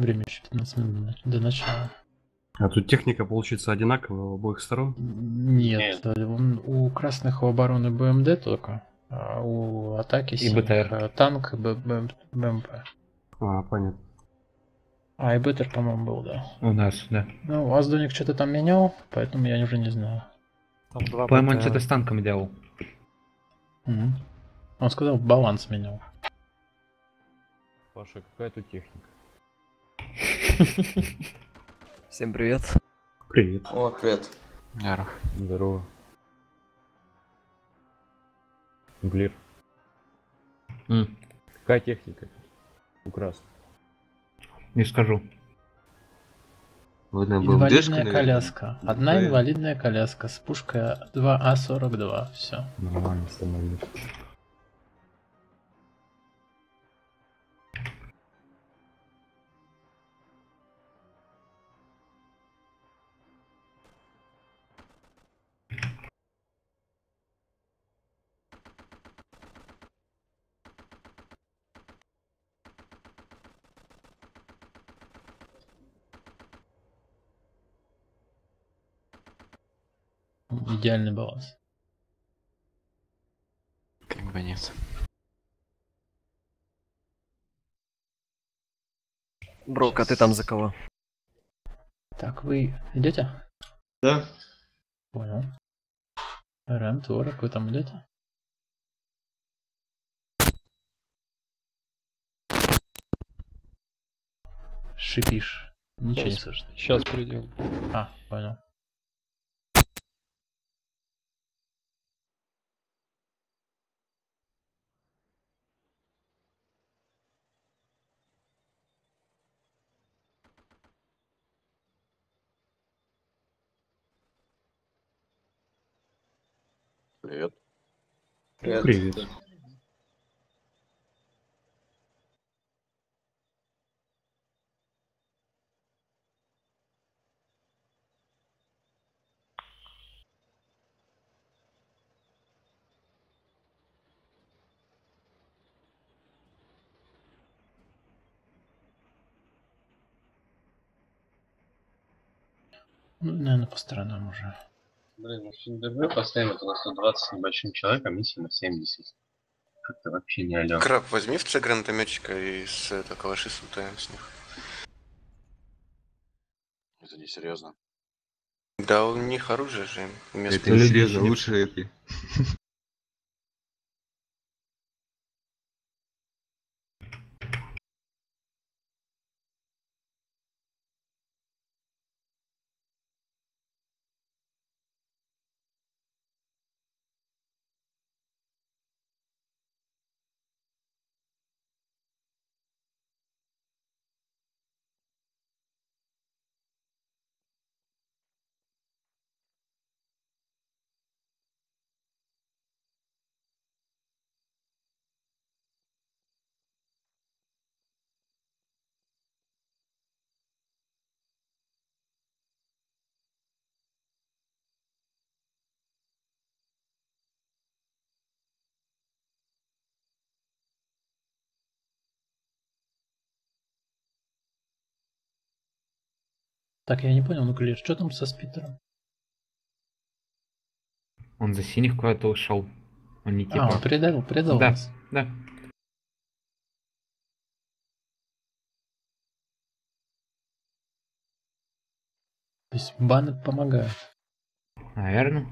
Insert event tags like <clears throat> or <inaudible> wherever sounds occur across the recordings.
Время еще 15 минут до- начала. А тут техника получится одинаковая у обоих сторон. Нет, он- у красных у обороны БМД только, а у атаки И синих, БТР. э, танк и БМП. А, понятно. А, и БТР, по-моему, был, да. У нас, да. Ну, Аздоник что-то там менял, поэтому я уже не знаю. Там два По-моему, он что-то с танком делал. Мгм. Он сказал, баланс менял. Паша, какая тут техника? Всем привет. Привет. О, привет. Здорово. Глир. М, Какая техника? У красных. Не скажу. На Инвалидная коляска. Одна БМ. инвалидная коляска с пушкой А 2А42. Все. Нормально становлюсь. Идеальный баланс. Как бы нет. Брок, а ты там за кого? Так, вы идете? Да? Понял. РМ, Творог, вы там идете? Шипишь. Ничего не слышно. Сейчас придем. А, понял. Привет. Привет. Ну, наверное, по сторонам уже. Блин, фильм ДБ поставим это на 120 с небольшим человеком, миссия на 70. Как-то вообще не алё. Краб, возьми в гранатометчика и с это, калаши слутаем с них. Это не серьезно. Да, у них оружие же вместо... Это не серьезно, лучше эти. Так, я не понял, ну Клир, что там со спитером? Он за синих куда-то ушел. Он не А, типа. он предал, предал Да. нас. Да. То есть баны помогают. Наверное.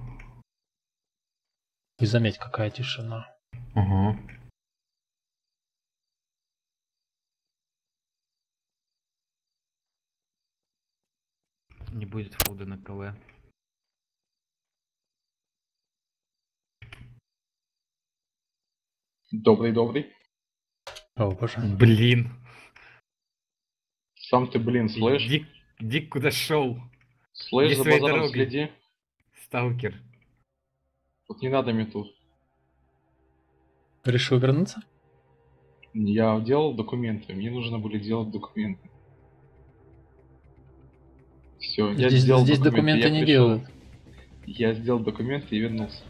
И заметь, какая тишина. Ага. Не будет фолда на КВ. Добрый, добрый. О, боже. Блин. Сам ты, блин, слышь? Дик, Дик куда шел? Слышь, за базаром дорогой. следи. Сталкер. Вот не надо мне тут. Решил вернуться? Я делал документы, мне нужно были делать документы. Все, здесь, я сделал здесь документы, документы не пришел. делают. Я сделал документы и вернулся.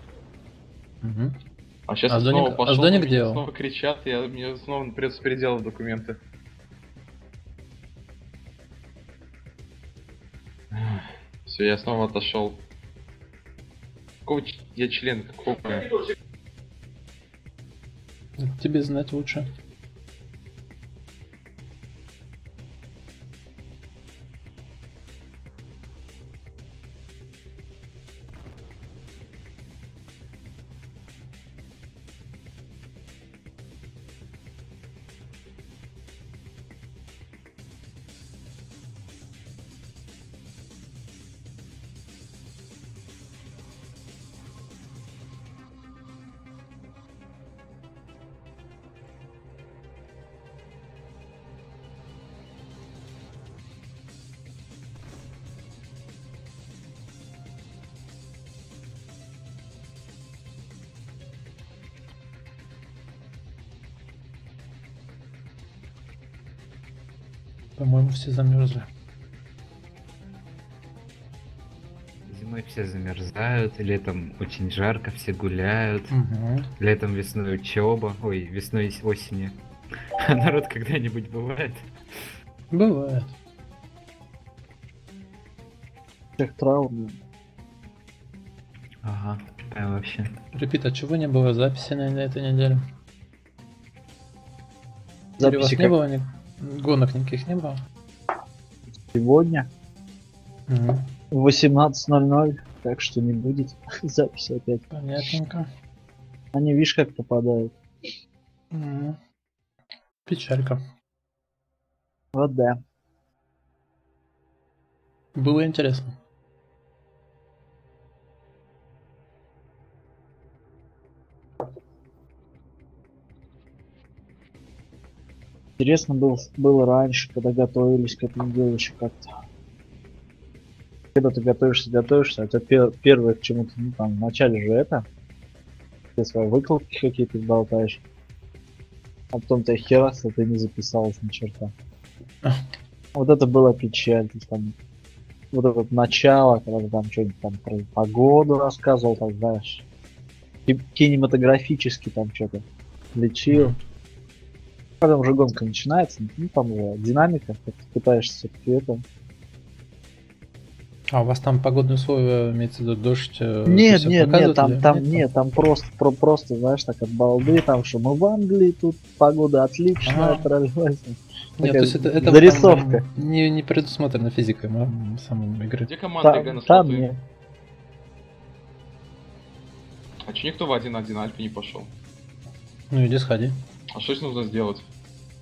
Угу. А сейчас а снова пошел, а меня делал? снова кричат, я, мне снова придется переделать документы. Все, я снова отошел. Какого я член? Какого? Тебе знать лучше. По-моему, все замерзли. Зимой все замерзают, летом очень жарко, все гуляют. Угу. Летом, весной учеба, ой, весной и осенью. А народ когда-нибудь бывает? Бывает. Всех травм. Ага, прям вообще. Репит, а чего не было записи на, на этой неделе? Или у вас Записи не как было ни... гонок никаких не было? Сегодня Мгм. в 18.00, так что не будет <laughs> записи опять. Понятненько. Они, видишь, как попадают. Мгм. Печалька. Вот да. Было интересно. Интересно был, было раньше, когда готовились к этому делу еще как-то. Когда ты готовишься, готовишься, это пе- первое к чему-то, ну там, вначале же это, ты свои выкладки какие-то болтаешь, а потом ты херас, ты не записалась ни черта. Вот это было печаль, то есть там, вот это вот начало, когда ты там что-нибудь там про погоду рассказывал, так знаешь, ки- кинематографически там что-то лечил. Когда уже гонка начинается, ну там уже динамика, как ты пытаешься все-таки это. А у вас там погодные условия, имеется в виду дождь? э, Нет, нет, нет, там, или там, нет, там просто, про, просто, знаешь, так от балды, там, что мы в Англии, тут погода отличная, Ага. троллилась. Нет, то есть это, это зарисовка. там не, не предусмотрено физикой м, самой игры. Где команда Там, Гена там нет. А че никто в 1-1 Альфа не пошел? Ну иди сходи. А что здесь нужно сделать?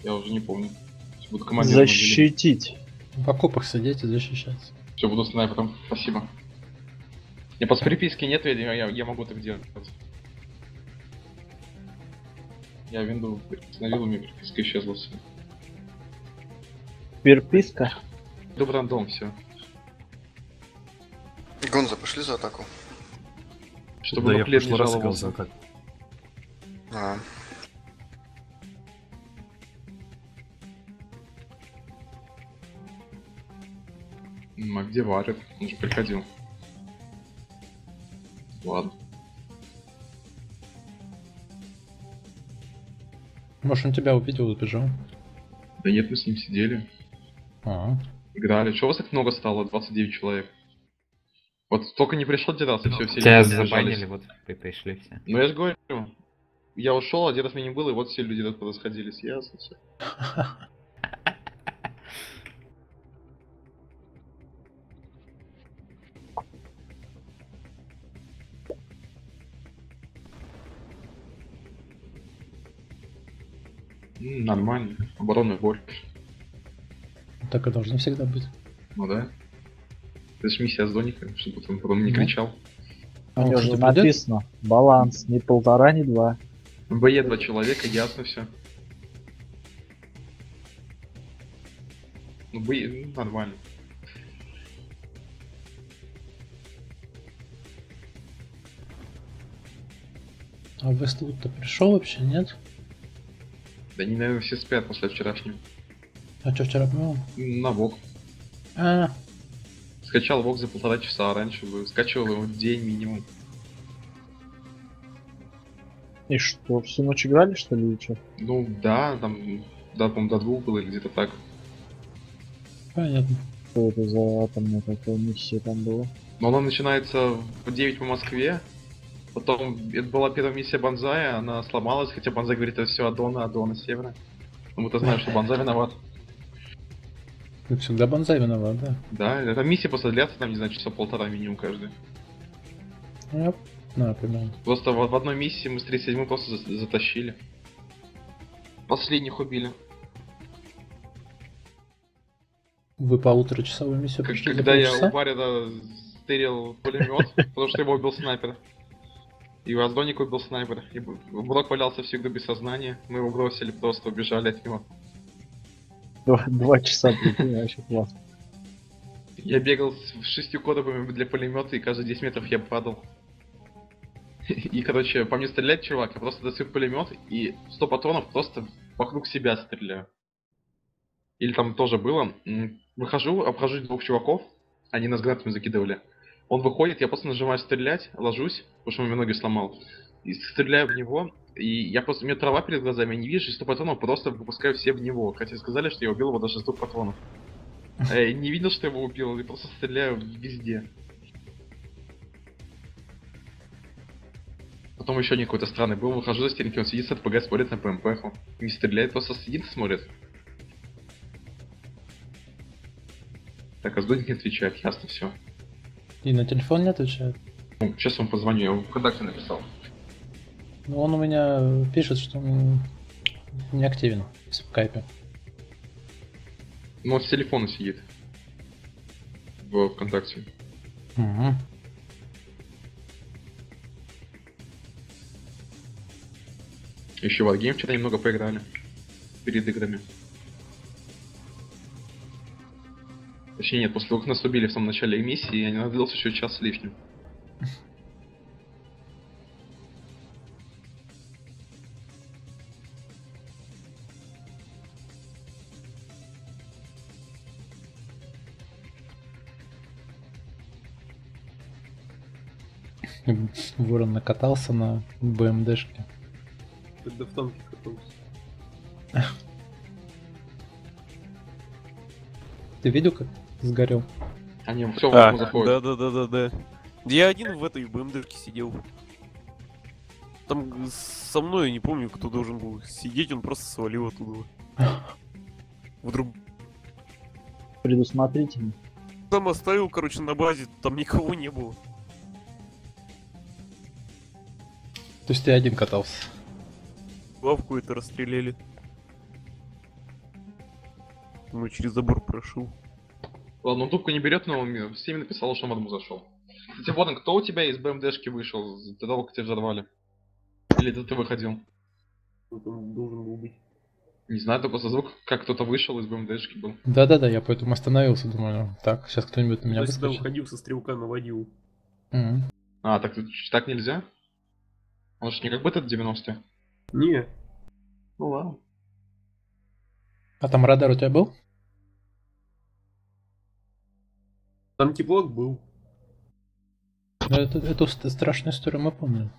Я уже не помню. Буду командиром. Защитить. В окопах сидеть и защищаться. Все, буду снайпером. Спасибо. Не под приписки нет, я, я, я могу так делать. Я винду установил, у меня приписка исчезла все. Перписка. Иду рандом, все. Гонза, пошли за атаку. Чтобы да, на я плед не жаловался. за атаку. А, А где Варит? Он же приходил. Ладно. Может он тебя увидел и сбежал? Да нет, мы с ним сидели. А, Играли. Чего вас так много стало? 29 человек. Вот только не пришел один раз, и все, все Тебя люди разбежались. забанили, вот вы пришли все. Ну я же говорю, я ушел, один раз меня не было, и вот все люди туда сходились. Ясно все. <laughs> М, Нормально. Оборонный борщ. так и должно всегда быть. Ну да. Миссия с Доником, чтобы он потом не Ну. кричал. А У него же написано баланс, ни полтора, ни два. В БЕ два человека, ясно все. Ну, БЕ, ну, нормально. А Вестлуд-то пришел вообще, нет? Да они, наверное, все спят после вчерашнего. А что вчера было? На ВОК. А, Скачал ВОК за полтора часа, а раньше бы скачивал его день минимум. И что, всю ночь играли, что ли, или что? Ну да, там, да, по-моему, до двух было или где-то так. понятно. что это за атомная такая миссия там была? Но она начинается в 9 по Москве. Потом это была первая миссия Бонзая, она сломалась, хотя Бонзай говорит, это все Адона, Адона Севера. Но мы-то знаем, что Бонзай виноват. Ну, всегда Бонзай виноват, да. Да, эта миссия просто длится, там, не знаю, часа полтора минимум каждый. Ну, примерно. Просто в, в одной миссии мы с 37 просто за- затащили. Последних убили. Вы полуторачасовую миссию когда я полчаса? у Барина стырил пулемет, <laughs> потому что его убил снайпер. И у Аздоника убил снайпер. И Брок валялся всегда без сознания. Мы его бросили, просто убежали от него. Два, два часа, прикинь, вообще классно. Я бегал с шестью кодовыми для пулемета, и каждые 10 метров я падал. И, короче, по мне стреляет чувак, я просто достаю пулемет и 100 патронов просто вокруг себя стреляю. Или там тоже было. Выхожу, обхожу двух чуваков, они нас гранатами закидывали. Он выходит, я просто нажимаю стрелять, ложусь, потому что он мне ноги сломал. И стреляю в него, и я просто, у меня трава перед глазами, я не вижу, и 100 патронов просто выпускаю все в него. Хотя сказали, что я убил его даже с двух патронов. А <laughs> я не видел, что я его убил, и просто стреляю везде. Потом еще один какой-то странный был, выхожу за стенки, он сидит с РПГ, смотрит на ПМП. Не стреляет, просто сидит и смотрит. Так, а Сдудник не отвечает, ясно все. И на телефон не отвечает. Ну, сейчас он позвоню, я его ВКонтакте написал. Ну, он у меня пишет, что он не активен в скайпе. Ну, он с телефона сидит. В ВКонтакте. Угу. Еще в Wargame вчера немного поиграли. Перед играми. Точнее нет, после того, как нас убили в самом начале миссии, я не надлился еще час с лишним. Ворон накатался на БМДшке. Тогда в танке катался. Ты видел, как сгорел? Они все А, да, да, да, да, да. Я один в этой БМДшке сидел. Там со мной, не помню, кто должен был сидеть, он просто свалил оттуда. Вдруг Предусмотрительно. там оставил, короче, на базе, там никого не было. То есть ты один катался? Лавку это расстреляли. Ну, через забор прошел. Ладно, он трубку не берет, но он всеми написал, что он в одну зашел. Кстати, Ворон, кто у тебя из БМДшки вышел до того, как тебя взорвали? Или это ты выходил? Он там должен был быть. Не знаю, это просто звук, как кто-то вышел из БМДшки был. Да-да-да, я поэтому остановился, думаю, так, сейчас кто-нибудь на меня Я всегда выскочит. уходил со стрелка наводил. Мгм. А, так так нельзя? Он же не как бы этот 90 Не, Ну ладно. А там радар у тебя был? Там теплок был. Ну, это- эту ст- страшную историю мы помним.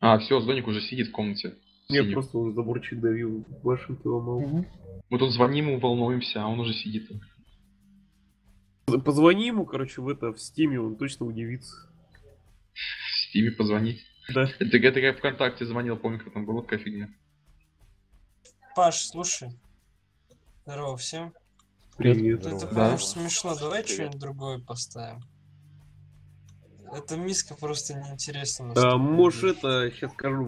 А, все, Зоник уже сидит в комнате. Нет, Синий. просто он заборчик давил, башенки ломал. Мгм. Мы тут звоним ему, волнуемся, а он уже сидит. Позвони ему, короче, в это, в стиме, он точно удивится. В Стиме позвонить. Да. Это, это как ВКонтакте звонил, помню, как там было, такая фигня. Паш, слушай. Здорово всем. Привет. Это, Да. по-моему, смешно. Давай что-нибудь другое поставим. Эта миска просто неинтересна. А, можешь это, сейчас скажу,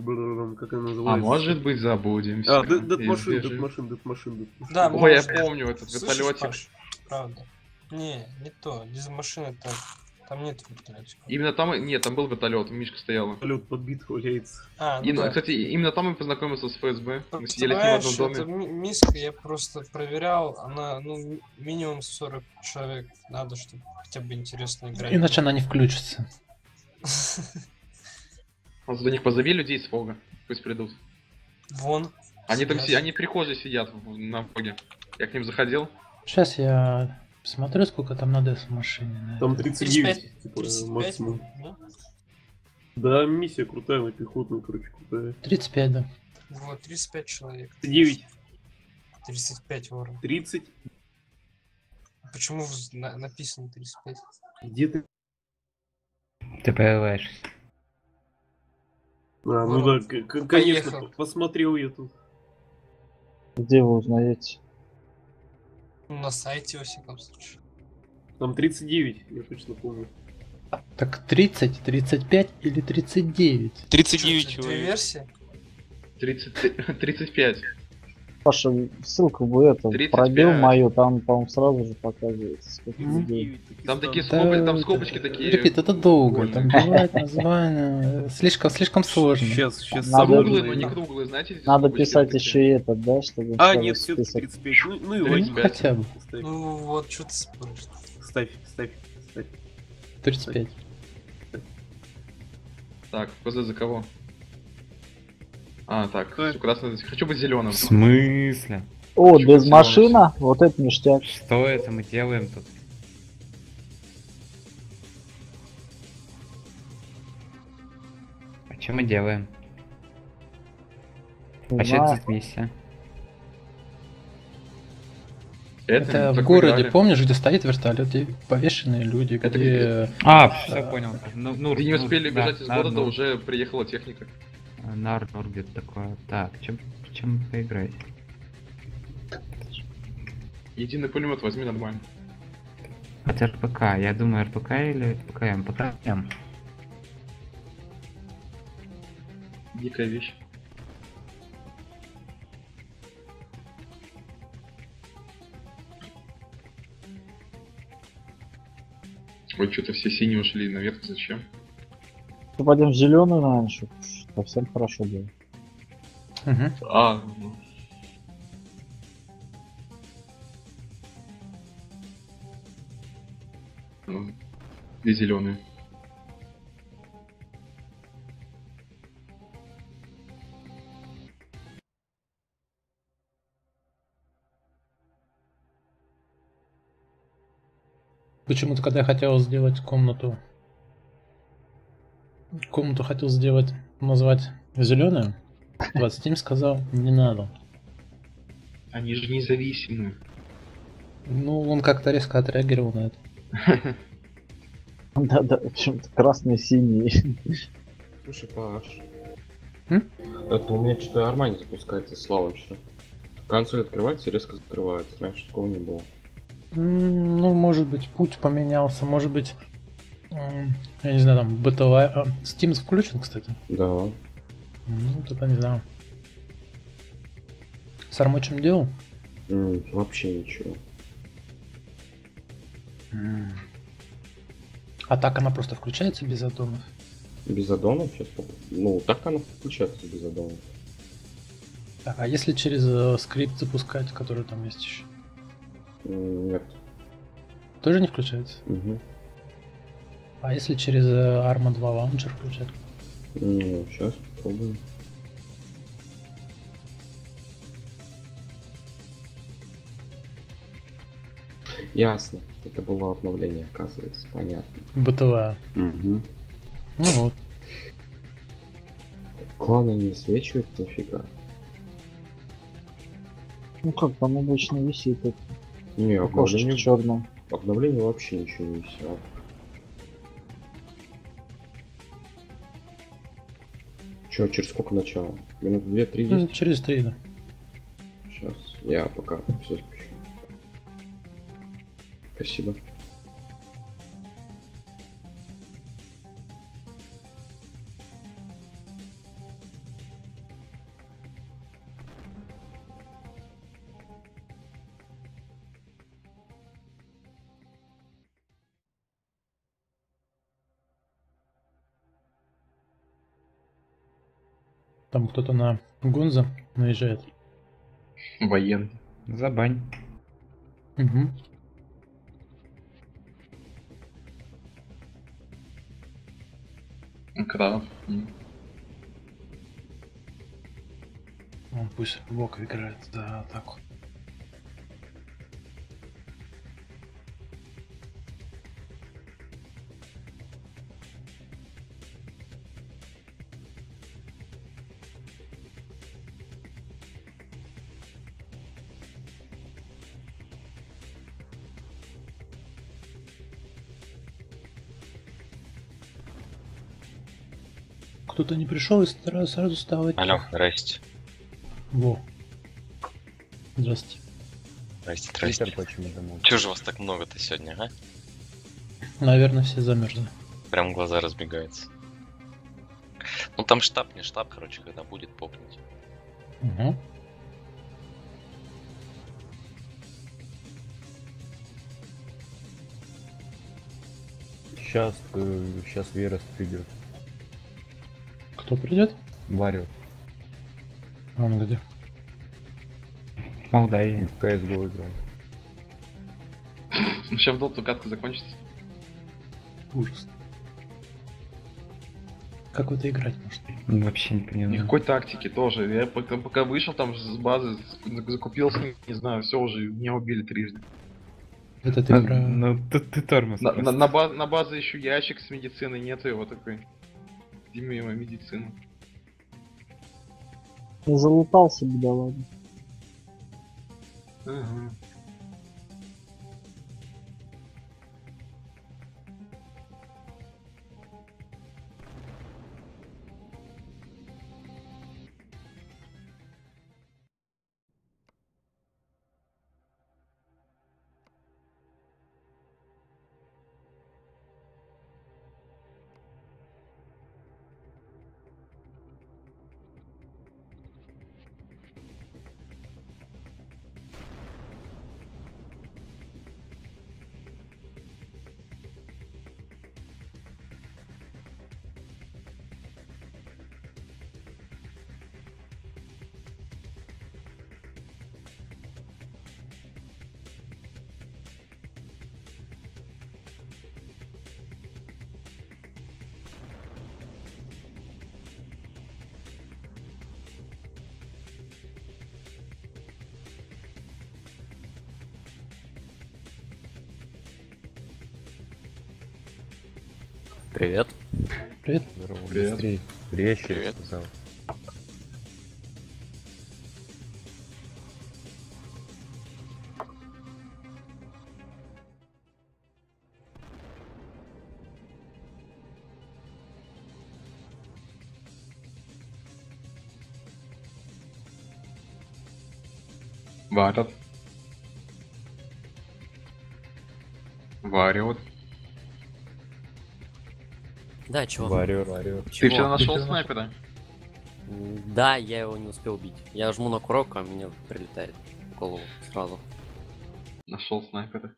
как она А называется. может быть забудемся. А, Дэд и Машин, сбежим. Дэд Машин, Дэд Машин, Да, Ой, я помню, этот вертолетик. Правда. Не, не то. Без машины так. Там нет вертолетика. Именно там, и- нет, там был вертолет, Мишка стояла. Вертолет подбит, валяется. А, ну И, ну, да. кстати, именно там мы познакомился с ФСБ. Мы сидели в одном доме. ми- миска я просто проверял, она, ну, ми- минимум 40 человек надо, чтобы хотя бы интересно играть. Иначе она не включится. <laughs> А за них позови людей с Фога. Пусть придут. Вон. Они там они в прихожей сидят на Фоге. Я к ним заходил. Сейчас я посмотрю, сколько там надо в машине. на Там это. 39, типа, 35, максимум. да? Да, миссия крутая, на пехотную, короче, крутая. 35, да. Вот, 35 человек. 39, 35 ворон. 30, Почему на- написано 35? Где ты? Ты появляешься. А, ну да, конечно, посмотрел я тут. Где вы узнаете? На сайте, во всяком случае. Там 39, я точно помню. Так 30, 35 или 39? 39 Чё, Две человек. версии? 30, 35. Паша, ссылку бы это 35. пробил мою, там, по-моему, сразу же показывается, сколько Мгм. людей. Там такие Да, скобочки, там это- скобочки такие. Ребят, это долго, там бывает <laughs> название, слишком, слишком сложно. Сейчас, сейчас Надо- Круглые, но не круглые, знаете? Надо писать еще и этот, да, чтобы А, нет, список. 35. Ну, ну и Ну, ладно. хотя бы. Ну вот, что ты споришь? ставь, ставь, ставь. 35. Так, ПЗ за кого? А, так, всё, красный. Хочу быть зеленым. В смысле? О, Почему без машина, вот это ништяк. Что это мы делаем тут? А что мы делаем? А что это за миссия? Это в так городе, играли. помнишь, где стоит вертолет, и повешенные люди, Это где... А, все понял. Ну, Нур, Ты не успели да, бежать из да, города, Нур. уже приехала техника. А, Нар, Нур, где-то такое. Так, чем, чем поиграть? Единый пулемет возьми нормально. От РПК. Я думаю, РПК или РПКМ? ПКМ. Дикая вещь. Ой, что-то все синие ушли наверх, зачем? Пойдем в зеленую, наверное, чтобы совсем хорошо было. Мгм. А, ну. Ну, Две зеленые. Почему-то, когда я хотел сделать комнату... Комнату хотел сделать, назвать зеленую, 27 сказал, не надо. Они же независимые. Ну, он как-то резко отреагировал на это. Да-да, почему-то красный синий. Слушай, Паш. Это у меня что-то Армани запускается с лаунчера. Консоль открывается и резко закрывается. Раньше такого не было. Ну, может быть, путь поменялся, может быть, я не знаю, там, бытовая... а, Steam включен, кстати. Да. Ну, тогда не знаю. С армочем делал? М, вообще ничего. А так она просто включается без аддонов? Без аддонов сейчас? Ну, так она включается без аддонов. Так, а если через э, скрипт запускать, который там есть еще? М, Нет. Тоже не включается? Угу. А если через э, Arma 2 лаунчер включать? Ну, сейчас попробуем. Ясно. Это было обновление, оказывается. Понятно. Бытовая. Угу. Ну вот. Кланы не свечивают нифига. Ну как, там обычно висит это Не, обновление, черное. обновление вообще ничего не висело. Че, через сколько начала? Минут две-три Ну, есть? через 3, да. Сейчас. Я пока все спущу. Спасибо. Там кто-то на Гонза наезжает. Военный. Забань. Угу. Краб. М. Он пусть Вок играет за атаку. Кто-то не пришел и сразу стало Алло, здрасте. Во. Здрасте. Здрасте, здрасте. Чего же вас так много-то сегодня, а? Наверное, все замерзли. Прям глаза разбегаются. Ну там штаб, не штаб, короче, когда будет, попнуть. Угу. Сейчас, сейчас Верес придет. Кто придет? Варю. А он где? Молдавия. В CSGO играет. Сейчас в доту катка закончится. Ужас. Как в это играть можно? Вообще не понимаю. Никакой тактики тоже. Я пока, пока вышел там с базы, с- закупился, не знаю, все уже, меня убили трижды. Это ты Ну, про... ну, тут ты тормоз. На, на, на, баз- на базе еще ящик с медициной, нету его такой. Где моя медицина? Залутался, бедолага. Ага. Привет. Привет. Здорово, Привет. быстрее. Я Привет. сказал. Чего? Варю, варю. Ты Чего? вчера нашел снайпера? Да, я его не успел убить. Я жму на курок, а мне прилетает в голову сразу. Нашел снайпера.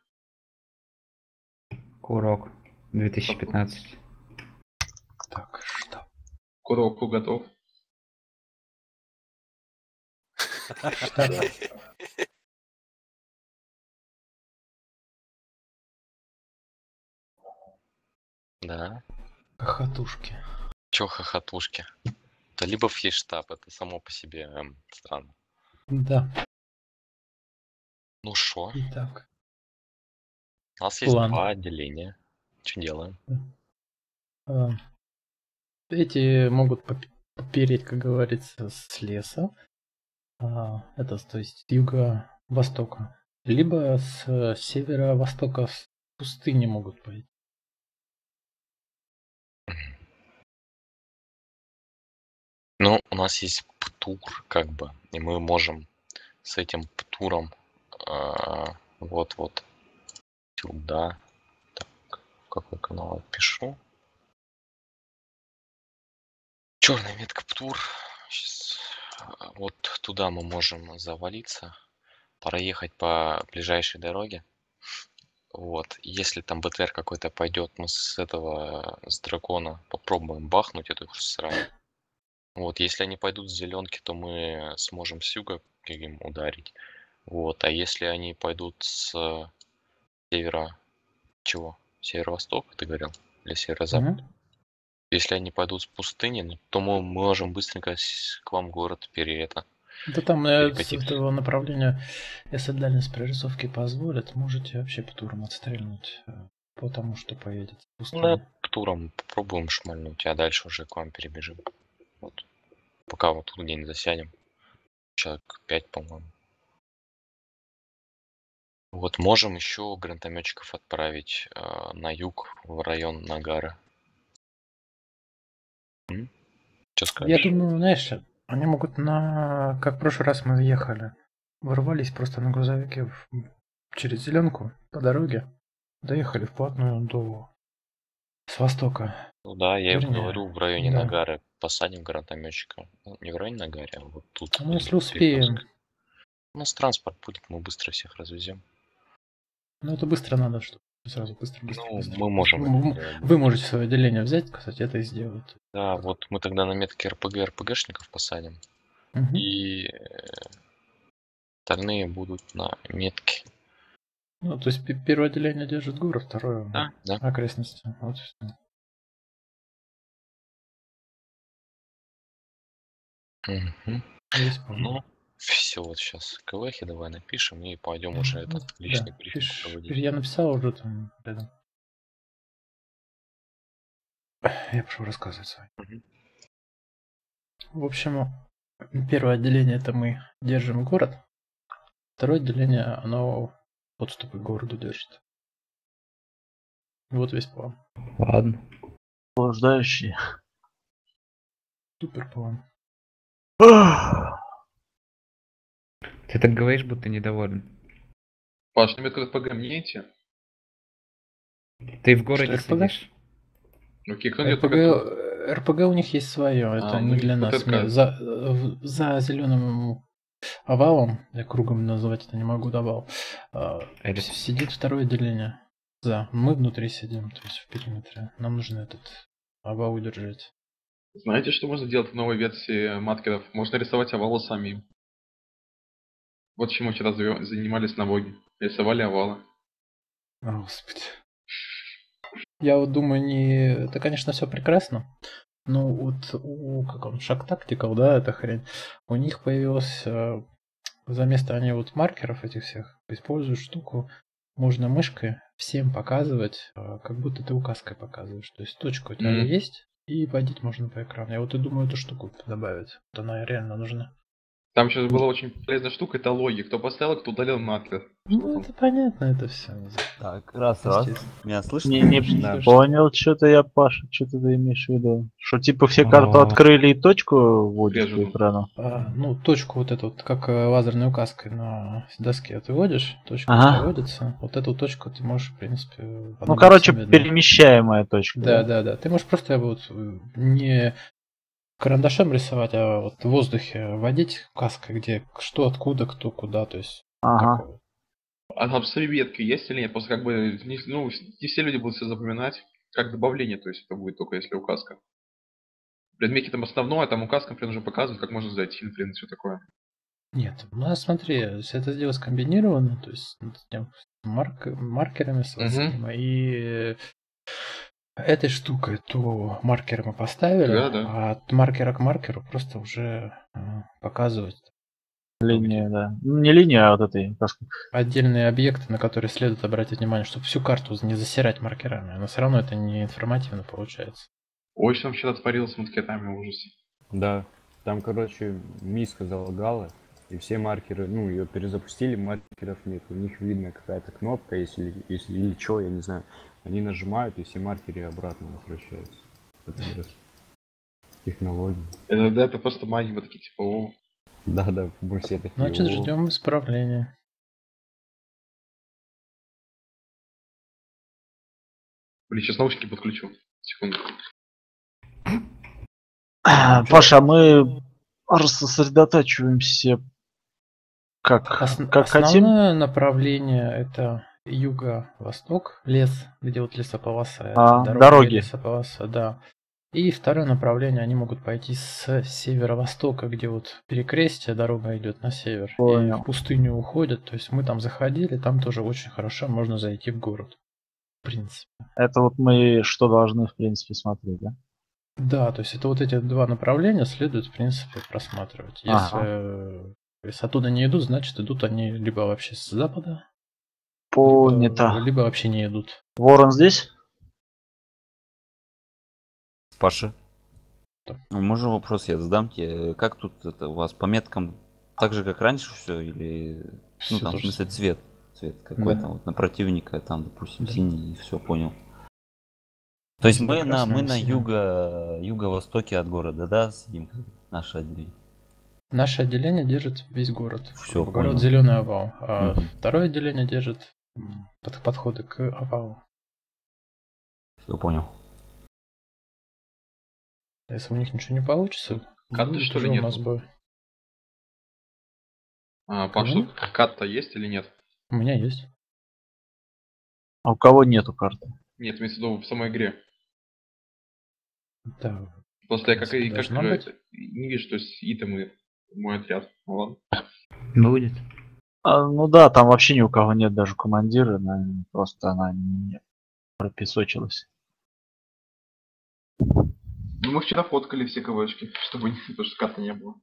Курок. 2015. Так, что? Куроку готов. Да. Хохотушки. Чё хохотушки? Да либо есть штаб, это само по себе эм, странно. Да. Ну шо? Итак. У нас есть План. два отделения. Что делаем? а, Эти могут поп- попереть, как говорится, с леса. А, Это, то есть, с юго-востока. Либо с э, северо-востока с пустыни могут пойти. Ну, у нас есть птур, как бы, и мы можем с этим птуром а, вот-вот сюда. Так, в какой канал я пишу? Черная метка птур. Щас, а, вот туда мы можем завалиться, проехать по ближайшей дороге. Вот, если там БТР какой-то пойдет, мы с этого, с дракона попробуем бахнуть эту срань. Вот, если они пойдут с зеленки, то мы сможем с юга им ударить. Вот, а если они пойдут с севера... Чего? Северо-восток, ты говорил? Или северо-запад? Мгм. Если они пойдут с пустыни, ну, то мы можем быстренько к вам город переета. Да там э, с этого направления, если дальность прорисовки позволит, можете вообще по турам отстрельнуть э, по тому, что поедет. в пустыню. Да, туром попробуем шмальнуть, а дальше уже к вам перебежим. Вот. Пока вот тут где-нибудь засядем. Человек 5, по-моему. Вот можем еще гранатометчиков отправить э, на юг, в район Нагара. Что скажешь? Я думаю, знаешь, они могут на... Как в прошлый раз мы ехали. Ворвались просто на грузовике в- через зеленку по дороге. Доехали вплотную до... С востока. Ну да, я Вернее, говорю, в районе да. Нагары посадим гранатометчика. Ну, не в районе Нагары, а вот тут. Ну, если успеем. У нас транспорт будет, мы быстро всех развезем. Ну, это быстро надо, чтобы сразу быстро, быстро, Ну, быстро. мы можем М- это. Вы можете свое отделение взять, кстати, это и сделать. Да, вот мы тогда на метке РПГ РПГшников посадим. Мгм. И э, остальные будут на метке. Ну, то есть пе- первое отделение держит город, второе Да, да. окрестности. Вот. Весь понял. Ну, все, вот сейчас КВХи давай напишем и пойдем уже Ну, этот личный да, брифинг пиш- проводить. Я написал уже там рядом. Я прошу рассказывать с вами. Мгм. В общем, первое отделение это мы держим город. Второе отделение, оно подступы к городу держит. Вот весь план. Ладно. Блуждающий. Супер план. <sighs> Ты так говоришь, будто недоволен. Паш, на метку РПГ меняете? Ты в городе Что, РПГ? сидишь. Окей, кто мне РПГ, РПГ? У них есть свое, это А, не ну, для нас. Мне За, за зеленым овалом, я кругом назвать это не могу, овал, а, с- сидит второе отделение. За. Мы внутри сидим, то есть в периметре. Нам нужно этот овал удержать. Знаете, что можно делать в новой версии маткеров? Можно рисовать овалы самим. Вот чем мы вчера занимались на Воге. Рисовали овалы. О, Господи. Я вот думаю, не... Это, конечно, все прекрасно. Но вот у, как он, Шаг Tactical, да, эта хрень, у них появилась, э, за место они вот маркеров этих всех используют штуку, можно мышкой всем показывать, э, как будто ты указкой показываешь. То есть точка у тебя Мгм. есть, и водить можно по экрану. Я вот и думаю эту штуку добавить. Вот она реально нужна. Там сейчас была очень полезная штука, это логи. Кто поставил, кто удалил маткер. Ну, это понятно, это все. Так, раз, раз. Меня слышно? Не, не Да. понял, что-то я, Паша, что ты имеешь в виду? Что типа все карту А. открыли и точку вводят Режу. по экрану? А, ну, точку вот эту, вот, как э, лазерной указкой на доске ты вводишь, точка Ага. вводится. Вот эту точку ты можешь, в принципе... Ну, короче, себе, перемещаемая точка. Да, да, да. Ты можешь просто вот э, не карандашом рисовать, а вот в воздухе вводить указкой, где что, откуда, кто, куда, то есть... Ага. такое. А там сами ветки есть или нет? Просто как бы, не, ну, не все люди будут все запоминать. Как добавление, то есть это будет только если указка. В предмете там основное, а там указка, например, уже показывает, как можно зайти, например, все такое. Нет, у нас, смотри, если это сделать скомбинированно, то есть марк- маркерами с Мгм. и этой штукой, то маркеры мы поставили, Да, да. а от маркера к маркеру просто уже э, показывать Линия, да. Ну, не линия, а вот этой отдельные объекты, на которые следует обратить внимание, чтобы всю карту не засирать маркерами. Но все равно это не информативно получается. Ой, что там вчера творилось с маткетами, ужас. Да, там, короче, миска залагала, и все маркеры, ну, ее перезапустили, маркеров нет. У них видно какая-то кнопка, если, если или что, я не знаю. Они нажимают, и все маркеры обратно возвращаются. Это. Технологии. Это, да, это просто магия, вот такие типа, о. Да, да, мы все такие. Значит, «О». ждем исправления. Блин, сейчас наушники подключу. Секунду. <clears throat> Паша, мы рассосредотачиваемся как, Ос- как хотим. Основное направление это юго-восток, лес, где вот лесополоса, А, дорога, дороги. лесополоса, да. И второе направление, они могут пойти с северо-востока, где вот перекрестие, дорога идет на север, и Понял. в пустыню уходят. То есть мы там заходили, там тоже очень хорошо можно зайти в город. В принципе. Это вот мы что должны, в принципе, смотреть, да? Да, то есть это вот эти два направления следует, в принципе, просматривать. Если, Ага. э, если оттуда не идут, значит идут они либо вообще с запада, Понято. либо вообще не идут. Ворон здесь? Паша. Ну, Можно вопрос я задам тебе? Как тут это у вас по меткам так же, как раньше все? Или ну Всё там в смысле цвет? Цвет какой Да. там вот на противника, там, допустим, Да. синий, и все, понял. То есть мы на, мы на юго, юго-востоке от города, да, сидим? Наше отделение. Наше отделение держит весь город. Всё, город понял. Зеленый овал. А Мгм. второе отделение держит под- подходы к овалу. Все понял. Если у них ничего не получится, Карты, что ли, уже у нас бой. А, Паш, Кого? что, кат-то есть или нет? У меня есть. А у кого нету карты? Нет, имеется в виду в самой игре. Да. Просто я как, и как не вижу, что есть итемы в мой отряд. Ну ладно. Будет. А, ну да, там вообще ни у кого нет даже командира, наверное, просто она не пропесочилась. Ну мы вчера фоткали все КВшки, <laughs> чтобы потому что карты не было.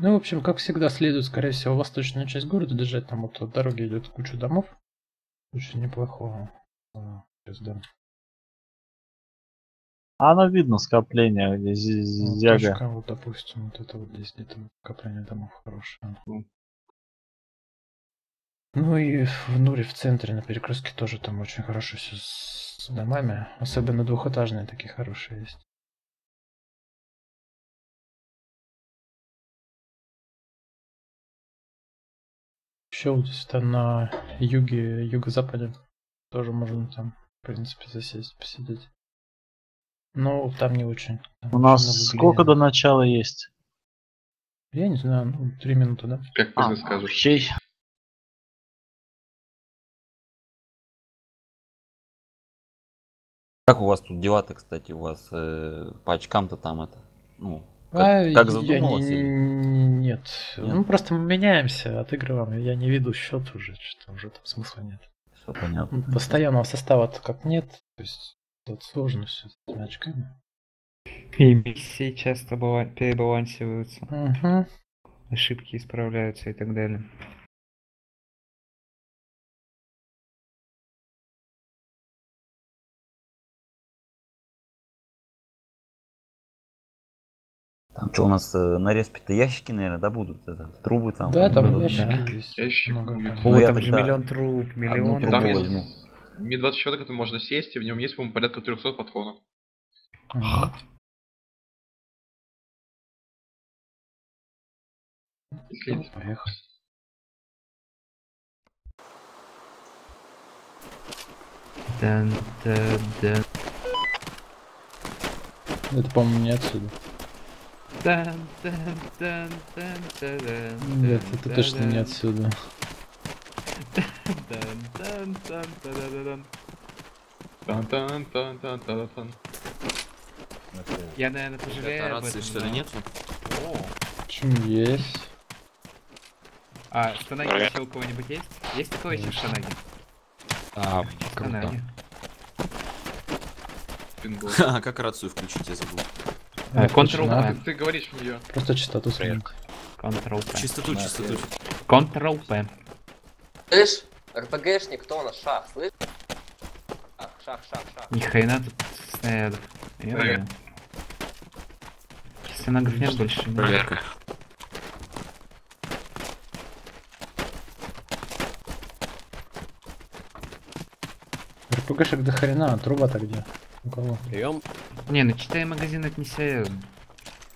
Ну, в общем, как всегда, следует, скорее всего, восточную часть города держать. Там вот от дороги идет куча домов. Очень неплохого. а, СД. А оно видно скопление, где Вот зяга. точка, вот, допустим, вот это вот здесь где-то скопление домов хорошее. Ну и в Нуре в центре на перекрестке тоже там очень хорошо все с домами. Особенно двухэтажные такие хорошие есть. Еще вот здесь там на юге, юго-западе тоже можно там, в принципе, засесть, посидеть. Но там не очень. Там У нас сколько до начала есть? Я не знаю, ну, три минуты, да? Как А, ты скажешь. окей. Как у вас тут дела-то, кстати, у вас э, по очкам-то там это, ну, как, А, как я задумалось? не- или- Нет. Нет? Ну просто мы меняемся, отыгрываем. Я не веду счет уже, что уже там смысла нет. Всё понятно. Ну, Постоянного состава-то как нет. То есть тут сложно все с этими очками. И миссии часто бала- перебалансируются. Мгм. Ошибки исправляются и так далее. Там что у нас э, на респе-то ящики, наверное, да, будут? Это, трубы там? Да, там будут, ящики да? есть. Ящик много. Ну, О, я там же миллион труб, одну миллион. трубу Там возьму. есть Ми-20 который можно сесть, и в нем есть, по-моему, порядка 300 патронов. Ну, Поехали. Это, по-моему, не отсюда. Нет, это точно не отсюда. Я, наверное, пожалею об этом, что ли, нету? О, Почему есть? а штанаги еще у кого-нибудь есть? Есть такое еще штанаги? А, Штанаги. Пингол. А как рацию включить, я забыл. А, Ну, Ctrl надо. P. Ты говоришь в нее. Просто частоту сменить. Ctrl P. Чистоту, чистоту. Ctrl P. Слышь, РПГшник, кто у нас? Шах, слышь? Шах, шах, шах, шах. Ни хрена тут снарядов. Ё-моё. Стенограф нет больше. Проверка. РПГшек до хрена, а труба-то где? У кого? Прием. Не, ну 4 магазина это не серьезно.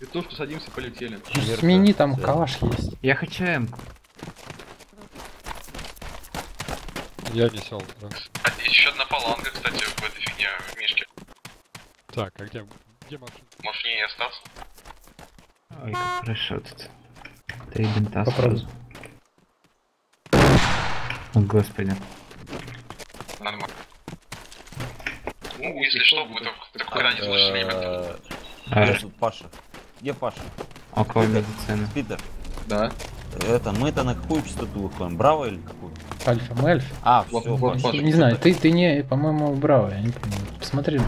И то, что садимся, полетели. Смени, там калаш есть. Я хочу М. Я не сел. да. Еще одна фаланга, кстати, в этой фигне, в мишке. Так, а где, где машина? Можешь в ней остаться. Ой, как хорошо тут. Три бинта сразу. О, господи. Нормально. Ну, если что, будет такой ранний случай элемент. А, Где тут Паша? Где Паша? около медицины. Питер, Да. это, мы-то на какую частоту выходим? Браво или какую? Альфа, мы альфа. А, Вот- все, вот Паша. Не знаю, ты, ты не, по-моему, браво, я не помню. Посмотри.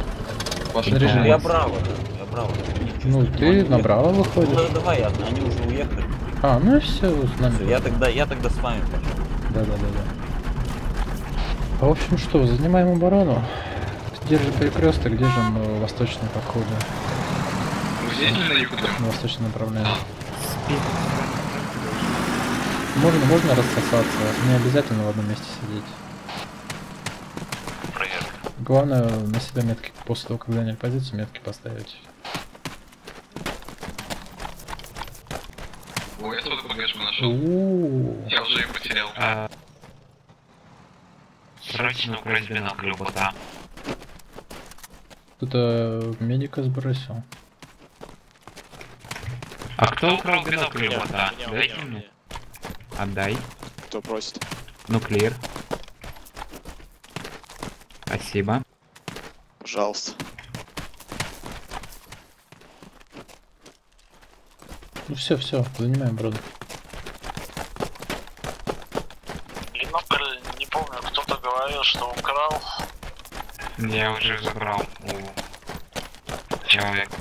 Ваш Снаряжение. Я браво, да, я браво. Ну, ты на браво Ну, выходишь. да, давай, они уже уехали. А, ну и все, с нами. Я тогда, я тогда с вами, Паша. Да, да, да, да. А в общем что, занимаем оборону. Держим перекресток, держим э, восточные подходы. Здесь не на юг. На восточное направление. Можно, можно рассосаться, не обязательно в одном месте сидеть. Главное на себя метки после того, как заняли позицию, метки поставить. Ой, я тут БГшку нашел. У-у-у. Я уже ее потерял. А... Срочно украсть бинокль у бота. Кто-то медика сбросил. А кто украл бинокль у бота? Дайте мне. Отдай. Кто просит? Ну, клир. Спасибо. Пожалуйста. Ну все, все, занимаем, брода. Бинокль, не помню, кто-то говорил, что украл. Я уже забрал у человека.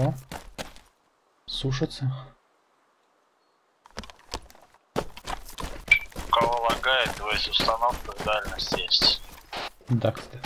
О, сушится. У кого лагает, то есть установка дальность есть. Да, кстати.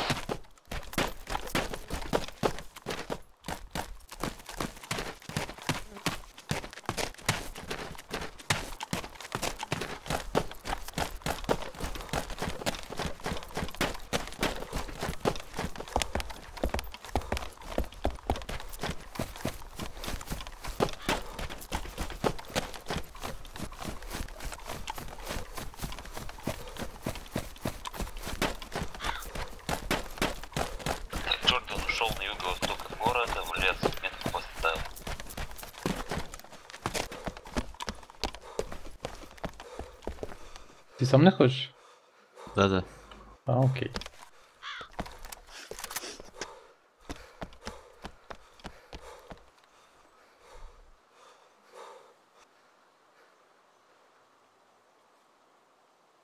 Джордан ушел на юго-восток от города, в лес метку поставил. Ты со мной хочешь? Да-да. А, окей.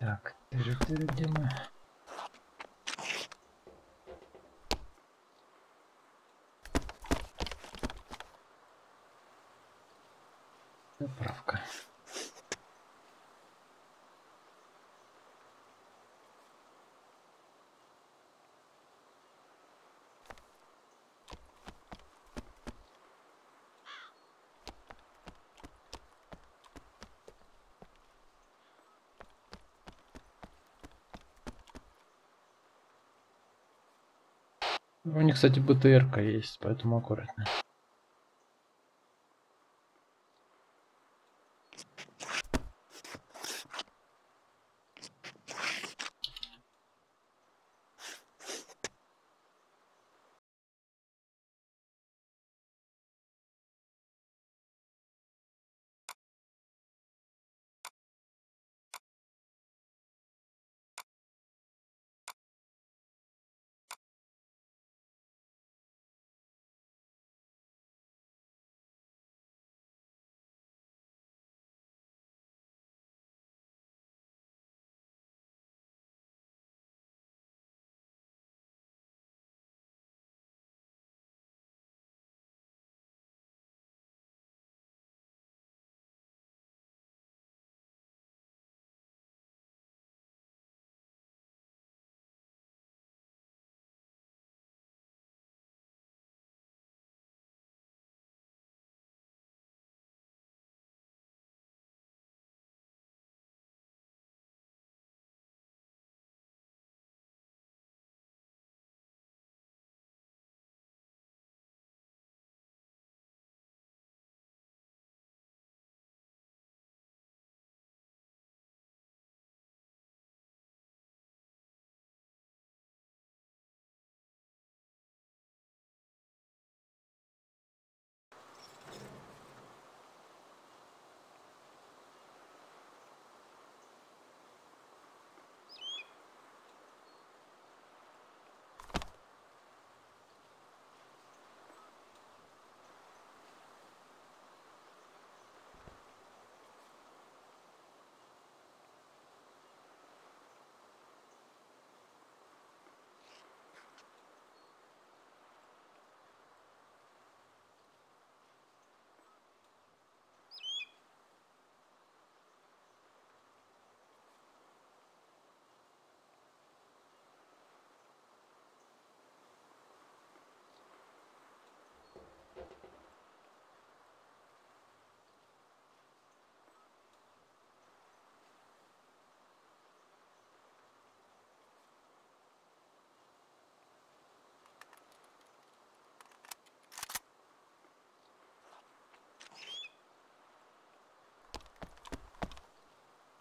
Так, тыры-тыры, где мы? Заправка. У них, кстати, БТРка есть, поэтому аккуратно.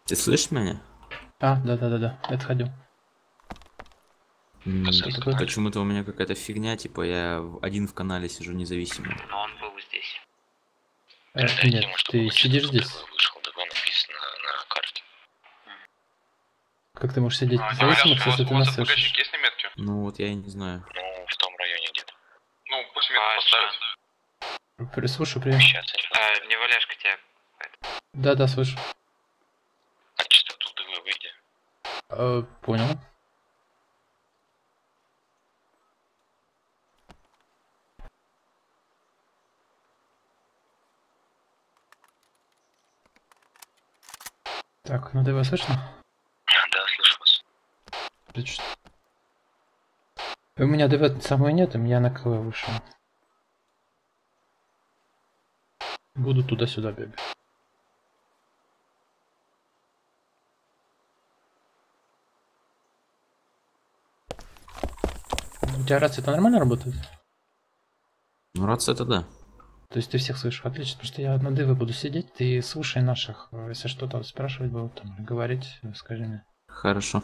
Ты слышишь меня? А, да-да-да-да, это ходил. М, Что такое? Почему-то у меня какая-то фигня, типа я один в канале сижу независимо. Но он был здесь. Э, нет, ты сидишь здесь. Вышел, ДВ написано на карте. Как ты можешь сидеть А, независимо, Неваляшка, у если ты нас слышишь? Есть? Ну вот я и не знаю. Ну, в том районе где-то. Ну, пусть метку поставить. При- Слушай, привет. А, Неваляшка тебя. Да-да, слышу. А частоту ДВ выйди. Э, понял. Так, ну давай слышно? Да, слышу вас. Отлично. У меня ДВ самой нет, и я на КВ вышел. Буду туда-сюда бегать. Тебя рация-то нормально работает? Ну рация это да. То есть ты всех слышишь? Отлично, потому что я на ДВ буду сидеть, ты слушай наших. Э, Если что-то спрашивать будут, там, говорить, скажи мне. Хорошо.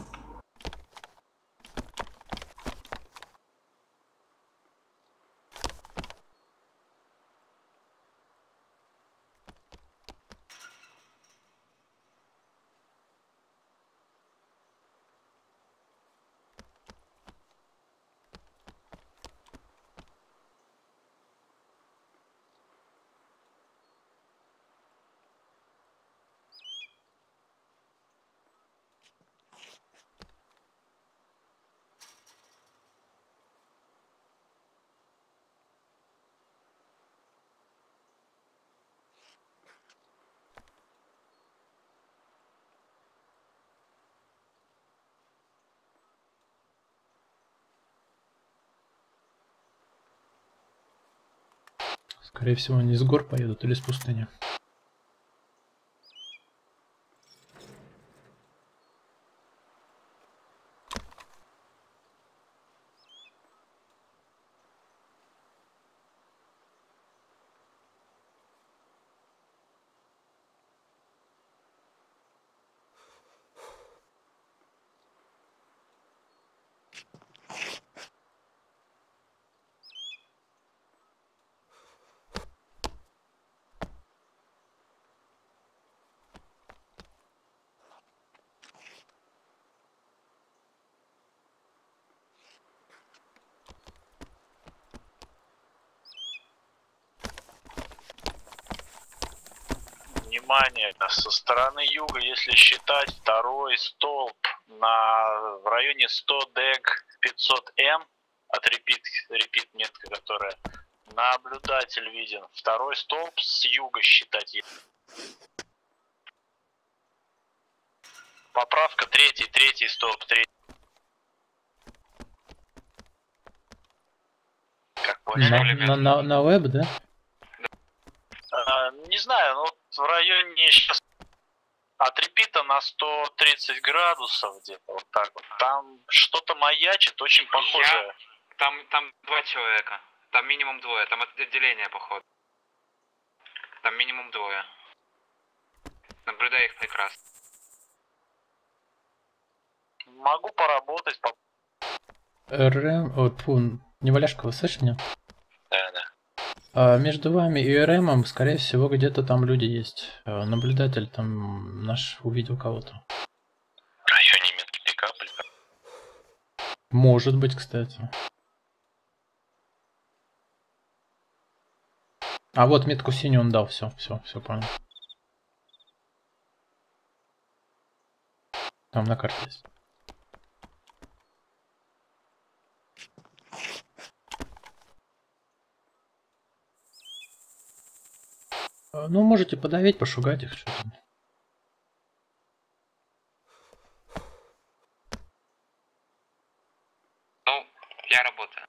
Скорее всего, они с гор поедут или с пустыни. Внимание, со стороны юга, если считать второй столб на, в районе 100 дег 500М, от репит, репит метка, которая наблюдатель виден. Второй столб с юга считать. Поправка третий, третий столб, третий. Как На, на, на, на веб, да? А, не знаю, ну вот в районе сейчас от репита на 130 градусов где-то вот так вот. Там что-то маячит, очень похоже. Там, там два человека. Там минимум двое. Там отделение, походу. Там минимум двое. Наблюдаю их прекрасно. Могу поработать. По... РМ... О, фу, Неваляшка, вы слышите меня? Да, да. А между вами и РМом, скорее всего, где-то там люди есть. А, Наблюдатель там наш увидел кого-то. В районе метки пикапа. Может быть, кстати. А вот метку синюю он дал, все, все, все понял. Там на карте есть. Ну, можете подавить, пошугать их, что там. Ну, я работаю.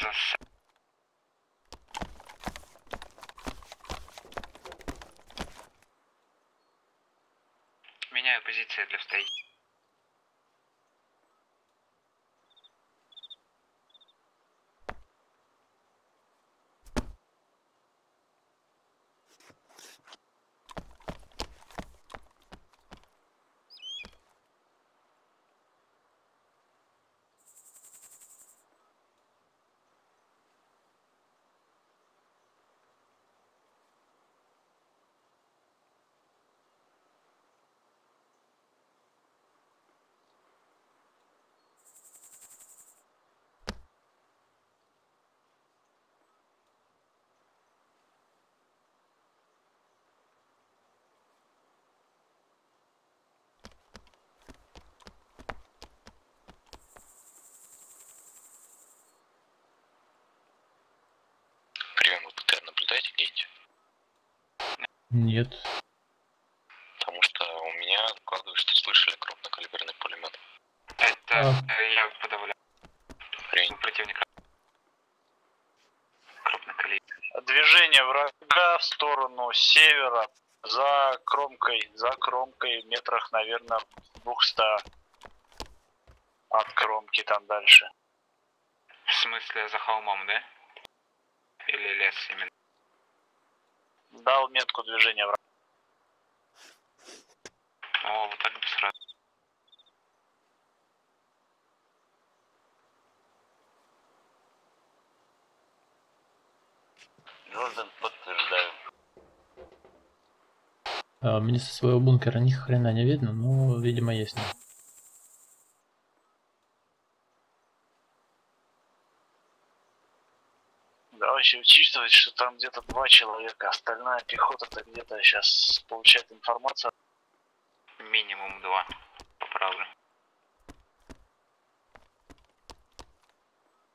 Зас... Меняю позиции для стоит. Нет. Потому что у меня указывает, что слышали крупнокалиберный пулемет. Это А. я подавляю. У противника. Движение врага в сторону севера за кромкой, за кромкой метрах, наверное, 200 от кромки там дальше. В смысле за холмом, да? Или лес именно? Дал метку движения врага. О, вот так бы сразу. Джордан, подтверждаю. А, мне со своего бункера ни хрена не видно, но, видимо, есть. Давайте учитывать, что там где-то два человека, остальная пехота-то где-то сейчас получает информацию. Минимум два. Поправлю.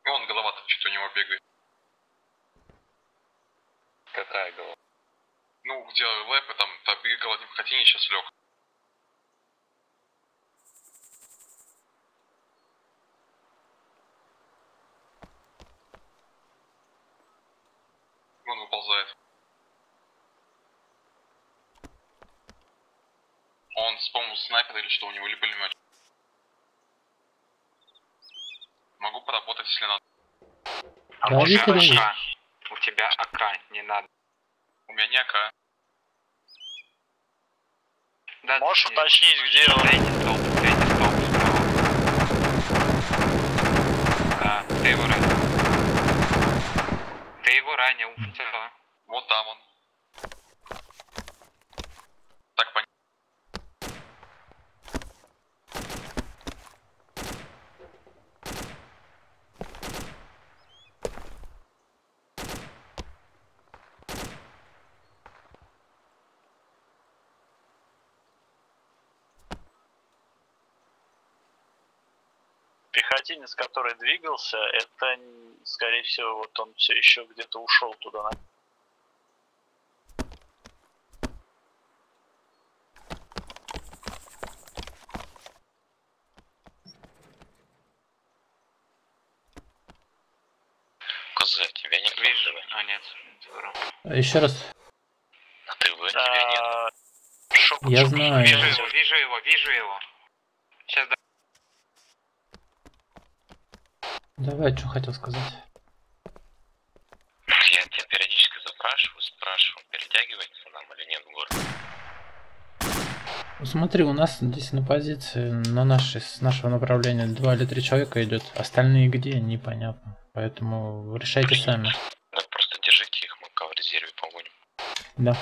И он голова-то что-то у него бегает. Какая голова? Ну, где лэпы, там, там бегал в хотине, сейчас лег. Он выползает. Он с помощью снайпера или что у него, или пулемет. Могу поработать, если надо. А у тебя АК. У тебя АК, не надо. У меня не АК. Да, Можешь уточнить, где он? Третий столб, третий столб справа. Да, ты его ранил. Ты его ранил. Вот там он. Так понятно. Пехотинец, который двигался, это, скорее всего, вот он все еще где-то ушел туда. на- Козы, тебя не Вижу. А, нет. Еще раз. А ты в тебя нет. А, шок- Я шок- знаю. Вижу его, вижу его, вижу его. Сейчас да. Давай, что хотел сказать. Я тебя периодически запрашиваю, спрашиваю, перетягивается нам или нет в город. Смотри, у нас здесь на позиции, на нашей, с нашего направления два или три человека идет. Остальные где, непонятно. Поэтому решайте сами. Да просто держите их, мы в резерве погоним. Да.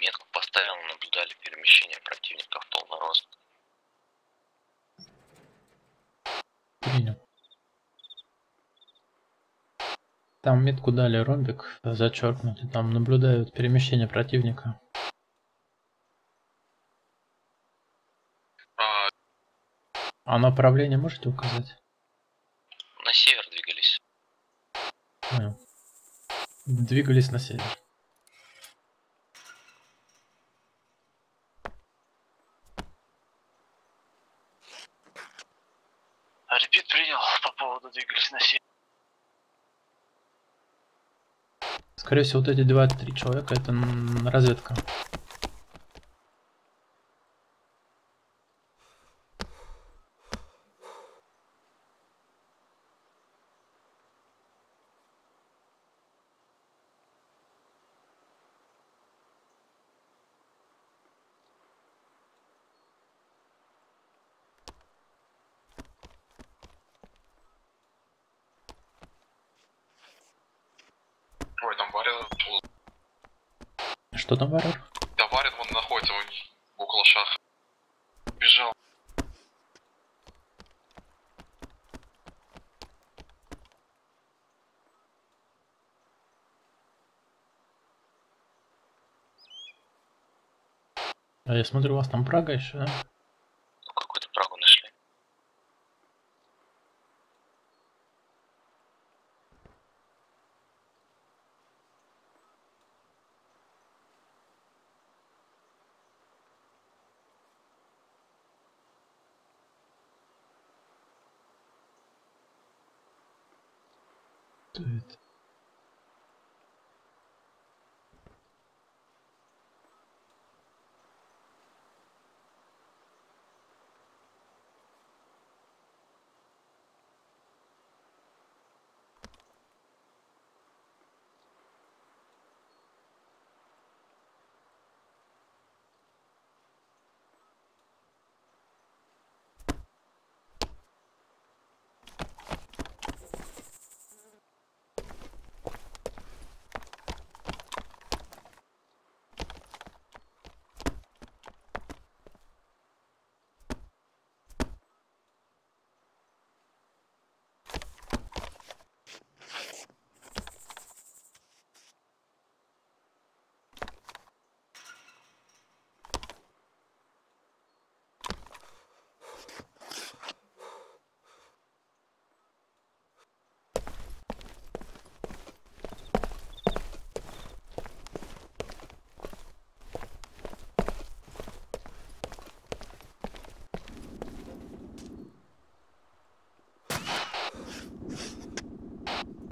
Метку поставил, наблюдали перемещение противника в полный рост. Принял. Там метку дали ромбик зачеркнутый, там наблюдают перемещение противника. А, А направление можете указать? На север двигались. Понял. Двигались на север. Репит принял по поводу двигались на север. Скорее всего, вот эти два-три человека это разведка. Ой, там варят. Что там, Варвар? Да, варят, он находится он около шаха. Бежал. А я смотрю, у вас там Прага еще, да? Какую-то Прагу нашли. Кто это?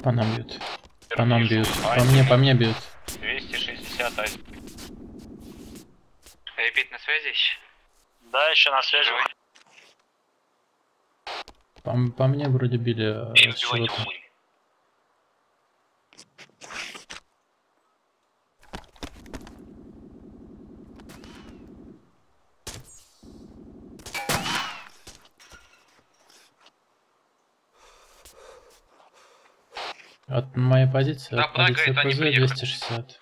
По нам бьют. По нам бьют. По мне, по мне бьют. 261. Репит на связи еще? Да, еще на связи. По, по мне вроде били э, с позиции, Да, они ПЗ приехали. 260.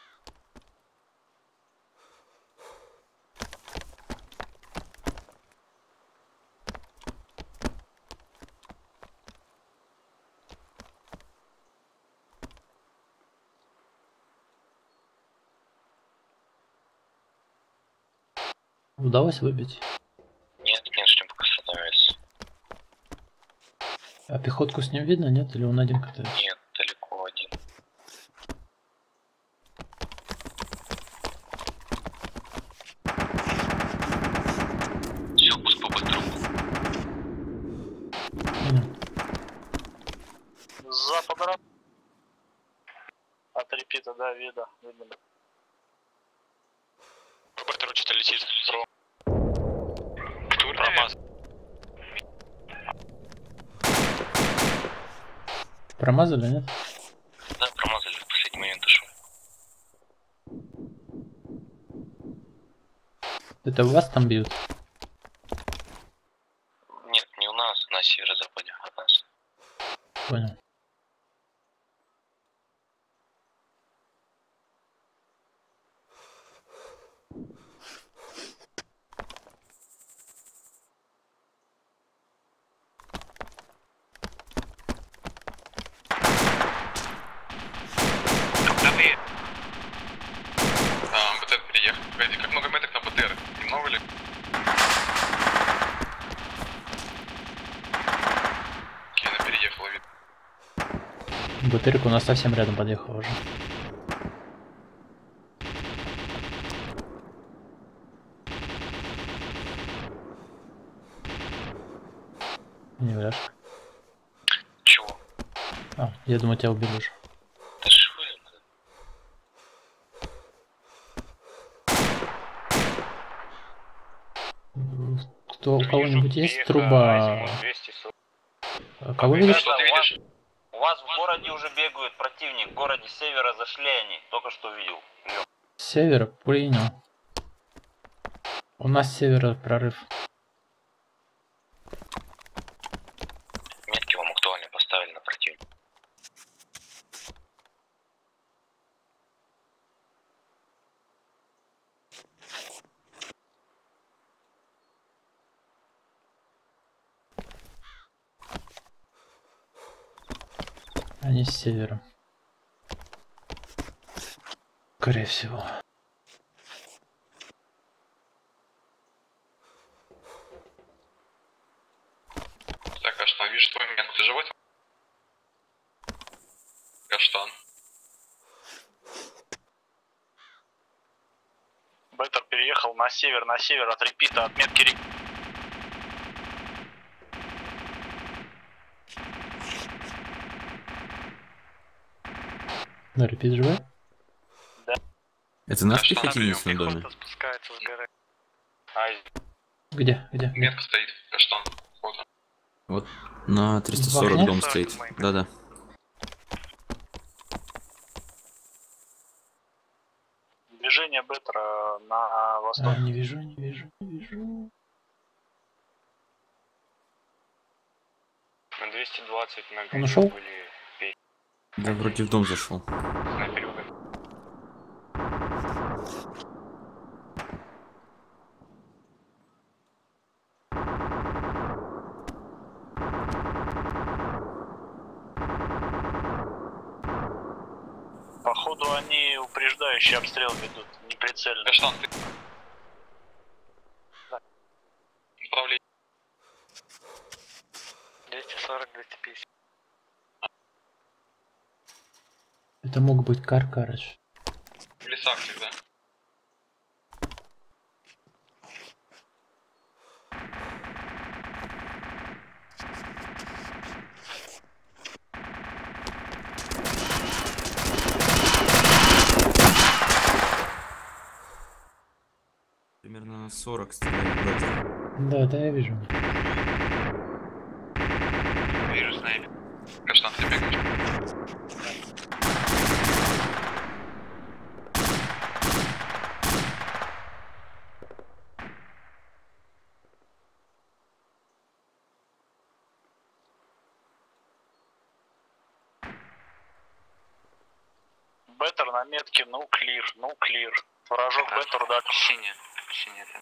Удалось выбить? Нет, нет, ждем пока становится. А пехотку с ним видно, нет? Или он один катается? Нет, далеко один. Все, пусть побыстрее. С запада. ра- От репита, да, вида. видно. Бортер что-то летит. Промаз. Промазали, нет? Да, промазали в последний момент ушел. Это вас там бьют не у нас, на северо-западе от нас. Понял. А, БТР приехал. Погоди, как много меток на БТР? Немного ли? Нас совсем рядом подъехала уже. Не врешь. Чего? А, я думаю, тебя убили уже. Да швы. Кто, у кого-нибудь есть труба? Кого видишь? У вас в городе уже бегают противник. В городе севера зашли они. Только что видел. С севера принял. У нас севера прорыв. Метки вам актуально поставили на противника. Они с севера. Скорее всего. Так, Каштан, вижу твой метку. Ты живой? Каштан. Беттер переехал на север, на север от репита, от метки На репит живой? Это наш пехотинец на доме? спускается с горы. Где? Где? Метка стоит. Каштан. Вот он. Вот на 340 окне? дом стоит. Да-да. Движение Беттера на восток. А, не вижу, не вижу, не вижу. На 220 на Он ушел? Да, вроде в дом зашел. снайперюга. Походу они упреждающий обстрел ведут, неприцельно. Каштан, ты... Управление. 240-250. Это мог быть Каркарыч. В лесах всегда. Примерно на 40 стреляет братья. Да, да, я вижу. Вижу снайпер. Каштан, ты бегаешь. Беттер на метке, ну клир, ну клир. Вражок Беттер, да. Синяя. Синяя. да.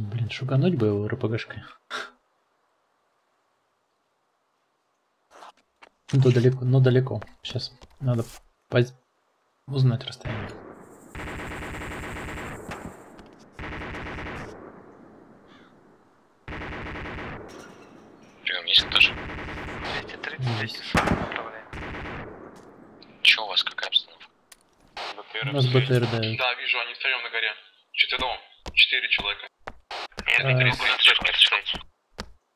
Блин, шугануть бы его РПГшкой. Ну, то далеко, но далеко. Сейчас надо поз- узнать расстояние. Прием есть тоже? 230, 240 направляем. Че у вас, какая обстановка? У нас БТР давит. Да, вижу, они втроем на горе. Четвером. Четыре человека. Нет, нет,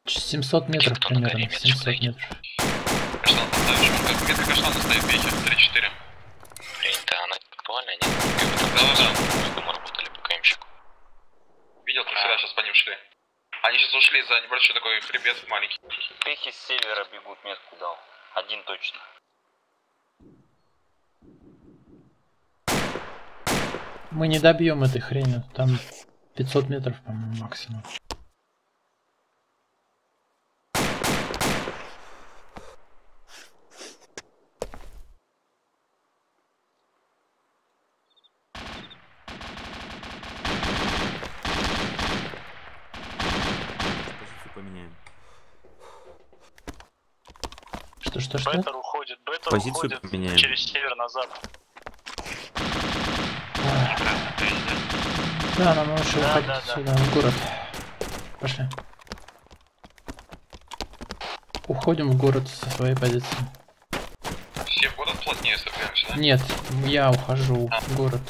700 метров примерно, 700 метров. Каштан, поставишь ему как метка каштана стоит, ветер 3-4. Принято, она актуальна, нет? Да-да-да. Мы работали по КМщику. Видел, ты вчера сейчас по ним шли. Они сейчас ушли за небольшой такой хребет маленький. Пехи с севера бегут, метку дал. Один точно. Мы не добьем этой хрени. Там 500 метров, по-моему, максимум. Что, что? Беттер уходит, Беттер Позицию уходит поменяем. через север на запад. Да, нам лучше Да, уходить да, да. сюда, в город. Пошли. Уходим в город со своей позиции. Все в город плотнее собираемся, да? Нет, я ухожу в город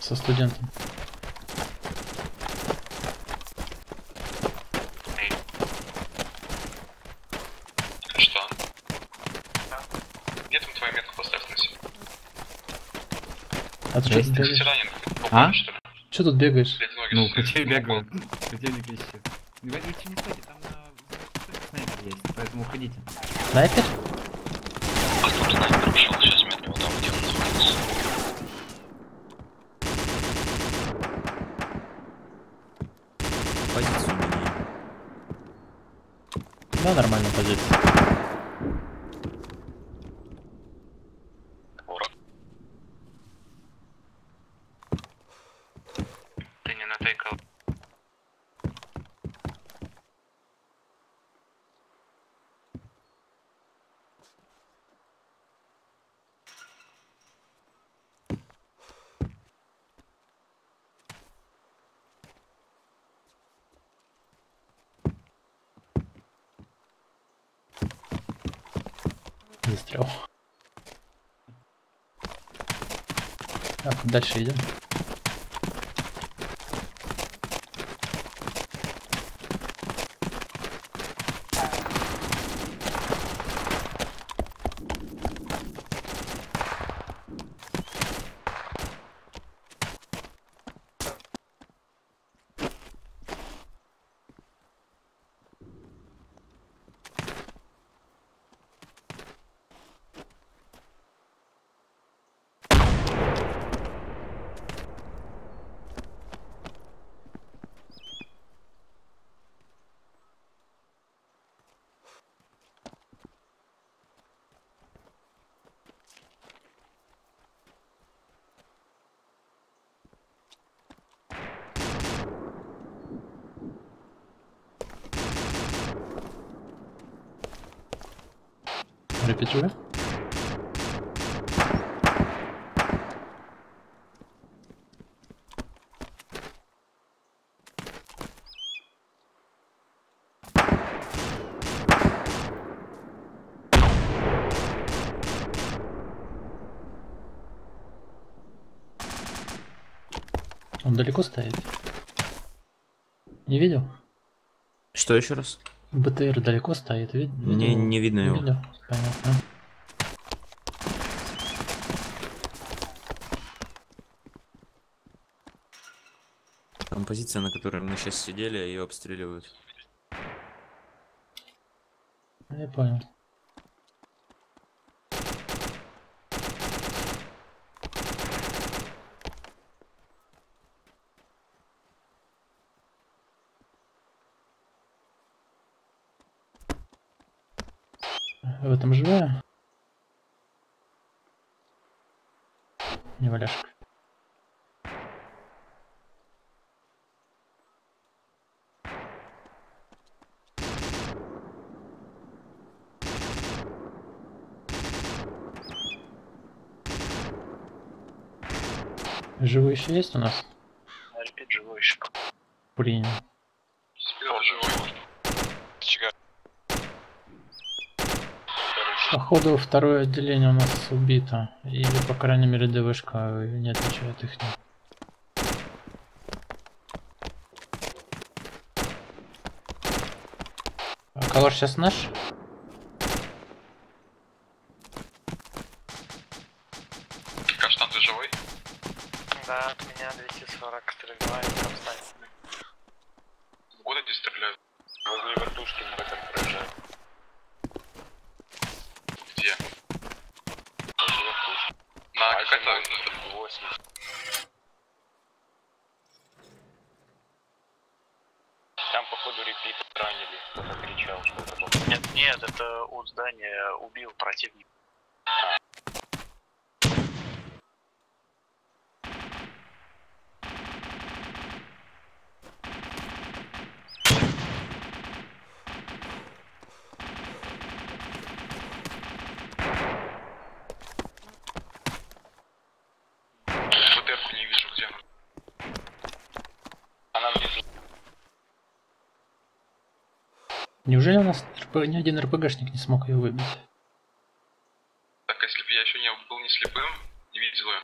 со студентом. Что? Где там твою метку поставь на себя? А ты что тут Ты бегаешь? А? Че тут бегаешь? Ну, хочу бегаю. Противник ищет. Вы ничего не стойте, там на... снайпер есть, поэтому уходите. Снайпер? А тут снайпер ушел, сейчас метку там, где он находится. Позицию меняем. Да, нормальная позиция. Выстрел. Так, дальше идем. Репетируй. Он далеко стоит? Не видел? Что еще раз? БТР далеко стоит, вид- видел? Не, не видно его. видел? Понятно. Там позиция, на которой мы сейчас сидели, ее обстреливают. Я понял. В этом живая? Не валяшка. Живой еще есть у нас? Репит живой еще. Принял. Походу второе отделение у нас убито. Или по крайней мере ДВшка не отвечает их. А калаш сейчас наш? Каштан, ты живой? Да, от меня 240 стреляет, там станет. В городе стреляют. Возле вертушки на бэтер проезжает. Где? Возле вертушки. На какая-то... 80. Там, походу, репит ранили. Кто-то кричал, что-то Нет, нет, это у здания убил противник. Неужели у нас РП ни один РПГшник не смог ее выбить? Так, если бы я еще не был не слепым, не видел ее.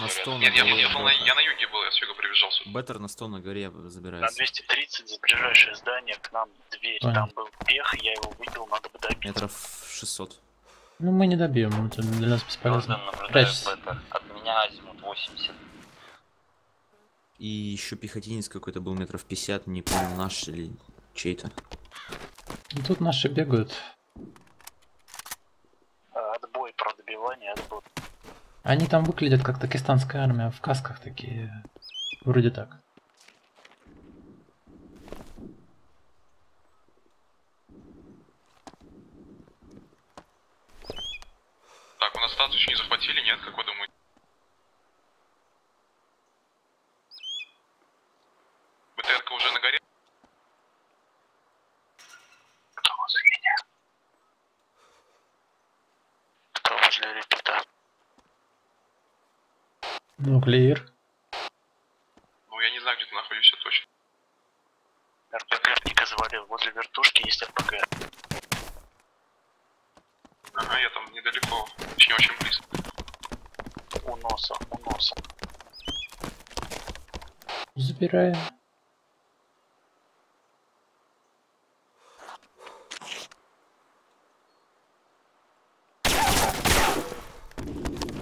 На 100 на Нет, я, горе. я, был на, я на юге был, я с юга прибежал сюда. Беттер на 100 на горе На забирается. 230 за ближайшее здание к нам дверь. Понял. Там был пех, я его выбил, надо бы добить. Метров 600. Ну мы не добьем, это для нас бесполезно. Прячься. От меня азимут 80. И еще пехотинец какой-то был метров 50, не помню, наш или чей-то. И тут наши бегают. А, Отбой про добивание, отбой. Они там выглядят как дагестанская армия, в касках такие. Вроде. Так, у нас статус еще не захватили, нет? Как вы думаете? БТРка уже на горе? Кто возле меня? Кто возле репета? Нуклеир. Ну, я не знаю, где ты находишься точно. РПГшника завалил. Возле вертушки есть РПГ. Ага, я там недалеко, точнее очень близко. У носа, у носа. Забираем.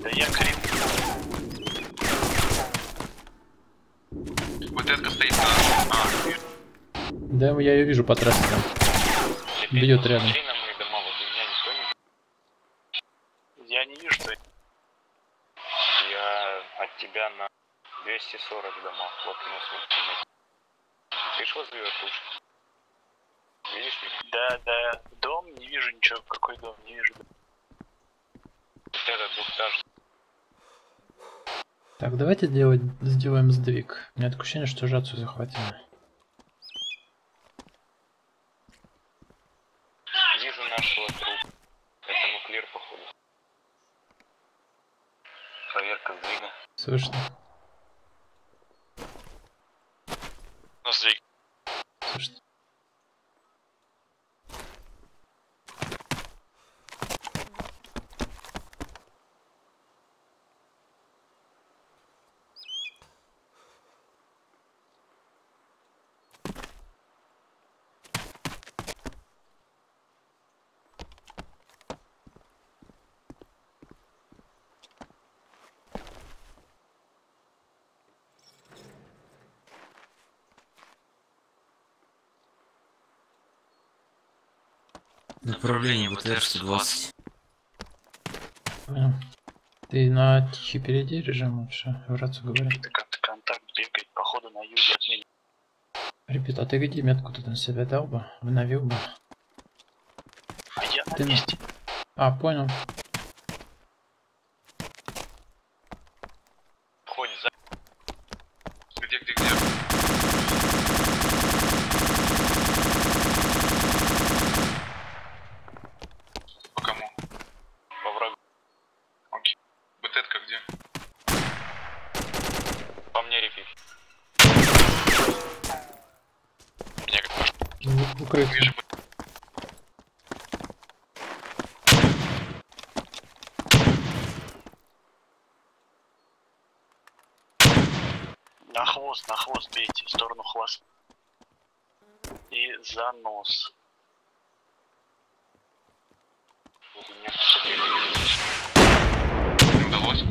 Да я крем. БТРка стоит на... А, вижу. Да, я ее вижу по трассе там. Бьет рядом. Смотри на мои дома, вот у меня никто не... Я не вижу, что это. Я от тебя на 240 домах. Вот у нас вот. Ты ж возле вертушки. Видишь меня? Да, да. Дом, не вижу ничего. Какой дом, не вижу. Вот этот двухэтажный. Так, давайте делать, сделаем сдвиг. У меня такое ощущение, что жацию захватили. Вижу нашего трупа. Это нуклеар, походу. Проверка сдвига. Слышно. Ну, сдвиг. Слышно. Направление БТР 120. Понял. Ты на тихий перейди режим лучше, в рацию говори. Кон- Контакт бегает, походу, на юге от меня. Ребят, а ты где метку ты на себя дал бы? Обновил бы? А я Ты на- месте. А, понял. Хоть за... Где, где, где? По кому? По врагу. Окей. БТРка где? По мне репит. Меня как В- Укрытие. На хвост, на хвост бейте, в сторону хвоста. И за нос. Удалось?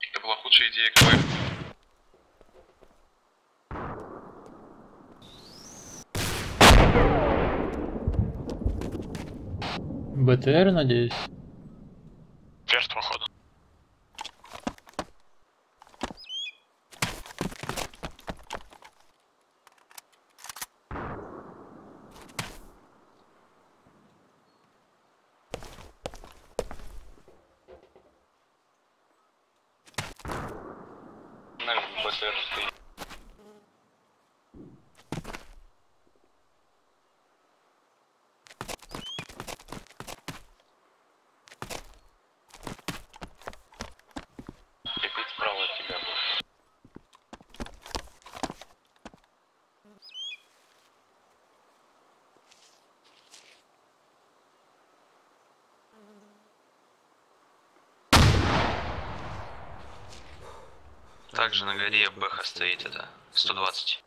Это была худшая идея, какой БТР, надеюсь? Ферст, походу. Наш БТР стоит. Также на горе Бэха стоит это 120.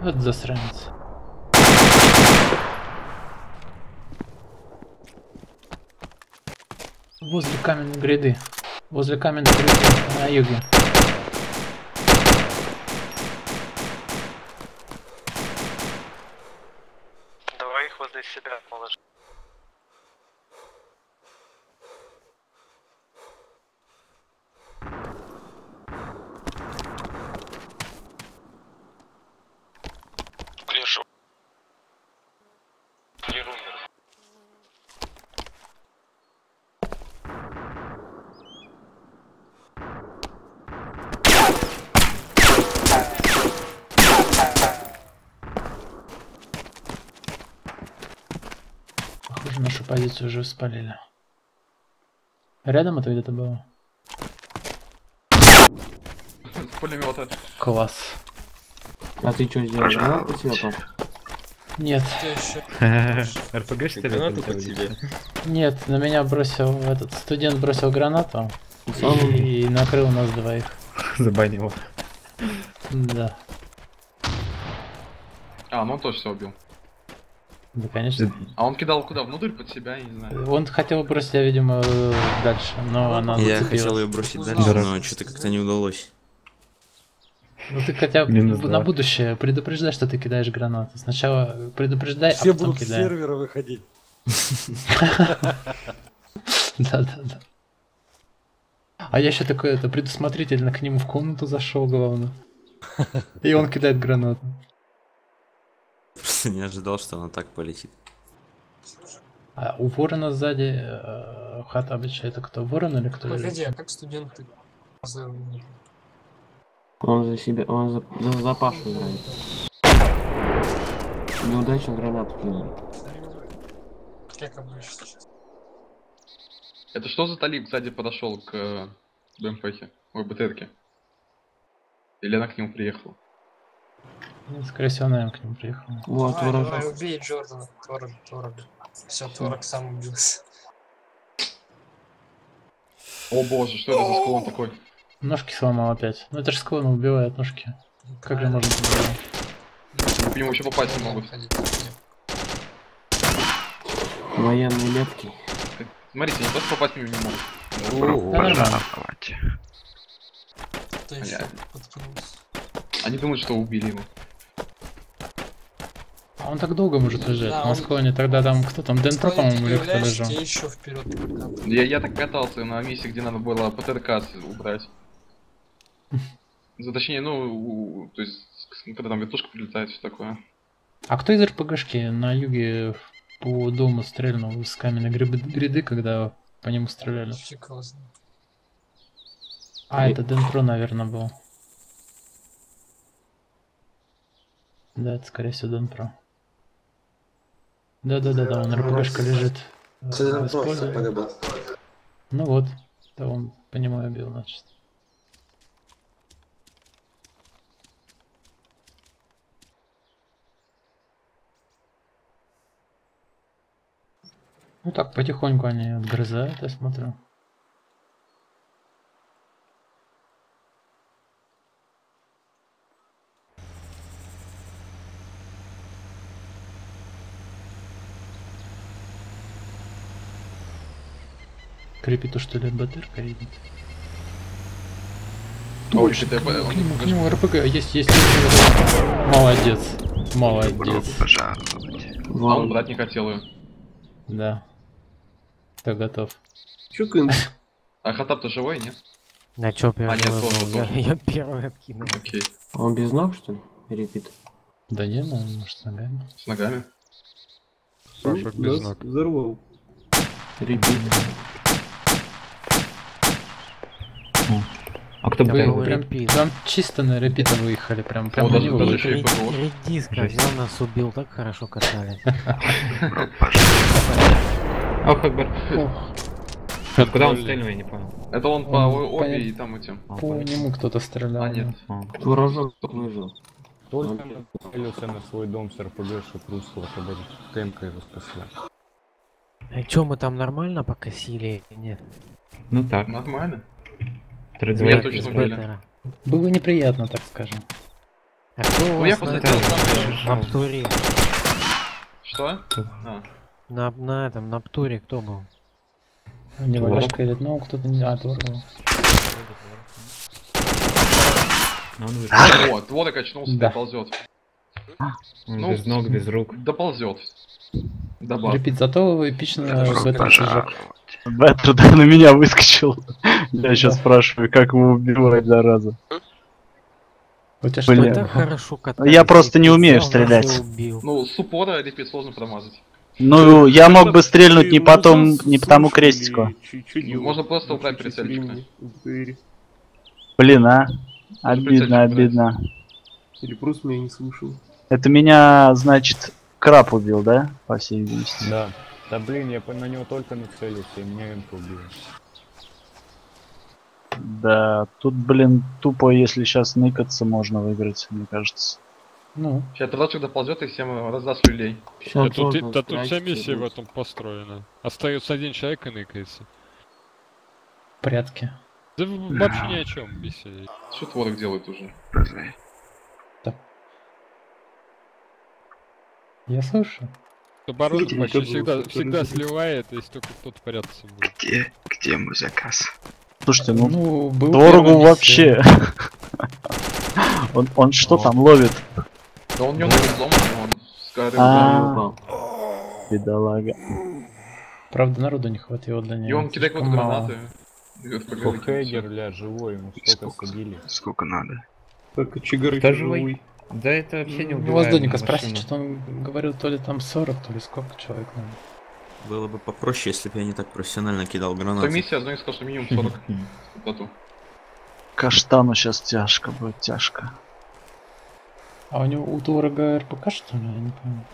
Вот засранец. Возле каменной гряды. Возле каменной гряды на юге. Давай их возле себя положи. Лежу. Похоже, нашу позицию уже спалили. Рядом это где-то было? Пулемета. Класс. А ты что сделал? Там? Нет. <laughs> РПГ что ли? Гранату где? себя. Нет, на меня бросил этот студент бросил гранату и накрыл нас двоих. <laughs> Забанил. Да. А, ну все убил. Да, конечно. А он кидал куда? Внутрь под себя, я не знаю. Он хотел бросить, я, видимо, дальше, но она Я зацепилась. хотел ее бросить дальше, но что-то как-то не удалось. Ну ты хотя бы Минус на будущее предупреждай, что ты кидаешь гранаты. Сначала предупреждай, Все а потом будут с кидай. сервера выходить. <laughs> Да, да, да. А я еще такой это предусмотрительно к нему в комнату зашел, главное. И он кидает гранату. <laughs> Не ожидал, что она так полетит. А у ворона сзади э, Хатабыча это кто? Ворон или кто? Погоди, а как студенты? за- Он за себя, он за, за запашу играет. Неудачно гранату кинул. Как обычно. Это что за талиб сзади подошел к э, БМПхе? Ой, БТРке? Или она к нему приехала? Ну, Скорее всего, наверное, к нему приехал. Вот, давай, убей Джордана. Творог, творог. Все, творог сам убился. О боже, что это за склон такой? Ножки сломал опять. Ну это же склон убивает ножки. Как же можно убивать? По нему еще попасть не могут. Военные метки. Смотрите, не просто попасть не могут. Нормально. Подкинулся? Они думают, что убили его. Он так долго может лежать Да, на он- склоне. Тогда там кто там? Дентро, по-моему, или кто лежал? еще вперед. Я, я так катался на миссии, где надо было ПТРК с- убрать. За точнее, ну, у- то есть, с- когда там вертушка прилетает, все такое. А кто из РПГшки на юге по дому стрельнул из каменной гряды, когда по нему стреляли? Знает. А, это Дентро, наверное, был. Да, это скорее всего Дентро. Да-да-да-да, он РПГшка лежит. Ну вот, да он по нему и бил, значит. Ну так, потихоньку они отгрызают, я смотрю. Крепиту что ли БТР едет? Ой, Точно, к к нему, к он- нему РПГ есть, есть, есть. Молодец, молодец. А он брать не хотел ее. Да. Кто готов? Чукин. <laughs> А Хатап-то живой, нет? А чё А, первый нет, был? тоже, Я, я первый откинул. Окей. Он без ног, что ли? Репит. Да не, ну, может, с ногами. С ногами. Пашек без ног. Взорвал. Репит. А кто был? прям, прям чисто на репита выехали, прям, прям О, даже- даже еще и ПВО. Редиска взял нас убил, так хорошо катали. <laughs> Ох, Акбар. Куда он стрельнул, я не понял. Это он по обе и там этим. По нему кто-то стрелял. А, нет. Творожок выжил. Только нацелился на свой дом с РПГ, чтоб русского, чтобы ТМК его спасла. А чё, мы там нормально покосили или нет? Ну так. Нормально. Точно убили. Было неприятно, так скажем. А кто у Ну, я вас на этом, на птуре? Что? А. На, на этом, на птуре кто был? Не Валяшка или ну кто-то не... А. Вот, Творог очнулся, Да. доползет. Ну, без ног, без рук. Доползет. Добав. Репит, зато эпично Беттер сжег. Беттер да, на меня выскочил. Я сейчас спрашиваю, как его убивать, зараза. У тебя Блин. Так хорошо катались, Я просто не умею стрелять. Ну, с упора репит сложно промазать. Ну, я мог бы стрельнуть не потом, не по тому крестику. Можно просто убрать прицельчик. Блин, а. Обидно, обидно. Или просто меня не слушал. Это меня, значит, краб убил, да? По всей видимости. Да. Да блин, я на него только нацелился, и меня МК убил. Да, тут, блин, тупо, если сейчас ныкаться, можно выиграть, мне кажется. Ну. Сейчас Творожек доползет и всем раздаст люлей. Да тут, и- да тут вся миссия в этом построена. Остается один человек и ныкается. Порядке. Да вообще ни о чем миссия. Что Творог делает уже? Я слышу. Оборот Видите, почти всегда, всегда сливает, если только кто-то прятаться будет. Где, где мой заказ? Слушайте, ну, Ну, был дорогу первый вообще. <laughs> он, он что там ловит? Да он не сломан, он с горы А, упал. Бедолага. Правда, народу не хватило для него. И он кидает вот гранаты. Поговорить, ля, живой, ему столько садили. Сколько надо? Так, Кто живой? Да это вообще не Ну, убиваемая вас Доника спросить, что он говорил, то ли там 40, то ли сколько человек надо. Было бы попроще, если бы я не так профессионально кидал гранаты. миссия, Доник сказал, что минимум 40. Стату. <laughs> Каштану сейчас тяжко будет, тяжко. А у него у Творога РПК что ли? Я не помню.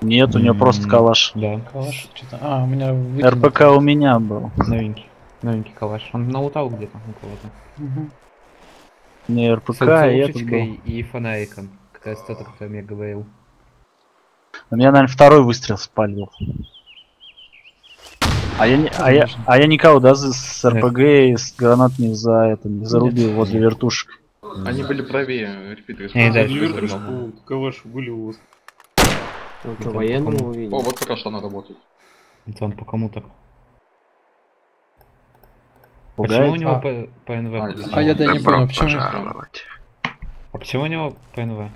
Нет, у него просто калаш. Да. Калаш что-то. А, у меня. РПК у меня был. Новенький. Новенький калаш. Он наутал где-то у кого-то. Мгм. Не РПК, этот был. и фонариком. Как раз тот, о котором я говорил. У меня, наверное, второй выстрел спалил. А я, не, а, я, а я никого, да, с- РПГ и с гранат не за это не зарубил возле вертушек. Они были правее, репит. Не, да, вертушку, калаш были у вас. Военного увидел? О, вот пока что она работает. Это он по кому так? Почему у него А. П- ПНВ? А? А я да не понял, почему. пожаловать. А почему у него ПНВ?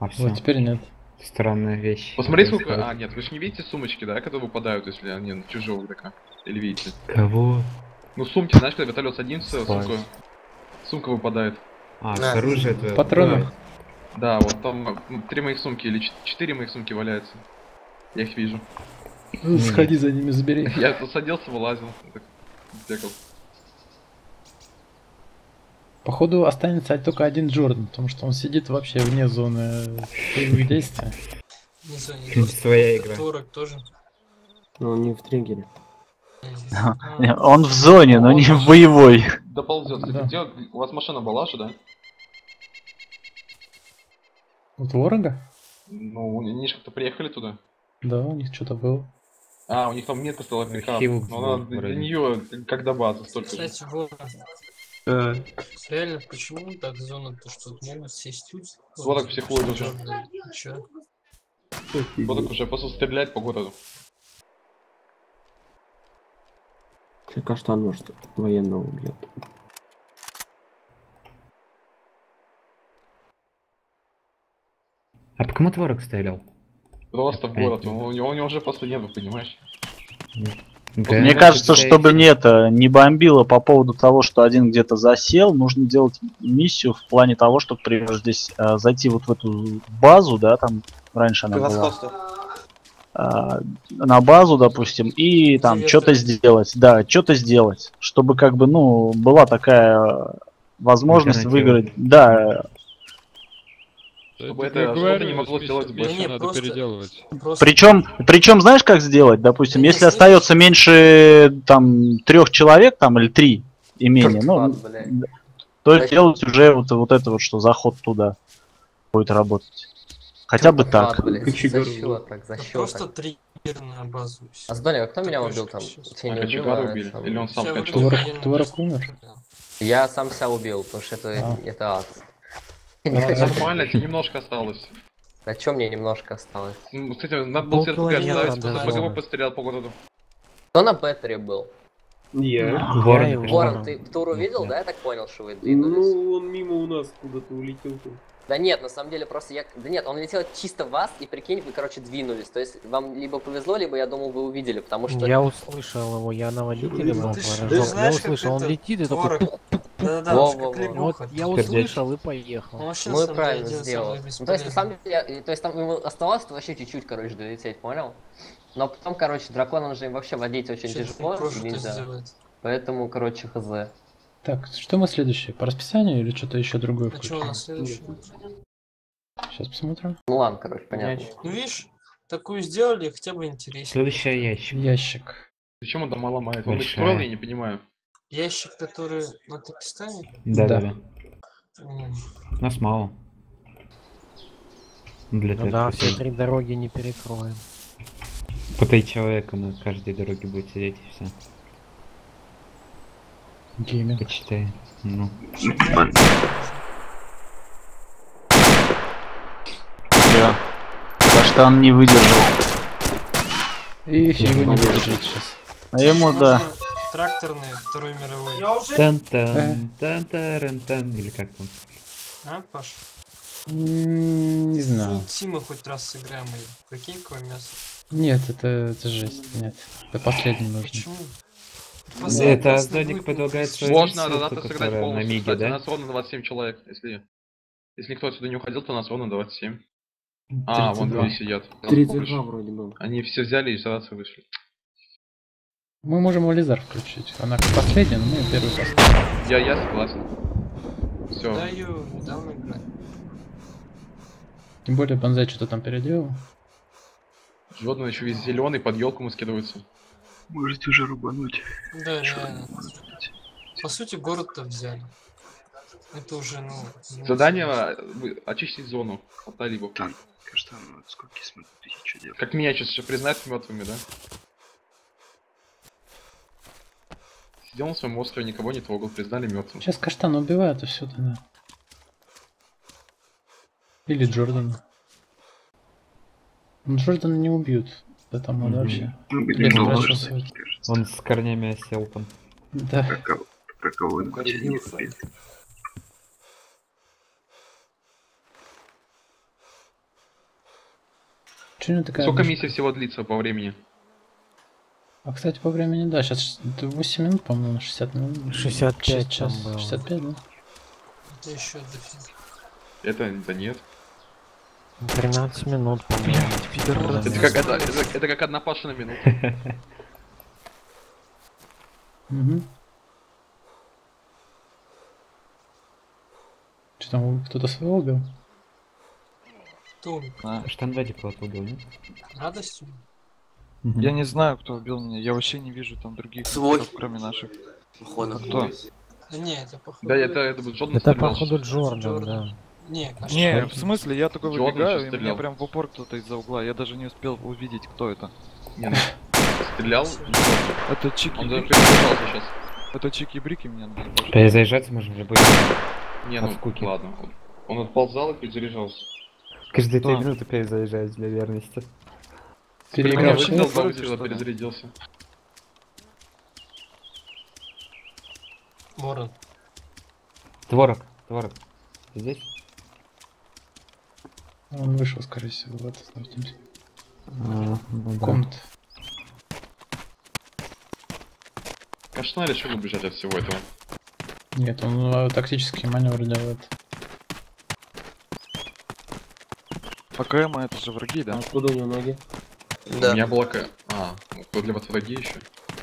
А все. Вот теперь нет. Странная вещь. Посмотри, сколько... А, нет, вы же не видите сумочки, да, которые выпадают, если они на чужого игрока? Или видите? Кого? Ну, сумки, знаешь, когда вертолет садится, сумка... Сумка выпадает. А, Да. с оружия твоего. Патронов. Да, вот там м, три моих сумки или чет- четыре моих сумки валяются. Я их вижу. Ну, Сходи за ними, забери. Я тут садился, вылазил. так, бегал. Походу останется только один Джордан, потому что он сидит вообще вне зоны боевых. Не не Хм, Своя игра. Творог тоже. Ну, он не в триггере. <laughs> Он в зоне, но не в боевой. Доползет. Да. Где у вас машина была же, да? У Творога? Ну, они же как-то приехали туда. Да, у них что-то было. А, у них там метка стала. Архивов Но она был для нее как до базы столько. Кстати, вот, Э, реально, почему так зона-то, что вот могут сесть тут? Вот так психует уже. Чё? Вот так уже просто стрелять по городу. Ты каштан, может, военного убьет. А по кому творог стрелял? Просто в город. У него, у него уже просто нету, понимаешь? Мне кажется, чтобы не это не бомбило по поводу того, что один где-то засел, нужно делать миссию в плане того, чтобы например, здесь э, зайти вот в эту базу, да, там раньше она была. а, на базу, допустим, и там что-то сделать, да, что-то сделать, чтобы как бы, ну, была такая возможность Альтернатива. выиграть, да, Чтобы это что-то не могло сделать больше. надо просто- переделывать. Просто Причем, причем знаешь, как сделать? Допустим, Да если нет, остается меньше там трех человек, там или три и менее, ну, То Значит- есть делать уже вот, вот это вот, что заход туда будет работать. Хотя бы так. А, блядь, за счет, так, за Я счет. просто триггерно базуюсь. А кто меня убил там? Тебя не А убил, а Или он сам Творог, творог умер. Я сам себя убил, потому что это, А. это ад. Ну, <laughs> Нормально, тебе немножко осталось. А чё мне немножко осталось? Ну, Кстати, надо было сердце оставить, по. ГБ пострелял по городу. Кто на Беттере был? Я. Ворон, ты тур увидел, да, я так понял, что вы двинулись? Ну, он мимо у нас куда-то улетел. там. Да нет, на самом деле просто я... Да нет, он летел чисто в вас, и прикинь, вы, короче, двинулись. То есть вам либо повезло, либо я думал, вы увидели, потому что... Я услышал его, я на водителе был, ж Я услышал, он летит и такой... Да-да-да. Вот я услышал и поехал. Ну и правильно сделал. Ну, то есть, на самом деле, я- то есть там ему оставалось вообще чуть-чуть, короче, долететь, понял? Но потом, короче, дракон, он же им вообще водить очень тяжело. Поэтому, короче, хз. Так, что мы следующее? По расписанию или что-то еще другое А что у нас следующее? Сейчас посмотрим. Ну ладно, короче, понятно. Ну видишь, такую сделали, хотя бы интереснее. Следующий ящик. Ящик. Зачем он дома ломает? Он их я не понимаю. Ящик, который на Туркестане? Да, да, Да. Нас мало. Для Ну да, все три дороги не перекроем. По три человека на каждой дороге будет сидеть и все. Гейминг. Почитай. Ну. Всё. Каштан не выдержал. И его не выдержит сейчас. А ему, да. Тракторный, Второй мировой. Тан-тан, тан-таран-тан, или как там? А, Паш? Не знаю. Тима хоть раз сыграем, и прикинь, какое мясо. Нет, это, это жесть. Нет. Это последний нужно. Почему? Это Зоник предлагает завтра ту, сыграть которая на полностью. Миге, Кстати, да? нас ровно 27 человек. Если, если никто отсюда не уходил, то нас ровно 27. А, вон 32. люди сидят. 32 вроде было. Они все взяли и сразу вышли. Мы можем Вализар включить. Она как последняя, но мы первый поставим. Я, я согласен. Все. Да, ее недавно играли. Тем более Бонзай что-то там переделал. Животные еще весь зеленый, под елку мы скидываются. Можете уже рубануть. Да, реально. По сути, город-то взяли. Это уже, ну... ну, Задание очистить зону от талибов. Там, каштан, ну, сколько смотрю, тысячу делать. Как меня сейчас признать мертвыми, да? Сидел на своем острове, никого не трогал, признали мертвым. Сейчас Каштан убивают и все тогда. Или Джордана. Джордана не убьют. Да там надо вообще. Ну. Он с корнями осел там. Да. Как, как кого-нибудь не. Че такая Сколько миссий всего длится по времени? А, кстати, по времени, да, сейчас 8 минут, по-моему, 60 минут. 65 час, там было. 65, да? Это еще дофига. Это, да нет. 13 минут, по-моему. Это как, это, это- это как одна паша на минуту. <laughs> Угу. Что там, кто-то своего убил? Кто умер? Штан Вадик кого-то убил, нет? Радостью? Я не знаю, кто убил меня. Я вообще не вижу там других Свой. кроме наших. Походу. А кто? Да не, это походу... Да, это, это был Джордан Это стрелял. походу Джордан, да. Не, конечно. Не, в смысле, я Джордан выбегаю, и мне стрелял. прям в упор кто-то из-за угла. Я даже не успел увидеть, кто это. Не, ну, стрелял. Это Чики Он даже сейчас. Это Чики Брики меня наебали. Перезаряжаться можем в любой Не, От ну скуки. ладно. Он отползал и перезаряжался. Каждые три минуты перезаряжаюсь для верности. Меня человек? два выстрела, перезарядился. Ворон. Творог, творог. Ты здесь? Он вышел, скорее всего, в это, знаете, А, ну да. комнат. Конечно, решил убежать от всего этого. Нет, он э, тактический маневр делает. АКМ это же враги, да? Откуда у него ноги? У меня была К. А, кто для вас враги еще?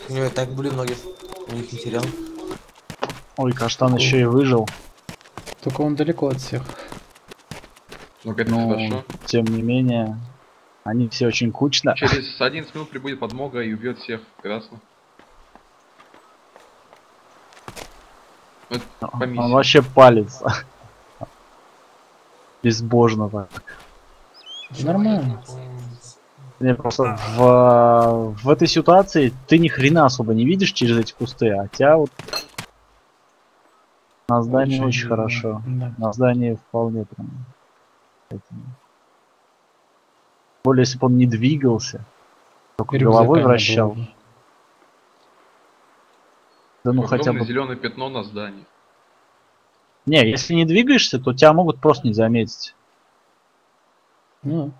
У него и так были ноги. Я их не терял. Ой, Каштан еще и выжил. Только он далеко от всех. Ну, это Ну, хорошо. тем не менее, они все очень кучно. Через 11 минут прибудет подмога и убьет всех. Прекрасно. Он вообще палится. Безбожно так. Нормально. Не, просто в, в этой ситуации ты ни хрена особо не видишь через эти кусты, а тебя вот на здании Очень очень, хорошо. да. На здании вполне прям. Поэтому. Более если бы он не двигался, только головой рюкзака не вращал. было. Да ну хотя бы. зеленое пятно на здании. Не, если не двигаешься, то тебя могут просто не заметить. Ну,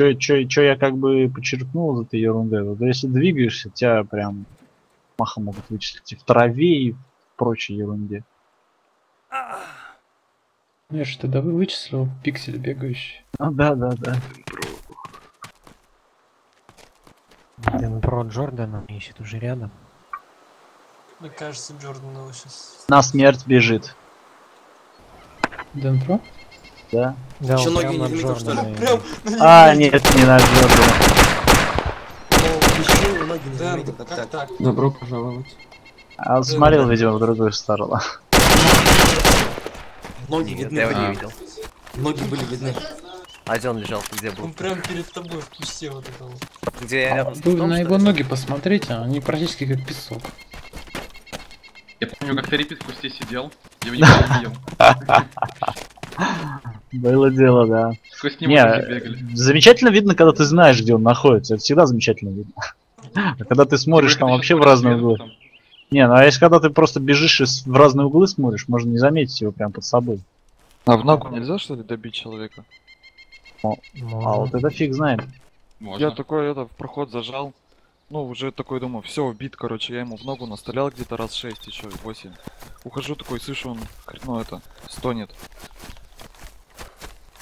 Чё, чё, чё я как бы подчеркнул из этой ерунды? Вот если двигаешься, тебя прям махом могут вычислить и в траве, и в прочей ерунде. Ну, я же тогда вы- вычислил пиксель бегающий. А, да, да, да. Про Джордана ищет уже рядом. Мне кажется, Джордан его сейчас... На смерть бежит. Дэн Про? Да. Да, он ноги не заметил, что ли? Прям А, нет, не на Джордана. Почему ноги не Дэн, заметил, как как так? так? Добро пожаловать. А он смотрел, видимо, в другую сторону. Ноги Нет, видны. я его не А. видел. Ноги были видны. А где он лежал? Ты где был? Он прям перед тобой в кусте вот этого. Где я рядом с Вы на его ноги посмотрите, они практически как песок. Я помню, как Терепит в кусте сидел. Я его не ел. Было дело, да. Сквозь него Не, бегали. замечательно видно, когда ты знаешь, где он находится. Это всегда замечательно видно. А когда ты смотришь там вообще в разные углы. Не, ну а если когда ты просто бежишь и в разные углы смотришь, можно не заметить его прям под собой. А в ногу нельзя что ли добить человека? О, А вот это фиг знает. Я такой это в проход зажал. Ну, уже такой думаю, все, убит, короче, я ему в ногу настрелял где-то раз 6, еще 8. Ухожу такой, слышу, он, ну это, стонет.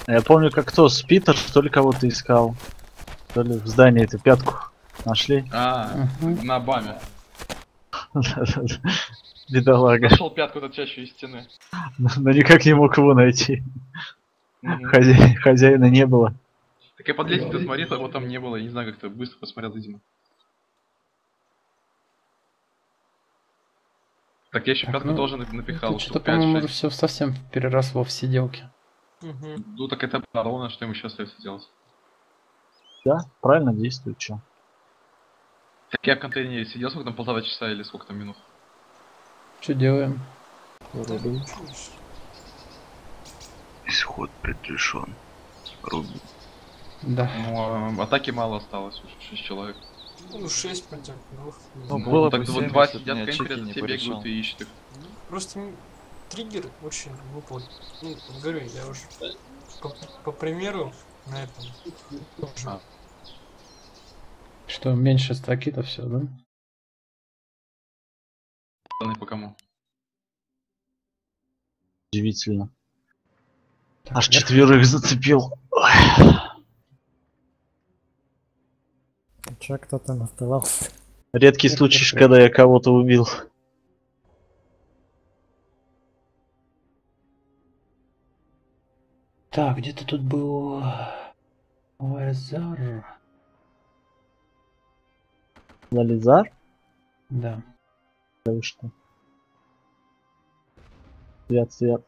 Я помню, как кто с Питер, что ли кого-то искал. То ли в здании эту пятку нашли. А, на Обаме. <laughs> Бедолага. Нашел пятку торчащую из стены. Но никак не мог его найти. Хозяина не было. Так я под лестницей смотрел, его там не было. Я не знаю, как-то быстро посмотрел, видимо. Так я еще Так, пятку ну, тоже нап- напихал. Что-то, по-моему, уже 5-6. все совсем переросло в сиделки. Ну так это ровно, что ему сейчас остается делать. Да, правильно действует, чё. Так я в контейнере сидел, сколько там, полтора часа или сколько там минут? Что делаем? Исход предрешен. Руби. Да. Ну, а, атаки мало осталось, уже 6 человек. Ну, 6 против двух. Ну, Ну, было так бы вот семь, два если бы сидят не все порешал. бегают и ищут их. Просто триггер очень глупо. Ну, говорю, я уже по, по примеру на этом. тоже. Что, меньше стаки-то все, да? Данные по кому? Удивительно. Так, Аж я- четверых зацепил. Ой. Че, кто там оставался? Редкий случай, когда я кого-то убил. Так, где-то тут был... Лазар. Лализар? Да. Да вы что? Свят, свят.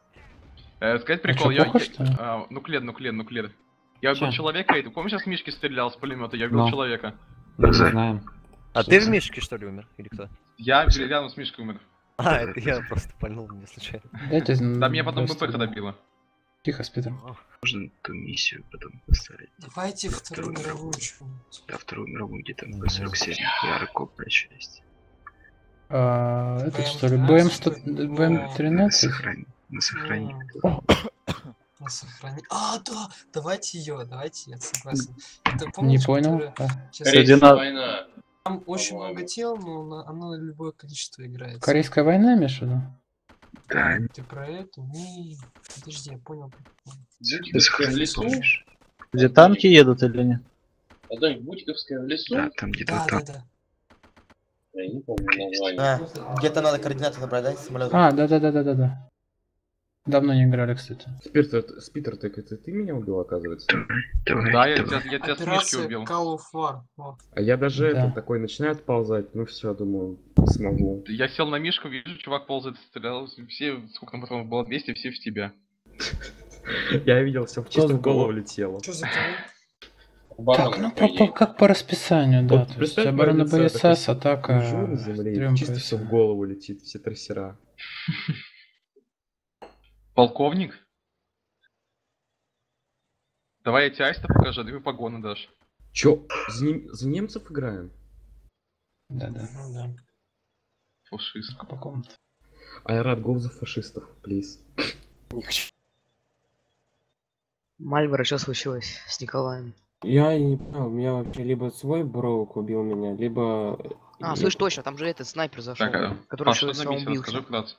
Э, сказать А прикол, чё, я... плохо, я- что ли? а, нуклеар, нуклеар, нуклеар. Я убил человека, и ты помнишь, я с Мишки стрелял с пулемета, я убил Ну. человека. Мы не знаем. А Что ты в Мишке что ли умер? Или кто? Я рядом с Мишкой умер. А, это я просто пальнул мне случайно. Да меня потом БП добило. Тихо, Спитер. Можно ту миссию потом поставить. Давайте вторую мировую чё. Да, вторую мировую где-то на 47. Я Рыкоп 6. А, это БМ что ли? 13, БМ-100 ну, БМ-13? Сохрани. На сохранение. На сохрани- А, да, давайте ее, давайте, я согласен. Это Не помнишь, понял. которая- А. Сейчас Корейская я- война. Там очень много тел, но на- оно любое количество играет. Корейская война, имеешь в Да. Ты про эту? Не, подожди, я понял. Где танки едут или нет? А то Бутиковская в лесу? Да, там где-то Да, там. да, да. Я не помню название. А, где-то надо координаты набрать, да, самолета? А, да-да-да-да-да-да. Давно не играли, кстати. Спирт, Спитер, так это ты меня убил, оказывается? <clears throat> Да, я тебя, я тебя с мишки убил. Call of War. Вот. А я даже Да. это такой начинаю отползать, ну все, думаю, смогу. Я сел на мишку, вижу, чувак ползает, стрелял. Все, сколько там патронов было, 200, все в тебя. <laughs> Я видел, все Кто чисто в в голову летело. Что за Так, ну по- по- как по расписанию, да. Вот То есть оборона БСС, такой атака. Чисто все в голову летит, все трассера. <laughs> Полковник? Давай я тебе аиста покажу, а ты мне погоны дашь. Чё, за, нем- за немцев играем? Да, да. Ну да. Фашист. По комнате. Айрат, гол за фашистов, плиз. Мальвара, что случилось с Николаем? Я не понял, у меня вообще либо свой броук убил меня, либо... А, слышь, точно, там же этот снайпер зашел, Так, а, который Паш, что за миссия? Расскажи вкратце.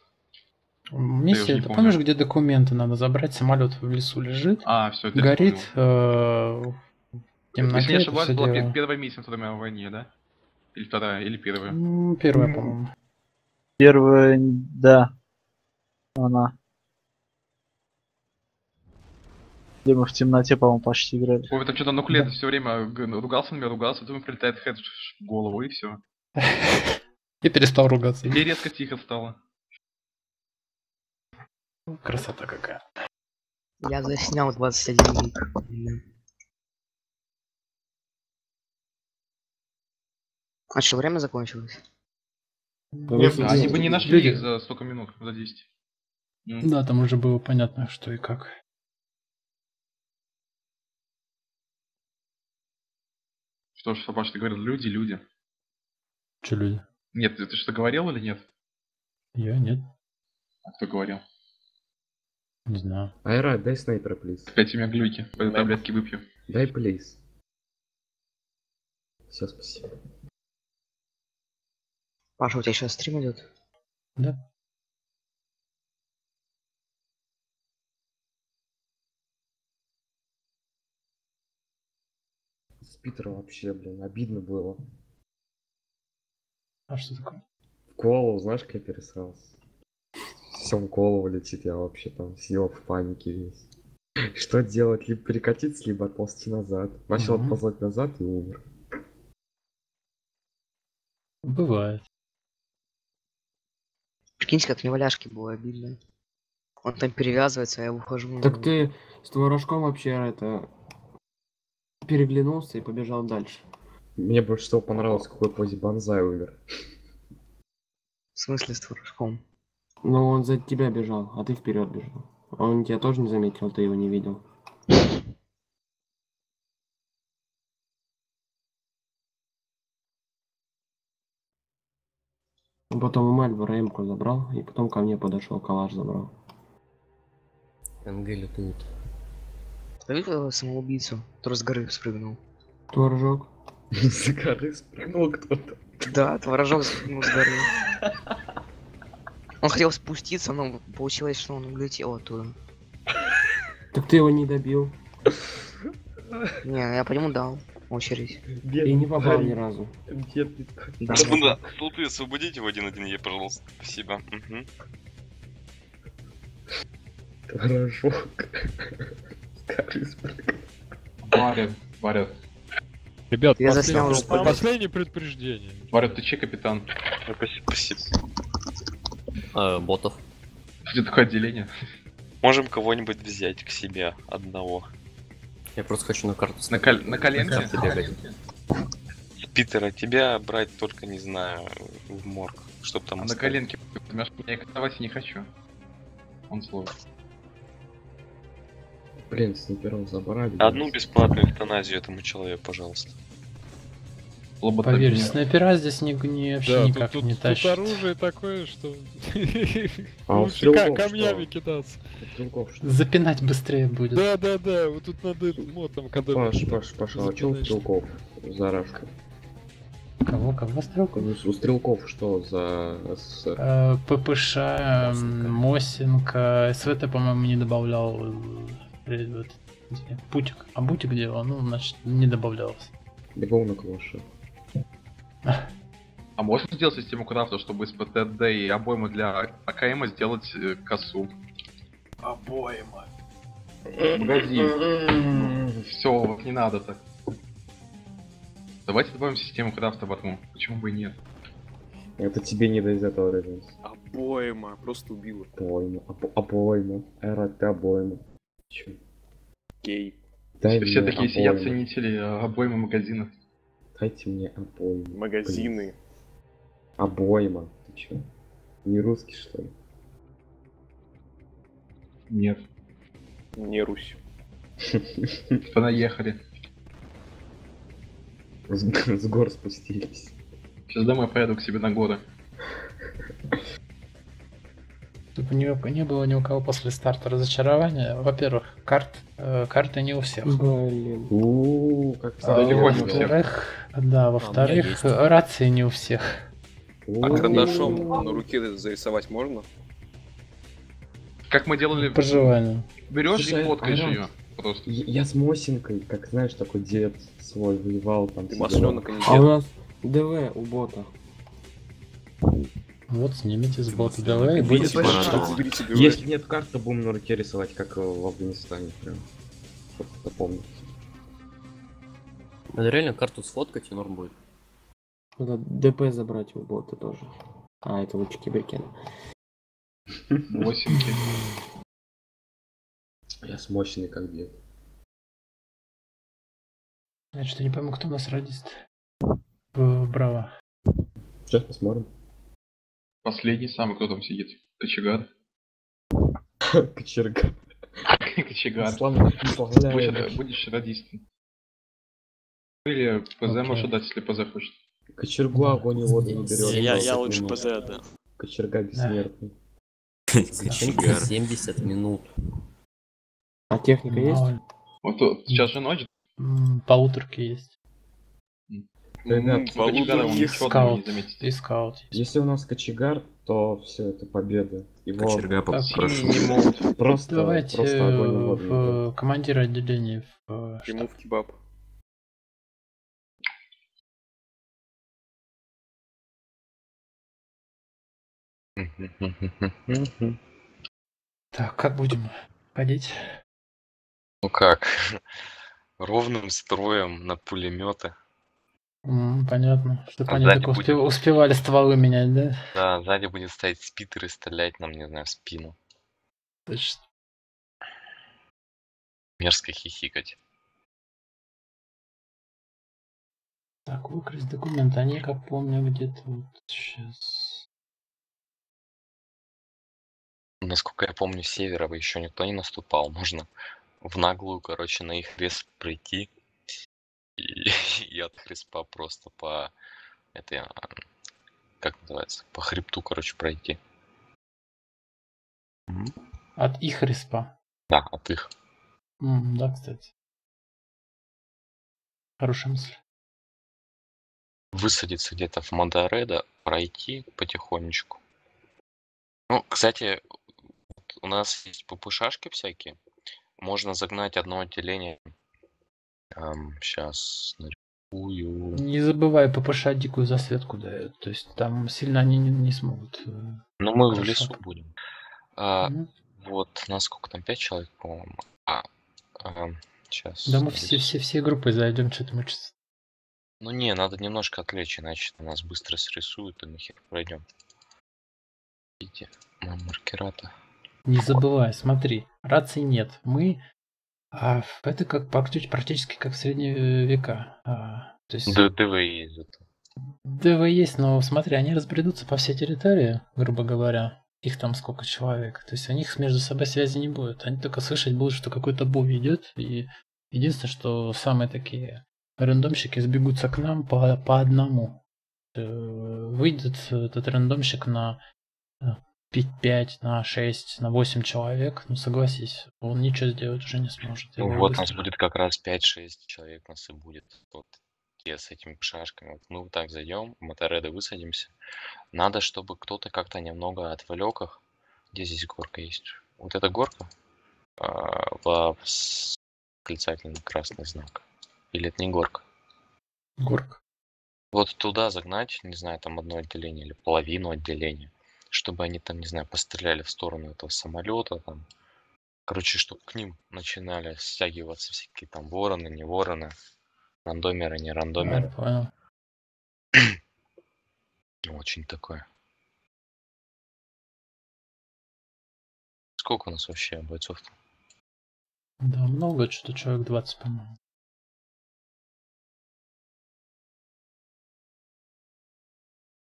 Миссия, ты помнишь, где документы надо забрать? Самолет в лесу лежит, А, все, это горит, э, в темноте, Если не ошибаюсь, была дело. пе- первая миссия во Второй мировой войне, да? Или вторая, или первая. М, Первая, по-моему. Первая, да. Она. Где мы в темноте, по-моему, почти играли. Ой, там что-то нуклеид все время ругался на меня, ругался, думаю, прилетает хед в голову, и все. И <laughs> перестал ругаться. И резко тихо стало. Красота какая. Я заснял 21 гиг. А что, время закончилось? Нет, они бы не нашли Люди- их за столько минут, за 10. М. Да, там уже было понятно, что и как. Что ж, Паш, ты говорил, люди, люди. Че люди? Нет, ты что говорил или нет? Я нет, А кто говорил? Не знаю. Айрат, дай снайпера, плиз. Опять у меня глюки, по таблетки выпью. Дай, плиз. Все, спасибо. Паша, у тебя сейчас стрим идет? Да. С Питером вообще, блин, обидно было. А что такое? В голову, знаешь, как я пересрался? Все в голову летит, я вообще там сидел в панике весь. Что делать? Либо перекатиться, либо отползти назад. Начал Мгм. отползать назад и умер. Бывает. Прикиньте, как неваляшки было обидно. Он там перевязывается, а я ухожу. на Так ты с творожком вообще это... Переглянулся и побежал дальше. Мне больше всего понравилось, какой позе Банзай умер. В смысле с творожком? Но он за тебя бежал, а ты вперед бежал. Он тебя тоже не заметил, ты его не видел. Потом у Мальбора Эмку забрал, и потом ко мне подошел, калаш забрал. МГ лютует. Ты видел самоубийцу, который с горы спрыгнул? Творожок. <laughs> С горы спрыгнул кто-то. Да, творожок спрыгнул с горы. <laughs> Он хотел спуститься, но получилось, что он улетел оттуда. Так ты его не добил. Не, я по нему дал очередь. И не попал ни разу. Да. Господа, столпы освободите в 1-1Е, пожалуйста. Спасибо. Мгм. Творожок. С горы спрыгнул. Варя, Варя. Ребят, Я последнее, заснял последнее предупреждение. Варя, ты че, капитан? Спасибо. Э, ботов. Где такое отделение? Можем кого-нибудь взять к себе одного. Я просто хочу на карту На, кол- на коленке? карте бегать. Питера, тебя брать только, не знаю, в морг. Чтоб там А на коленке, понимаешь, я катавать не хочу. Он сложный. Блин, снайпером забрали. Одну бесплатную эвтаназию этому человеку, пожалуйста. Поверь, снайпера здесь не, не вообще Да, никак тут, не тут, тут тащат. оружие такое, что А лучше стрелков камнями что? кидаться. У стрелков что? Запинать быстрее будет. Да, да, да, вот тут надо мотом, когда... Паш, Паш, Паш, а что у запинаешь. стрелков за рашку? Кого, кого стрелков? Ну, У стрелков что за СССР? Э, ППШ, Мосинка, СВТ, по-моему, не добавлял. э, где? Путик. А Бутик делал, ну, значит, не добавлялось. Бегал на калаше. А можно сделать систему крафта, чтобы из ПТД и обоймы для АКМ сделать э, косу? Обойма. Погоди. Все, не надо так. Давайте добавим систему крафта потом. Почему бы и нет? Это тебе не до из этого разницы. Обойма, просто убила. Обойма, обо- обойма. Эра, ты обойма. Чё? Гей. Дай Все такие сидят обойму. ценители э, обоймы магазинов. Дайте мне обойму. Магазины. Блин. Обойма. Ты чё? Не русский, что ли? Нет. Не Русь. <laughs> Понаехали. С, с гор спустились. Сейчас домой поеду к себе на горы. Чтобы не, не было ни у кого после старта разочарования. Во-первых, карт, э, карты не у всех. Блин. У, как А, во-вторых, да, во-вторых, есть. рации не у всех. А карандашом на руке зарисовать можно? Как мы делали... По желанию. Берешь и фоткаешь ее. Просто. Я, я с Мосинкой, как знаешь, такой дед свой воевал там. Ты масленок, а не А у нас ДВ у бота. Вот, снимите с бота давай и будете Если- нет карты, будем на руке рисовать, как э, в Афганистане прям. Запомнить. Надо реально карту сфоткать и норм будет. Надо ДП забрать у бота тоже. А, это лучше киберкена. Восемьки. <laughs> Я с мощный как дед. Я что не пойму, кто у нас радист. В- Браво. Сейчас посмотрим. Последний самый, кто там сидит. Кочегар. <laughs> Кочерга. <laughs> Кочегар. Будешь, радистом. Или ПЗ можешь дать, если ПЗ хочет. Кочергу огонь и воду не берет. Я, я 20 лучше. ПЗ отдам. Кочерга бессмертный. Кочегар. 70 минут. А техника есть? Мало ли. Вот тут, сейчас же ночь. Полуторки есть. Ребят, у Кочегара он ничего не Скаут. заметит. И скаут. Если у нас кочегар, то все это победа. Его Кочерга прошу. Могут. <laughs> просто, Давайте просто огонь и э, в командира отделения в э. Ему в кебаб. <laughs> Так, как будем ходить? Ну как? <laughs> Ровным строем на пулеметы. М, понятно. Чтобы А они сзади так будет- успе- успевали стволы менять, да? Да, сзади будет стоять спитер и стрелять нам, не знаю, в спину. Точно. Мерзко хихикать. Так, выкрасть документы. Они, как помню, где-то вот сейчас. Насколько я помню, с севера еще никто не наступал. Можно в наглую, короче, на их респ прийти и, и от респа просто по этой, а, как называется, по хребту, короче, пройти. От их респа. Да, от их. М, да, кстати. Хорошая мысль. Высадиться где-то в Мадареда, пройти потихонечку. Ну, кстати, у нас есть ППШшки всякие. Можно загнать одно отделение. Сейчас нарисую. Не забывай ППШ дикую засветку дает. То есть там сильно они не, не смогут. э, Ну, мы в лесу будем. А, Мгм. Вот, нас сколько там, пять человек, по-моему. А, сейчас. Да мы все, все, все группы зайдем, что-то мы чё- Ну не, надо немножко отвлечь, иначе нас быстро срисуют и нахер пройдем. Видите, маркерата. Не забывай, смотри, рации нет. Мы а, это как практи- практически как в средние века. А, то есть Д- ДВ есть зато. ДВ есть, но смотри, они разбредутся по всей территории, грубо говоря. Их там сколько человек. То есть у них между собой связи не будет. Они только слышать будут, что какой-то бой идет. И единственное, что самые такие рандомщики сбегутся к нам по, по одному. Э, Выйдет этот рандомщик на э, 5, на 6, на 8 человек. Ну согласись, он ничего сделать уже не сможет. Ну вот быстро- нас будет как раз 5-6 человек нас и будет. Вот те с этими шашками. Вот мы вот так зайдем, Мотореды высадимся. Надо, чтобы кто-то как-то немного отвлек их. Где здесь горка есть? Вот эта горка а, в восклицательный красный знак. Или это не горка? Горка. Вот туда загнать, не знаю, там одно отделение или половину отделения, чтобы они там, не знаю, постреляли в сторону этого самолета, там, Короче, чтобы к ним начинали стягиваться всякие там вороны, не вороны, рандомеры, не Я рандомеры. понял. <clears throat> Очень такое. Сколько у нас вообще бойцов-то? Да, много, что-то человек 20, по-моему.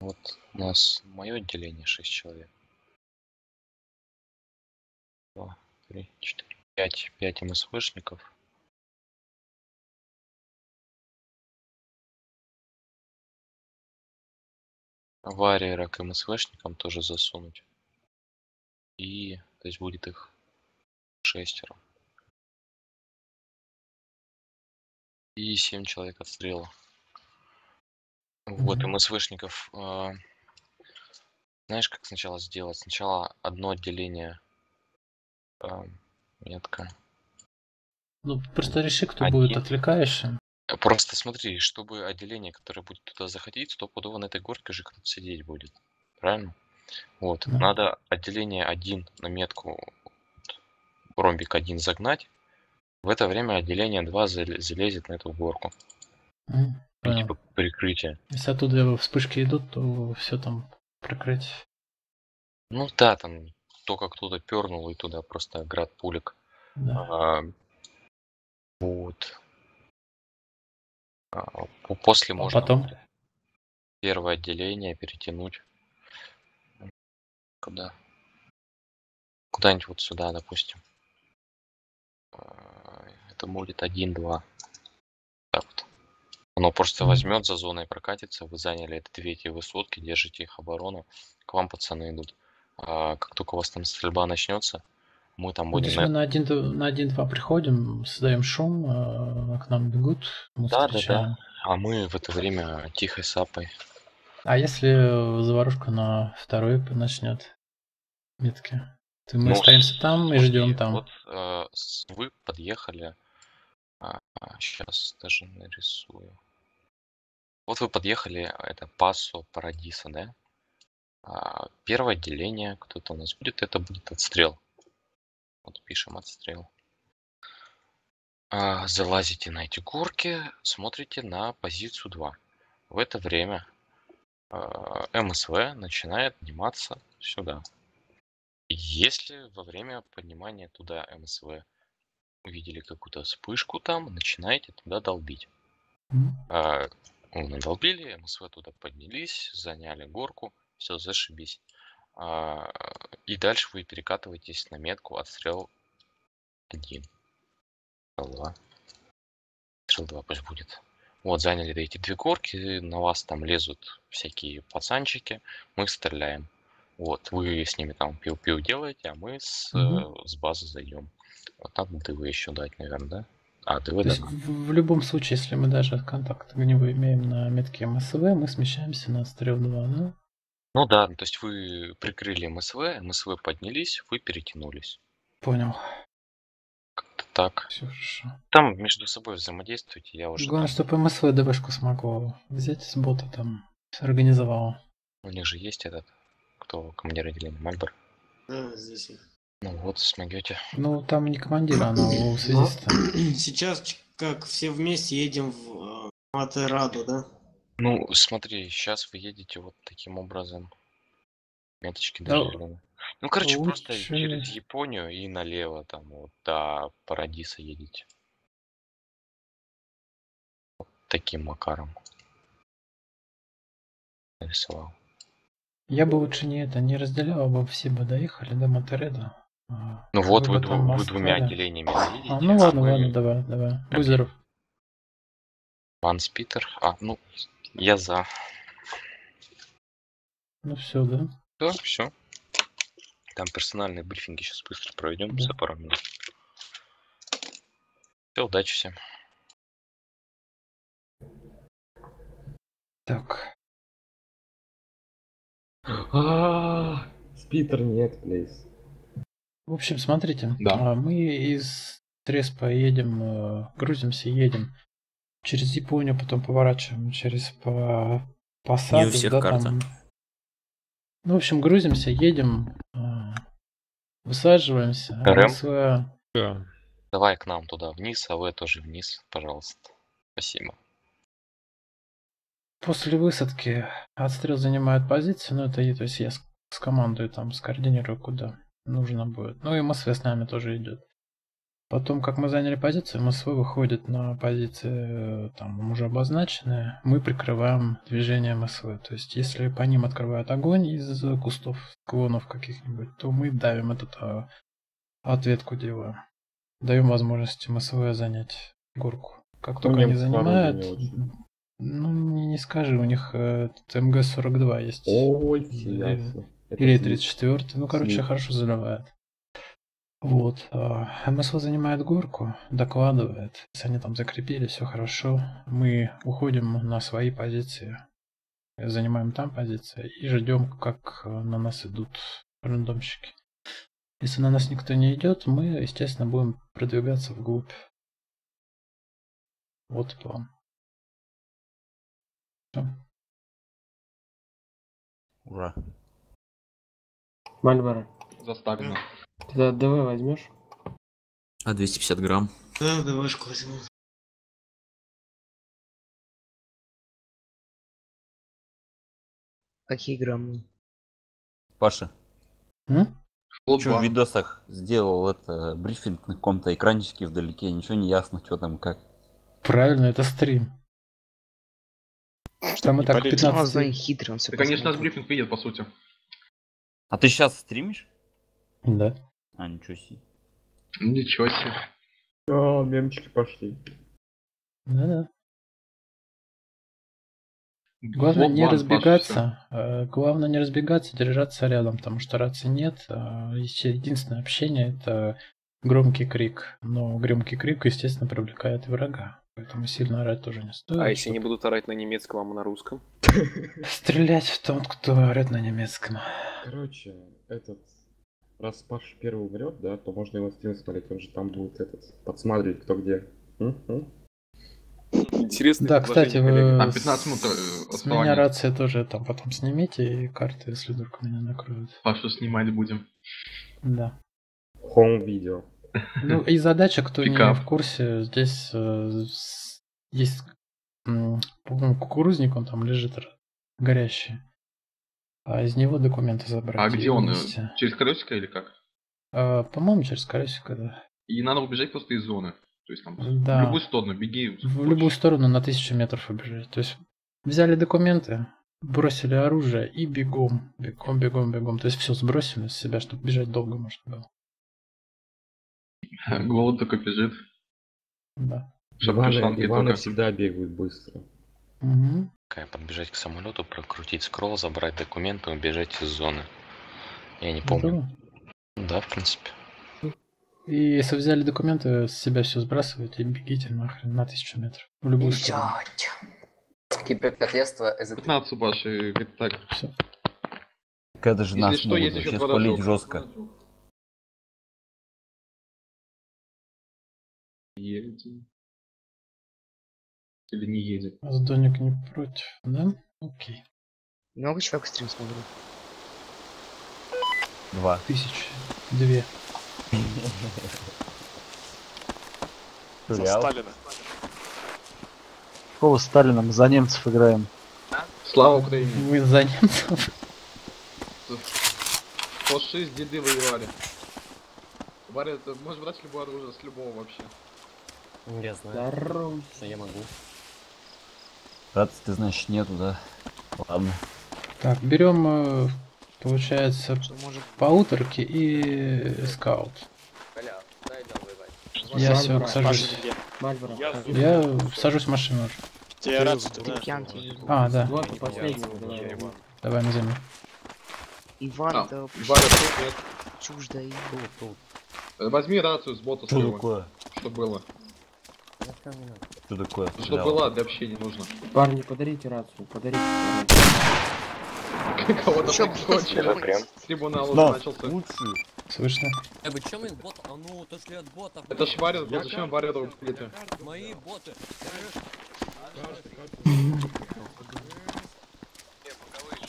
Вот у нас мое отделение 6 человек. Два, три, четыре, пять, пять МСВшников. Варьера к МСВшникам тоже засунуть. И, то есть будет их шестеро. И семь человек отстрела. Вот. МСВшников. а, Знаешь, как сначала сделать? Сначала одно отделение а, метка. Ну, просто реши, кто будет Один. отвлекающим. Просто смотри, чтобы отделение, которое будет туда заходить, стопудово на этой горке же кто-то сидеть будет. Правильно? Вот. Да. Надо отделение один на метку ромбик один загнать. В это время отделение 2 залезет на эту горку. М, Понял. Типа прикрытие. Если оттуда вспышки идут, то все там прикрыть. Ну да, там только кто-то пернул и туда просто град пулек. Да. А, вот. А, по- после А можно потом? первое отделение перетянуть. Куда? Куда-нибудь вот сюда, допустим. А, Это будет 1-2. Так вот. Оно просто возьмет за зоной прокатится. Вы заняли две эти высотки, держите их оборону. К вам пацаны идут. А как только у вас там стрельба начнется, мы там Ну, то будем есть на мы на 1 на 1-2 приходим, создаем шум, а к нам бегут, мы Да, да, встречаем. да. А мы в это время тихой сапой. А если заварушка на второй начнет метки? То мы Ну, остаемся там и ждем там. Вот э, вы подъехали. сейчас даже нарисую. Вот вы подъехали, это Пасо Парадиса, да? А, первое отделение, кто-то у нас будет, это будет отстрел. Вот пишем отстрел. А, залазите на эти горки, смотрите на позицию 2. В это время а, МСВ начинает подниматься сюда. Если во время поднимания туда МСВ увидели какую-то вспышку там, начинаете туда долбить. А, ну, надолбили, МСВ туда поднялись, заняли горку, все, зашибись. А, и дальше вы перекатываетесь на метку отстрел 1. Отстрел 2. Отстрел 2 пусть будет. Вот, заняли эти две горки, на вас там лезут всякие пацанчики, мы стреляем. Вот, вы с ними там пиу-пиу делаете, а мы с, э, с базы зайдем. Вот надо ДВ еще дать, наверное, да? А, есть в, в любом случае, если мы даже контакт огневой имеем на метке МСВ, мы смещаемся на стрел 2, да? Ну да, то есть вы прикрыли МСВ, МСВ поднялись, вы перетянулись. Понял. Как-то так. Все хорошо. Там между собой взаимодействуйте, я уже Главное, там- чтобы МСВ ДВшку смогло взять с бота там, организовал. У них же есть этот, кто командир отделения, Мальбор. А, здесь их. Ну вот, смогете. Ну, там не командир, а Ну, связиста. <clears throat> Сейчас как все вместе едем в э, Матераду, да? Ну, смотри, сейчас вы едете вот таким образом. Меточки Да. Ну, короче, просто лучше- через Японию и налево там вот до Парадиса едете. Вот таким макаром. Нарисовал. Я бы лучше не это, не разделял, а бы все бы доехали до Мотореда. А Ну вот, вы, дву- вы двумя отделениями. А, ну ладно, мы- ладно, давай, давай. Будь здоров. Ванс Питер. А, ну, я за. Ну все, да? Да, все. Там персональные брифинги сейчас быстро проведем Да. за пару минут. Все, удачи всем. Так. Спитер нет, плейс. В общем, смотрите, Да. а, мы из Треспа едем, э, грузимся, едем через Японию, потом поворачиваем через по посаду, Не у всех да, карта. там. Ну, в общем, грузимся, едем, а, Высаживаемся. РМ? МСВ Давай к нам туда вниз, а вы тоже вниз, пожалуйста. Спасибо. После высадки отстрел занимает позицию, ну это то есть я с, с командой там скоординирую, куда нужно будет. Ну и МСВ с нами тоже идет. Потом, как мы заняли позицию, МСВ выходит на позиции, э, там уже обозначенные, мы прикрываем движение МСВ. То есть, если по ним открывают огонь из кустов, склонов каких-нибудь, то мы давим этот а, ответку делаем. Даем возможность МСВ занять горку. Как Ну, только они немцы занимают, ну не, не скажи, у них э, МГ-42 есть. Ой, ясно. Это Или слив. 34 ну короче, Слив. хорошо заливает. Вот. а, МСВ занимает горку, докладывает. Если они там закрепили, все хорошо. Мы уходим на свои позиции. Занимаем там позиции и ждем, как э, на нас идут рандомщики. Если на нас никто не идет, мы, естественно, будем продвигаться вглубь. Вот план. Ура. Мальборо. За Сталина. Ты ДВ возьмешь? А 250 грамм. Да, давашку возьму. Какие граммы? Паша. М? Что в видосах сделал это брифинг на каком-то экранчике вдалеке, ничего не ясно, что там как. Правильно, это стрим. Там и так Он 15 звонит хитрый, он все Да, конечно, нас брифинг видит, по сути. А ты сейчас стримишь? Да. А, ничего себе. Ничего себе. А, мемчики пошли. Да-да. Главное не разбегаться. э, Главное не разбегаться, держаться рядом, потому что рации нет. ещё Единственное общение это громкий крик. Но громкий крик, естественно, привлекает врага. Поэтому сильно орать тоже не стоит. А если не будут орать на немецком, а на русском? <laughs> Стрелять в том, кто орет на немецком. Короче, этот... Раз Паша первый умрет, да, то можно его стрим смотреть, он же там будет этот, подсматривать, кто где. Интересно. Да, кстати, вы Там 15 минут, э, с, меня рация тоже там потом снимите и карты, если вдруг меня накроют. Пашу снимать будем. Да. Home видео. Ну и задача, кто не в курсе, здесь э, есть, по-моему, кукурузник, он там лежит горящий. А из него документы забрать. А где он? э, вынести. Через колесико или как? А, по-моему, через колесико, да. И надо убежать просто из зоны. То есть там Да. в любую сторону беги. В любую сторону на тысячу метров убежать. То есть взяли документы, бросили оружие и бегом, бегом, бегом, бегом. То есть все сбросили с себя, чтобы бежать долго можно было. <laughs> Голод только бежит. Да. Шапка Иваны, шланги Иваны только. всегда бегают быстро. Какая подбежать к самолету, прокрутить скролл, забрать документы, убежать из зоны. Я не помню. Готово? Да, в принципе. И если взяли документы, с себя все сбрасывайте и бегите нахрен на тысячу метров. В любую сторону. Киберкотлетство 15 Паши, говорит так. Всё. Когда же нас могут два спалить дождя. жестко. Едет. Или не едет. Сдоник не против, да? Окей. Много человек стрим смотрит. Два. Тысячи. Две. За? Сталина. Какого Сталина? Мы за немцев играем. Слава Украине. Мы за немцев. По 6 деды воевали. Варя, ты можешь брать любое оружие с любого вообще. Я знаю. Здорово. Что я могу. Рад, ты значит нету, да? Ладно. Так, берем, э, получается, полуторки и скаут. Я все сажусь. Мальборо. Я сажусь в машину уже. Тебе пьянки. А, да. Давай. На землю. Иван, А, да чуждо и Возьми рацию с бота Что такое? Что было? Что такое? Что Стрелял. было, для общения нужно. Парни, подарите рацию, подарите. <laughs> Кого-то? С трибунала уже начался. лучшие. Слышно? Э, вы чё мы бот... А ну, отошли от ботов. Это ж Варя, вот зачем Варя робит плиты? Мои боты.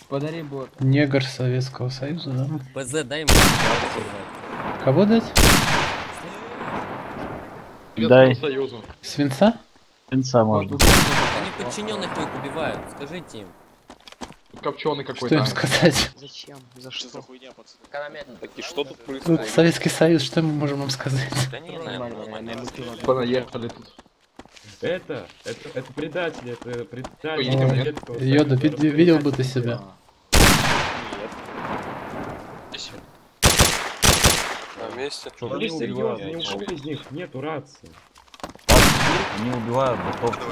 Подари бот. Негр Советского Союза, да? ПЗ дай мне. Кого дать? Дай. Союзу. Свинца? Свинца можно. Они подчиненных моих убивают, скажите им. Копченый Что какой-то. им сказать? Зачем? За что? За хуйня, Так и что тут Тут происходит? Советский Союз, что мы можем вам сказать? Да не, нормально. Понаехали тут. Это, это, это предатели, это. Советского Йода, видел бы ты себя? На месте. Что, не серьезно, ни у кого из них нету рации. Они убивают ботов.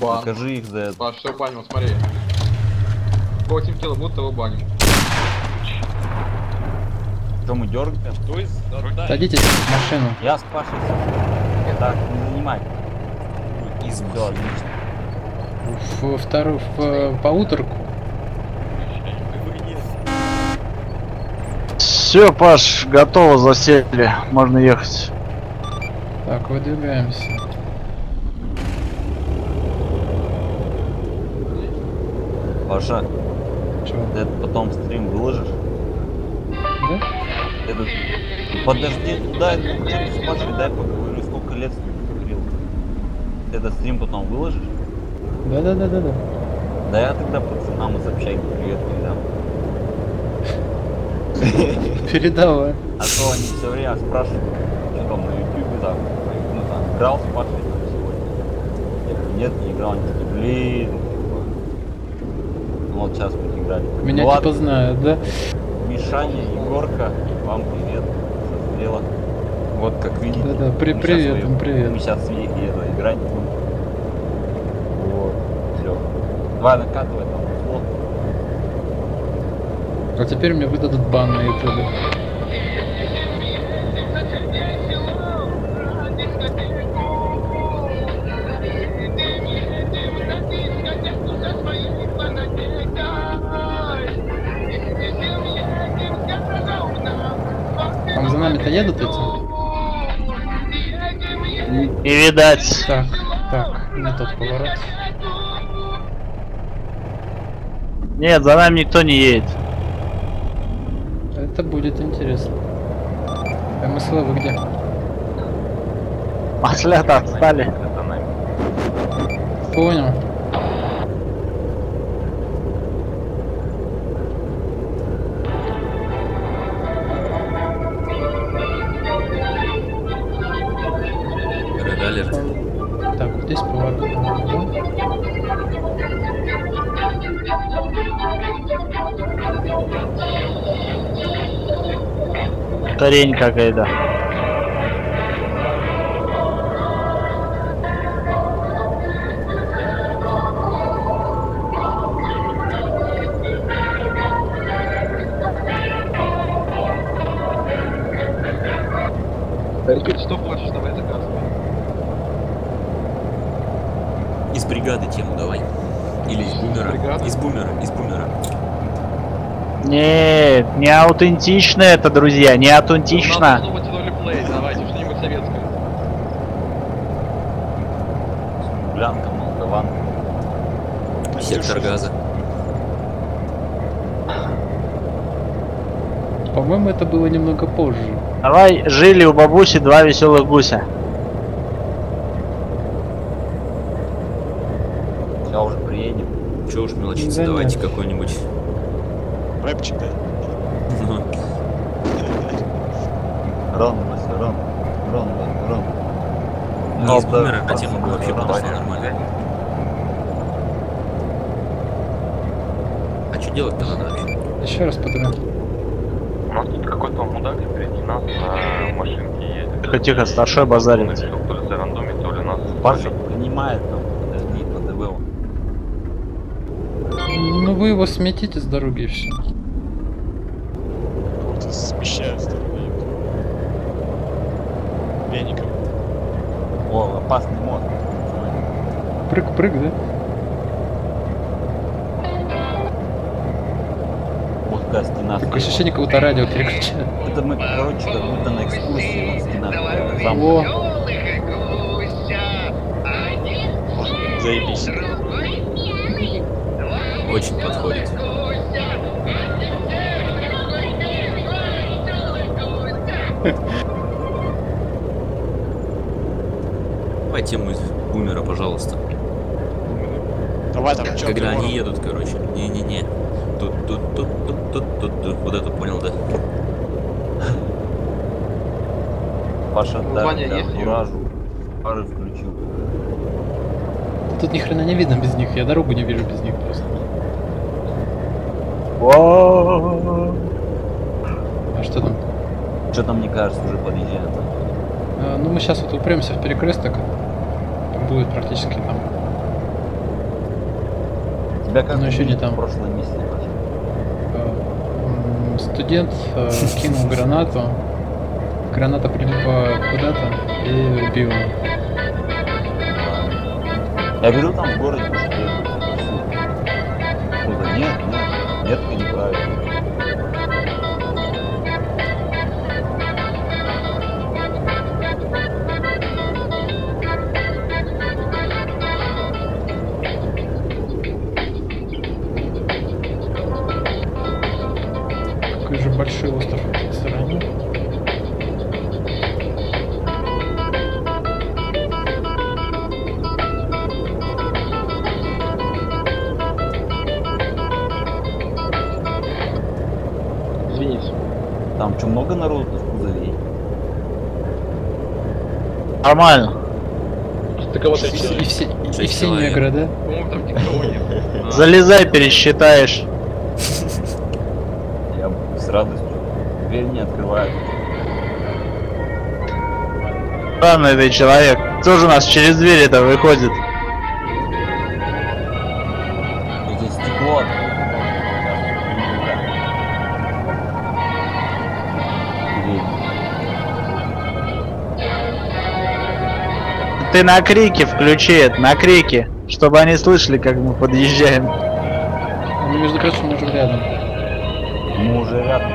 Бан. Покажи их за это. Паш, все баним, смотри. Кого тим килла будут, того баним. Что мы дергаем? Садитесь в машину. Я с Пашей. Так, не занимай. Из. В вторую, в э, полуторку. Все, Паш, готово, засели. Можно ехать. Так, выдвигаемся. Паша, Чего? ты это потом стрим выложишь? Да? Этот... Подожди, дай, что ты с Пашей, дай поговорю, сколько лет с ним говорил. Ты этот стрим потом выложишь? Да-да-да-да-да. Да я тогда пацанам из общаги привет передам. <laughs> Передавай. А то они все время спрашивают, что там на ютубе там, ну там, играл с Пашей там сегодня. Я говорю, нет, не играл, они такие, блин. Ну вот сейчас мы играли. Меня Ну типа знают, да? Мишаня, Егорка, вам привет со стрела. Вот как видите. Да-да, при- мы привет вы- привет. Мы сейчас это, играть будем. Вот, все. Давай накатывай. А теперь мне выдадут бан на ютубе. Там за нами-то едут эти? Не видать. Так, так, не тот поворот. Нет, за нами никто не едет. Это будет интересно. МСЛ вы где? Маслята отстали. Понял. Тарень какая-то. Аутентично это, друзья, не аутентично. Смуглянка, молдаванка. Сектор газа. По-моему, это было немного позже. Давай, жили у бабуси два веселых гуся. Сейчас уже приедем. Че уж мелочиться, Да давайте нет. какой-нибудь. Рэпчик, да? Ну, Рон, Мася, Рон. Рон, Рон, Рон. Не из Ну, бумера, да, а тема бы вообще Рон. подошла нормально. А что делать-то надо вообще? Еще раз подумай. У нас тут какой-то мудак впереди нас на машинке едет. Тихо, тихо, старшой базарит. Решил то ли зарандомить, то ли нас. Паша принимает там, подожди, по ДВ. Ну вы его сметите с дороги и все. Круто смещаются. Веником. О, опасный мост. Прыг-прыг, да? вообще никакого-то радио переключать. Это мы, короче, как будто на экскурсии в Скинах. Там... О. Заебись. Очень подходит. <laughs> Давай тему из бумера, пожалуйста. Давай там, Когда они едут, короче. Не-не-не. Тут, тут, тут, тут тут, тут, тут. Вот это понял, да? Паша, Ну, да, Ваня, если- антуражу фары включил. Тут ни хрена не видно без них, я дорогу не вижу без них просто. А что там? Что-то, мне кажется, уже подъезжаем. А, ну мы сейчас вот упремся в перекресток. Будет практически там. Тебя как Но еще не там. в прошлом месяце, Паша? М, Студент э, кинул гранату. Граната прилипла куда-то и убил. Я говорю, там в городе уже. Кто-то, нет, нет, нет, Нормально. Ты кого-то И все, и все, и все негры, да? По-моему, там никого нет. Залезай, пересчитаешь. Я с радостью. Дверь не открывают. Странный ты человек. Кто же у нас через дверь это выходит? Ты на крики включи это, на крики, чтобы они слышали, как мы подъезжаем. Ну, между прочим, мы уже рядом. Мы уже рядом.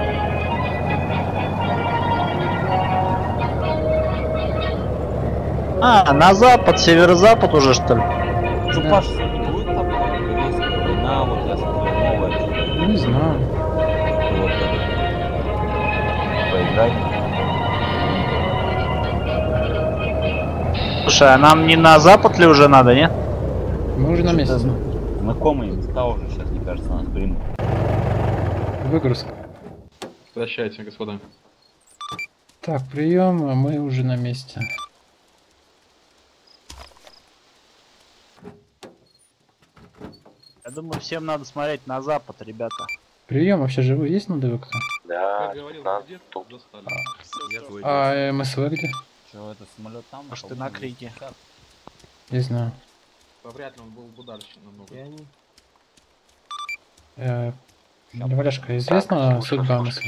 А, на запад, северо-запад уже что ли? Что, Паша, Слушай, а нам не на запад ли уже надо, не? Мы уже на месте. Знакомые места уже сейчас, мне кажется, нас примут. Выгрузка. Прощайте, господа. Так, прием, а мы уже на месте. Я думаю, всем надо смотреть на запад, ребята. Прием, вообще живой есть на ДВК? Да, Как говорил 15 дед, тут. достали. А МСВ где? Что, это самолет там? Может, ты на крике. Не знаю. Вряд ли он был бы дальше намного. Э, Валяшка, известна судьба МСВ?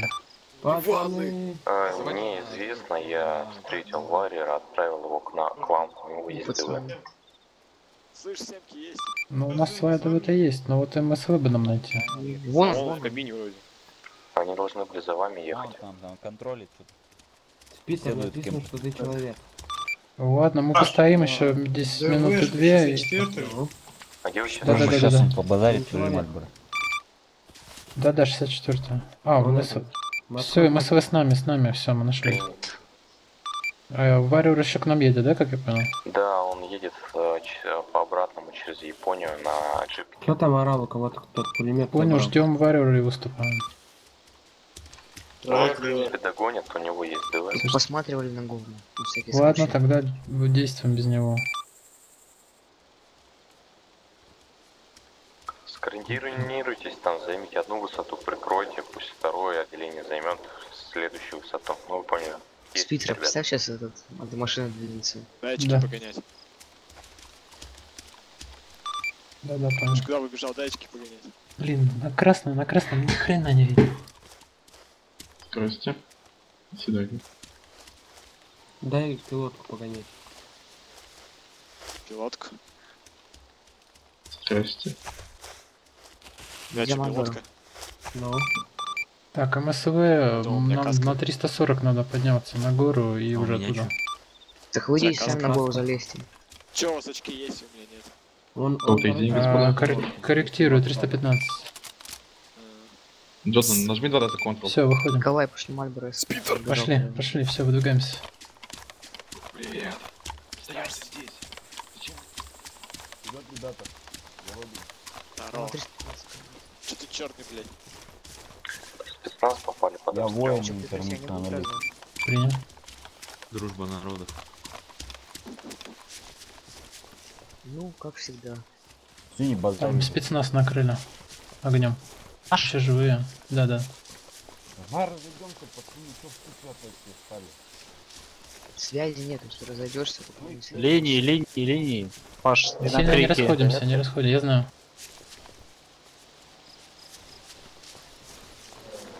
Пацаны. Э, Мне известно, я встретил Варьера, отправил его к, на, к вам, у него есть ДВ. Слышь, семки есть? Ну, у нас своя ДВК есть, но вот МСВ бы нам найти. Вон, в кабине вроде. Они должны были за вами ехать. Там, там, контролит что-то. Список Следует написано, что ты человек. Ладно, мы постоим еще 10 Да минут и вышли, две. и- 64-й. А где вы сейчас? Да, да, да, да, да. побазарить чужим Мальборо. Да, да, 64 А, Он МСВ. это, Все, МСВ с нами, с нами, все, мы нашли. А, Варвар еще к нам едет, да, как я понял? Да, он едет э, ч- по обратному через Японию на джипе. Кто там орал, у кого-то кто-то пулемет Понял, забрал? ждем Варвара и выступаем. Ну, если догонят, у него есть ДВ. посматривали на всякий Ладно, тогда действуем без него. Скоординируйтесь там, займите одну высоту, прикройте, пусть второе отделение займет следующую высоту. Ну, вы поняли. С Питера, представь сейчас этот, эта машина двинется. Датчики Да. погонять. Да, да, понял. Куда выбежал датчики погонять? Блин, на красном, на красном ни хрена не видно. Здрасте. Сюда. Дай пилотку погонять. Пилотка. Здрасте. Дача Мальборо? пилотка. Ну, Так, МСВ, нам на 340 надо подняться на гору и А уже оттуда. чё? Так выйди сам на красный. залезьте. Че у вас очки есть, у меня нет. он... Вот он иди, порвал. господа. А, кор- корректирую, 315. Джордан, нажми два раза Ctrl. Все, выходим. Николай, пошли Мальборо. Пошли, пошли, все, выдвигаемся. Привет. Остаешься здесь. ребята. Вроде. Здорово. Че ты черный, блядь? Спецназ попали под Я воин интернационалист. Принял. Дружба народов. Ну, как всегда. Синий Там спецназ накрыли огнем. Все живые. Да-да. Давай разойдемся, пацаны, что в кучу опять все стали? Связи нет, если разойдешься, то. Линии, линии, линии. Паш, не Сильно не расходимся, не расходимся, я знаю.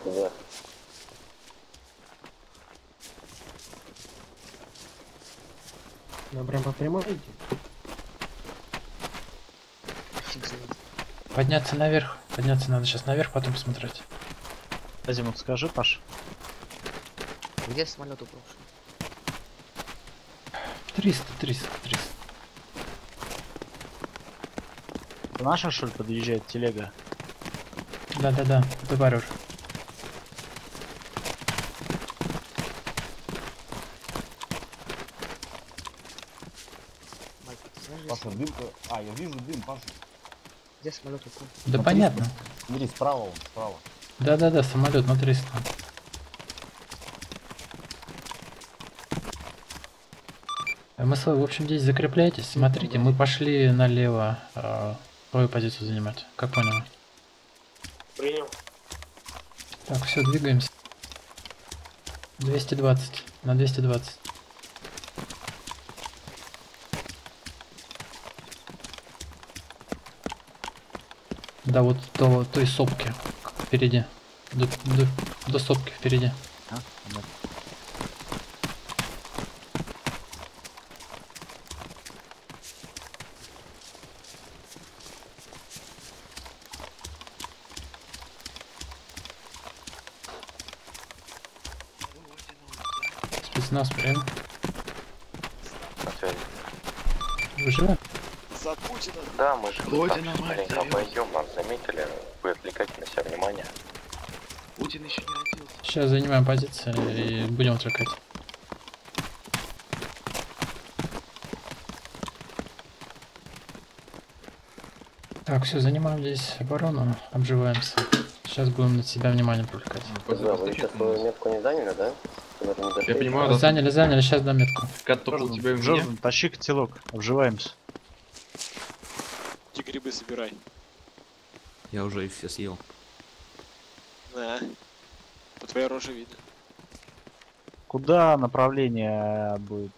Да. Ну прям по прямой идти. Подняться наверх. Подняться надо сейчас наверх, потом посмотреть. Азимут, скажи, Паш. Где самолет упавший? 300, 300, 300. Наша, что ли, подъезжает телега? Да-да-да, ты где Паша, самолет? дым. А, я вижу дым, Паша. Где самолет упал? Да Смотри, понятно. Смотри, справа он, справа. Да-да-да, самолет на 300. МСВ, в общем, здесь закрепляйтесь. Смотрите, мы пошли налево э, свою позицию занимать. Как понял? Принял. Так, все, двигаемся. 220. На 220. Да, вот до той сопки впереди. До, до, до сопки впереди. А? Да. Спецназ прям. На связи. Вы живы? За Путина. Да, мы же Родина, там мать, маленько обойдем, нас заметили, вы отвлекаете на себя внимание. Путин еще не родился. Сейчас занимаем позиции и будем отвлекать. Так, все, занимаем здесь оборону, обживаемся. Сейчас будем на себя внимание привлекать. Да, вы сейчас свою метку не заняли, да? Я понимаю. Заняли, заняли, сейчас дам метку. Как только у тебя. Джордан, тащи котелок, обживаемся. Собирай. Я уже их все съел. Да. По твоей роже видно. Куда направление будет?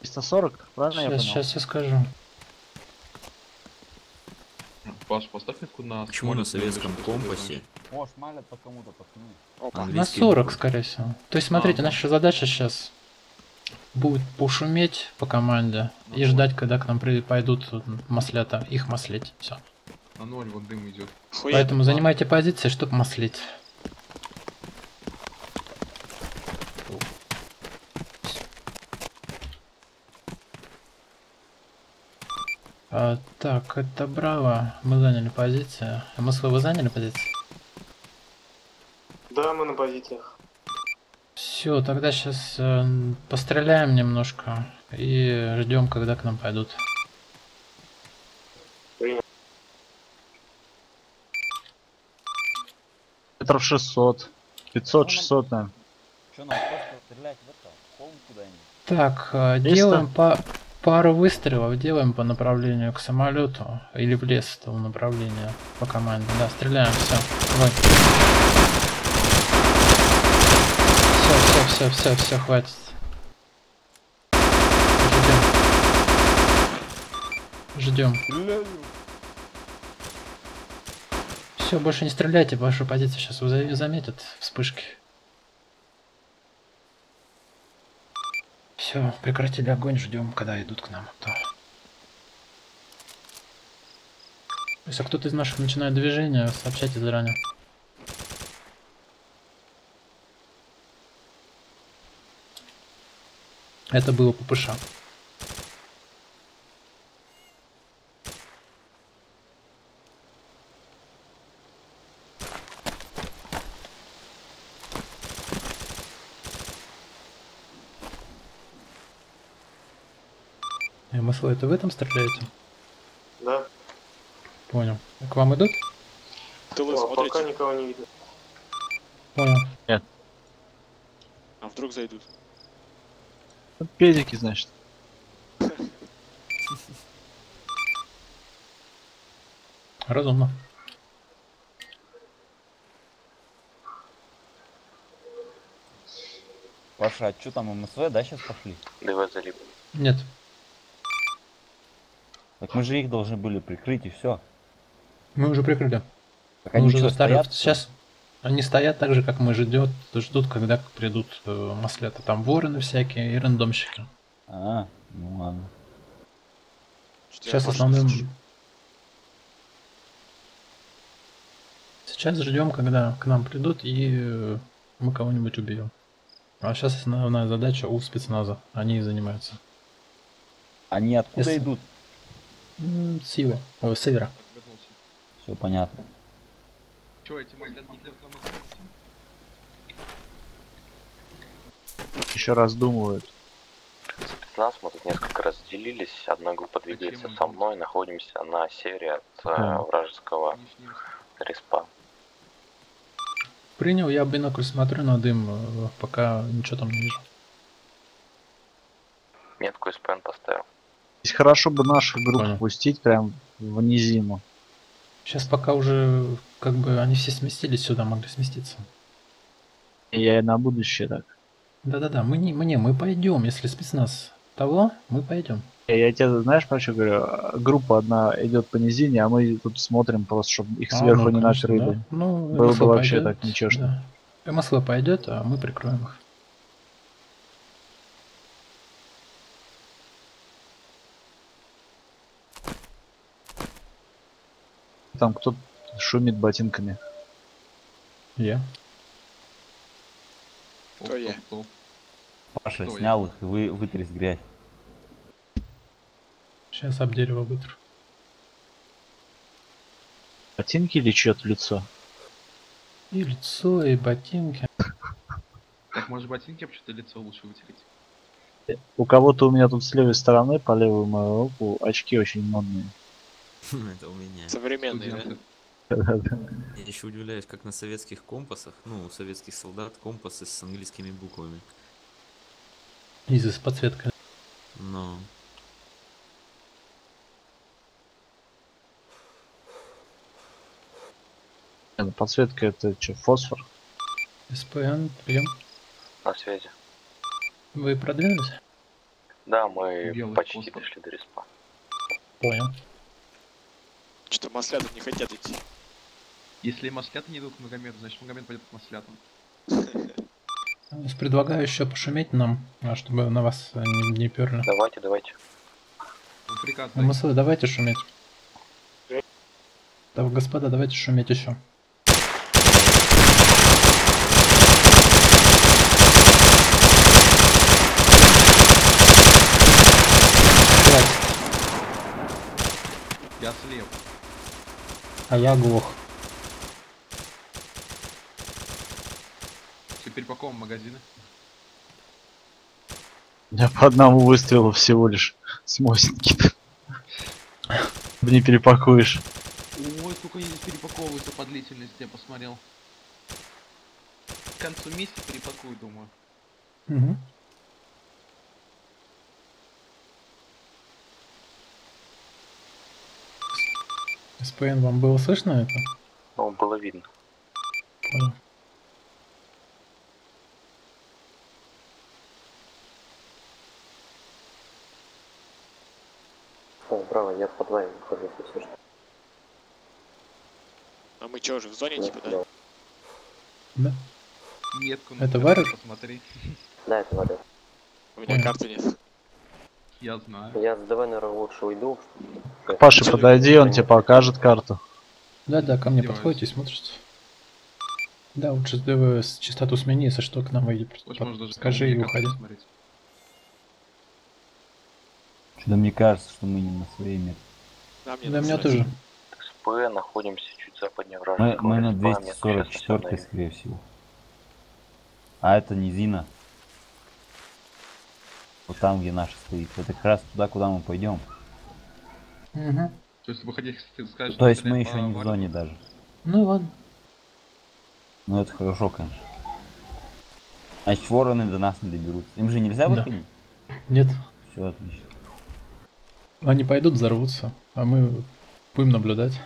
340, правильно я Сейчас, понял? сейчас я скажу. Паш, поставь метку на Почему на советском компасе? О, шмалят по кому-то, пацаны. Опа. На Английский 40, буквы. скорее всего. То есть, смотрите, А, наша задача сейчас будет пошуметь по команде Ну и вот. ждать, когда к нам при- пойдут маслята, их маслить. Все. На ноль вон дым идет. Хуя Поэтому занимайте позиции, чтобы маслить. А, так, это Браво. Мы заняли позиции. МСВ вы заняли позиции? Да, мы на позициях. Все, тогда сейчас постреляем немножко и ждем, когда к нам пойдут. Метров 600. 500, 600, наверное. Что нам просто стрелять в это? В холм куда-нибудь? Так, э, делаем по пару выстрелов, делаем по направлению к самолету или в лес в том направлении по команде. Да, стреляем, все. Давай. Все, все, все, все, все, хватит. Ждем. Ждем. Все, больше не стреляйте, вашу позицию сейчас заметят вспышки. Все, прекратили огонь, ждем, когда идут к нам. Да. Если кто-то из наших начинает движение, сообщайте заранее. Это было ППШ. МСЛ, это вы там стреляете? Да. Понял. К вам идут? Тылы О, смотрите. пока никого не видно. Понял. Нет. А вдруг зайдут? Педики, значит. Разумно. Паша, а что там МСВ, да, сейчас пошли? Давай залип. Нет. Так мы же их должны были прикрыть и все. Мы уже прикрыли. Так Мы они уже что, заставили- стоят? Сейчас они стоят так же, как мы ждет, ждут, когда придут э, маслята. Там вороны всякие и рандомщики. А, ну ладно. Сейчас основным... Сейчас ждем, когда к нам придут и э, мы кого-нибудь убьем. А сейчас основная задача у спецназа. Они и занимаются. Они откуда Если- идут? М, С юга. О, с севера. Все понятно. Чё, эти Еще раздумывают. Спецназ, мы тут несколько раз делились. Одна группа двигается со мной, находимся на севере от э, Ага. вражеского респа. Принял, я бинокль смотрю на дым, э, пока ничего там не вижу. Метку СПН поставил. Здесь хорошо бы наших групп пустить прям в низину. Сейчас пока уже как бы они все сместились сюда, могли сместиться. Я и на будущее так. Да-да-да, мы не, мы не, мы пойдем, если спецназ того, мы пойдем. Я, я тебе, знаешь, про что говорю? А, Группа одна идет по низине, а мы тут смотрим просто, чтобы их А, сверху ну, не конечно, накрыли. да. Ну, Было бы вообще пойдет, так нечестно. да. МСЛ пойдет, а мы прикроем их. Там кто шумит ботинками. Я. Кто я? Паша Кто я? снял их и вы, вытряс грязь. Сейчас об дерево вытру. Ботинки или чье-то лицо? И лицо, и ботинки. Так, может ботинки вообще-то лицо лучше вытереть? У кого-то у меня тут с левой стороны, по левую мою руку, очки очень модные. <laughs> Это у меня. Современные, да? <laughs> Я еще удивляюсь, как на советских компасах, ну, у советских солдат компасы с английскими буквами. И с подсветкой. Но... Ну, Подсветка это что, фосфор? СПН, прием. На связи. Вы продвинулись? Да, мы Белый почти фосфор. дошли до респа. Понял. Что-то маслята не хотят идти. Если маслята не идут к Магомеду, значит Магомед пойдет к маслятам. Предлагаю еще пошуметь нам, а, чтобы на вас э, не, не перли. Давайте, давайте. Ну, приказ МСВ, давайте шуметь. Да, господа, давайте шуметь еще. Я слеп. А я глох. Теперь по кому магазины? Меня по одному выстрелу всего лишь с мостики. <laughs> Не перепакуешь. Ой, сколько они здесь перепаковываются по длительности, я посмотрел. К концу месяца перепакую, думаю. Мгм. СПН, вам было слышно это? Ну, было видно. Понял. О, браво, я под вами выхожу, если что. А мы что, уже в зоне, типа, да? Да. Метку Это на варишь? посмотри. Да, это варят. У меня карты нет. Я знаю. Я давай, наверное, лучше уйду. К Паше подойди, он тебе покажет карту. Да, да, ко мне Деваюсь. подходите и смотрите. Да, лучше ДВ с частоту смени, если что, к нам выйдет. Скажи и уходи. Что-то мне кажется, что мы не на своей метке. Да, мне Да, мне тоже. СП находимся чуть западнее Мы, вражеского мы на респа, метка 244 64 скорее всего. А это низина. Вот там, где наш стоит. Это как раз туда, куда мы пойдем. Угу. То есть вы хотите сказать, То есть мы еще не в зоне даже. Ну ладно. Ну это хорошо, конечно. Значит, вороны до нас не доберутся. Им же нельзя Да. выходить? Нет. Все отлично. Они пойдут, взорвутся, а мы будем наблюдать.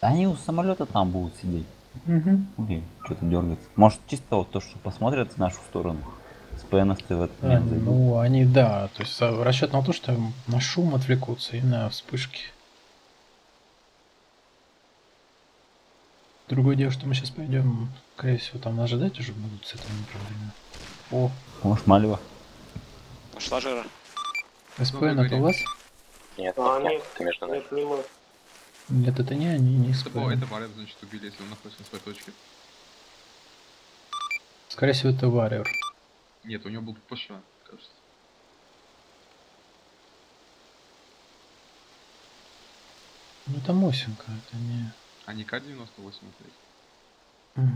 Они у самолета там будут сидеть. Мгм. Окей, что-то дергаться. Может, чисто вот то, что посмотрят в нашу сторону. С ПНС в этот А, момент зайдут. ну, они, да, то есть а, расчет на то, что на шум отвлекутся и на вспышки. Другое дело, что мы сейчас пойдем, скорее всего, там ожидать уже будут с этого направления. О, Может, Малева? Пошла жара. СПН это у вас? Нет, А, нет, нет, нет, не мы. Нет, это не они, не СПН. это Варет, значит, убили, если он находится на своей точке. Скорее всего, это Warrior. Нет, у него был пошла, кажется. Ну, это Мосинка, это не... А не К-98 опять.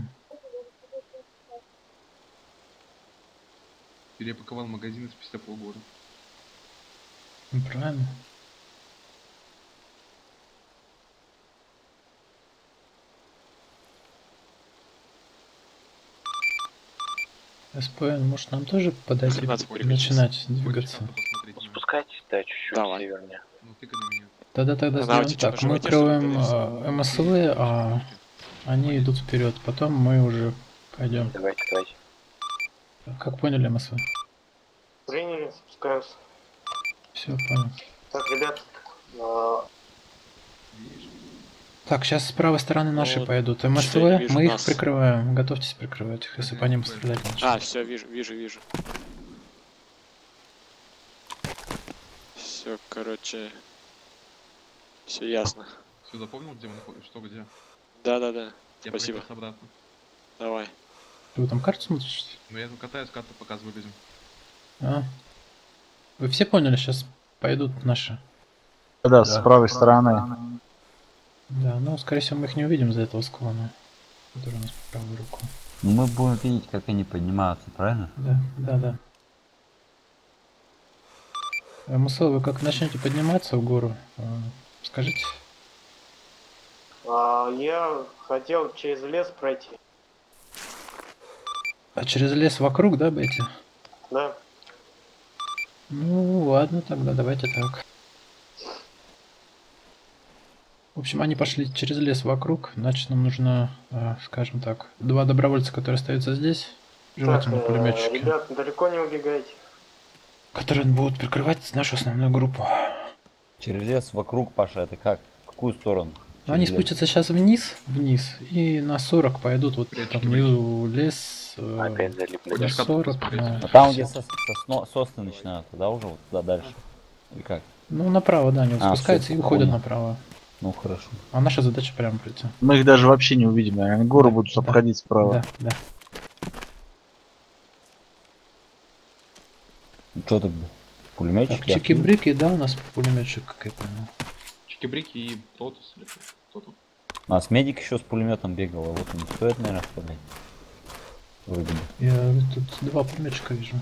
Перепаковал магазины спустя полгода. Ну, правильно. СПН, может нам тоже подойти, 17 начинать двигаться? Спускайтесь, да, чуть-чуть Давай. севернее. Ну, меня. Тогда тогда Да, сделаем так. Мы нажимайте, чтобы крываем перейти. а, МСВ, а они идут вперед. Потом мы уже пойдем. Давайте, давайте. Как поняли МСВ? Приняли, спускаемся. Все, понял. Так, ребят, а, Так, сейчас с правой стороны наши вот, пойдут. МСВ, мы их нас. прикрываем. Готовьтесь прикрывать их, если по ним стрелять А, все, вижу, вижу, вижу. Все, короче. Все ясно. Все запомнил, где мы находимся? Что где? Да, да, да. Я Спасибо. обратно. Давай. Вы там карту смотрите? Ну я тут катаюсь, карту показываю людям. А? Вы все поняли, сейчас пойдут наши. Да, с правой стороны. Да, но скорее всего мы их не увидим за этого склона. Который у нас по правую руку. Ну, мы будем видеть, как они поднимаются, правильно? Да, да, да. А, Мусол, вы как начнете подниматься в гору, а, скажите. а, я хотел через лес пройти. А через лес вокруг, да, Бетти? Да. Ну, ладно, тогда давайте так. В общем, они пошли через лес вокруг, значит, нам нужно, а, скажем так, два добровольца, которые остаются здесь, желательно Так, э, пулеметчики, ребят, далеко не убегайте. которые будут прикрывать нашу основную группу. Через лес вокруг, Паша, это как? В какую сторону? Ну, Они Через лес. спустятся сейчас вниз, вниз, и на 40 пойдут вот там внизу лес, э, Опять залипли. на 40, на- А там, где сос- сосно- сосны начинаются, да, уже вот туда дальше? Или как? Ну, направо, да, они А, спускаются и уходят направо. Ну, хорошо. А наша задача прямо прийти. Мы их даже вообще не увидим, наверное. Гору будут обходить справа. Да, да. Ну, что тогда? Пулеметчик? Так, чики-брики, да, у нас пулеметчик, как я понял. Чики-брики и кто там? У нас медик еще с пулеметом бегал, а вот он стоит, наверное, вставлять. Вроде бы. Я тут два пулеметчика вижу.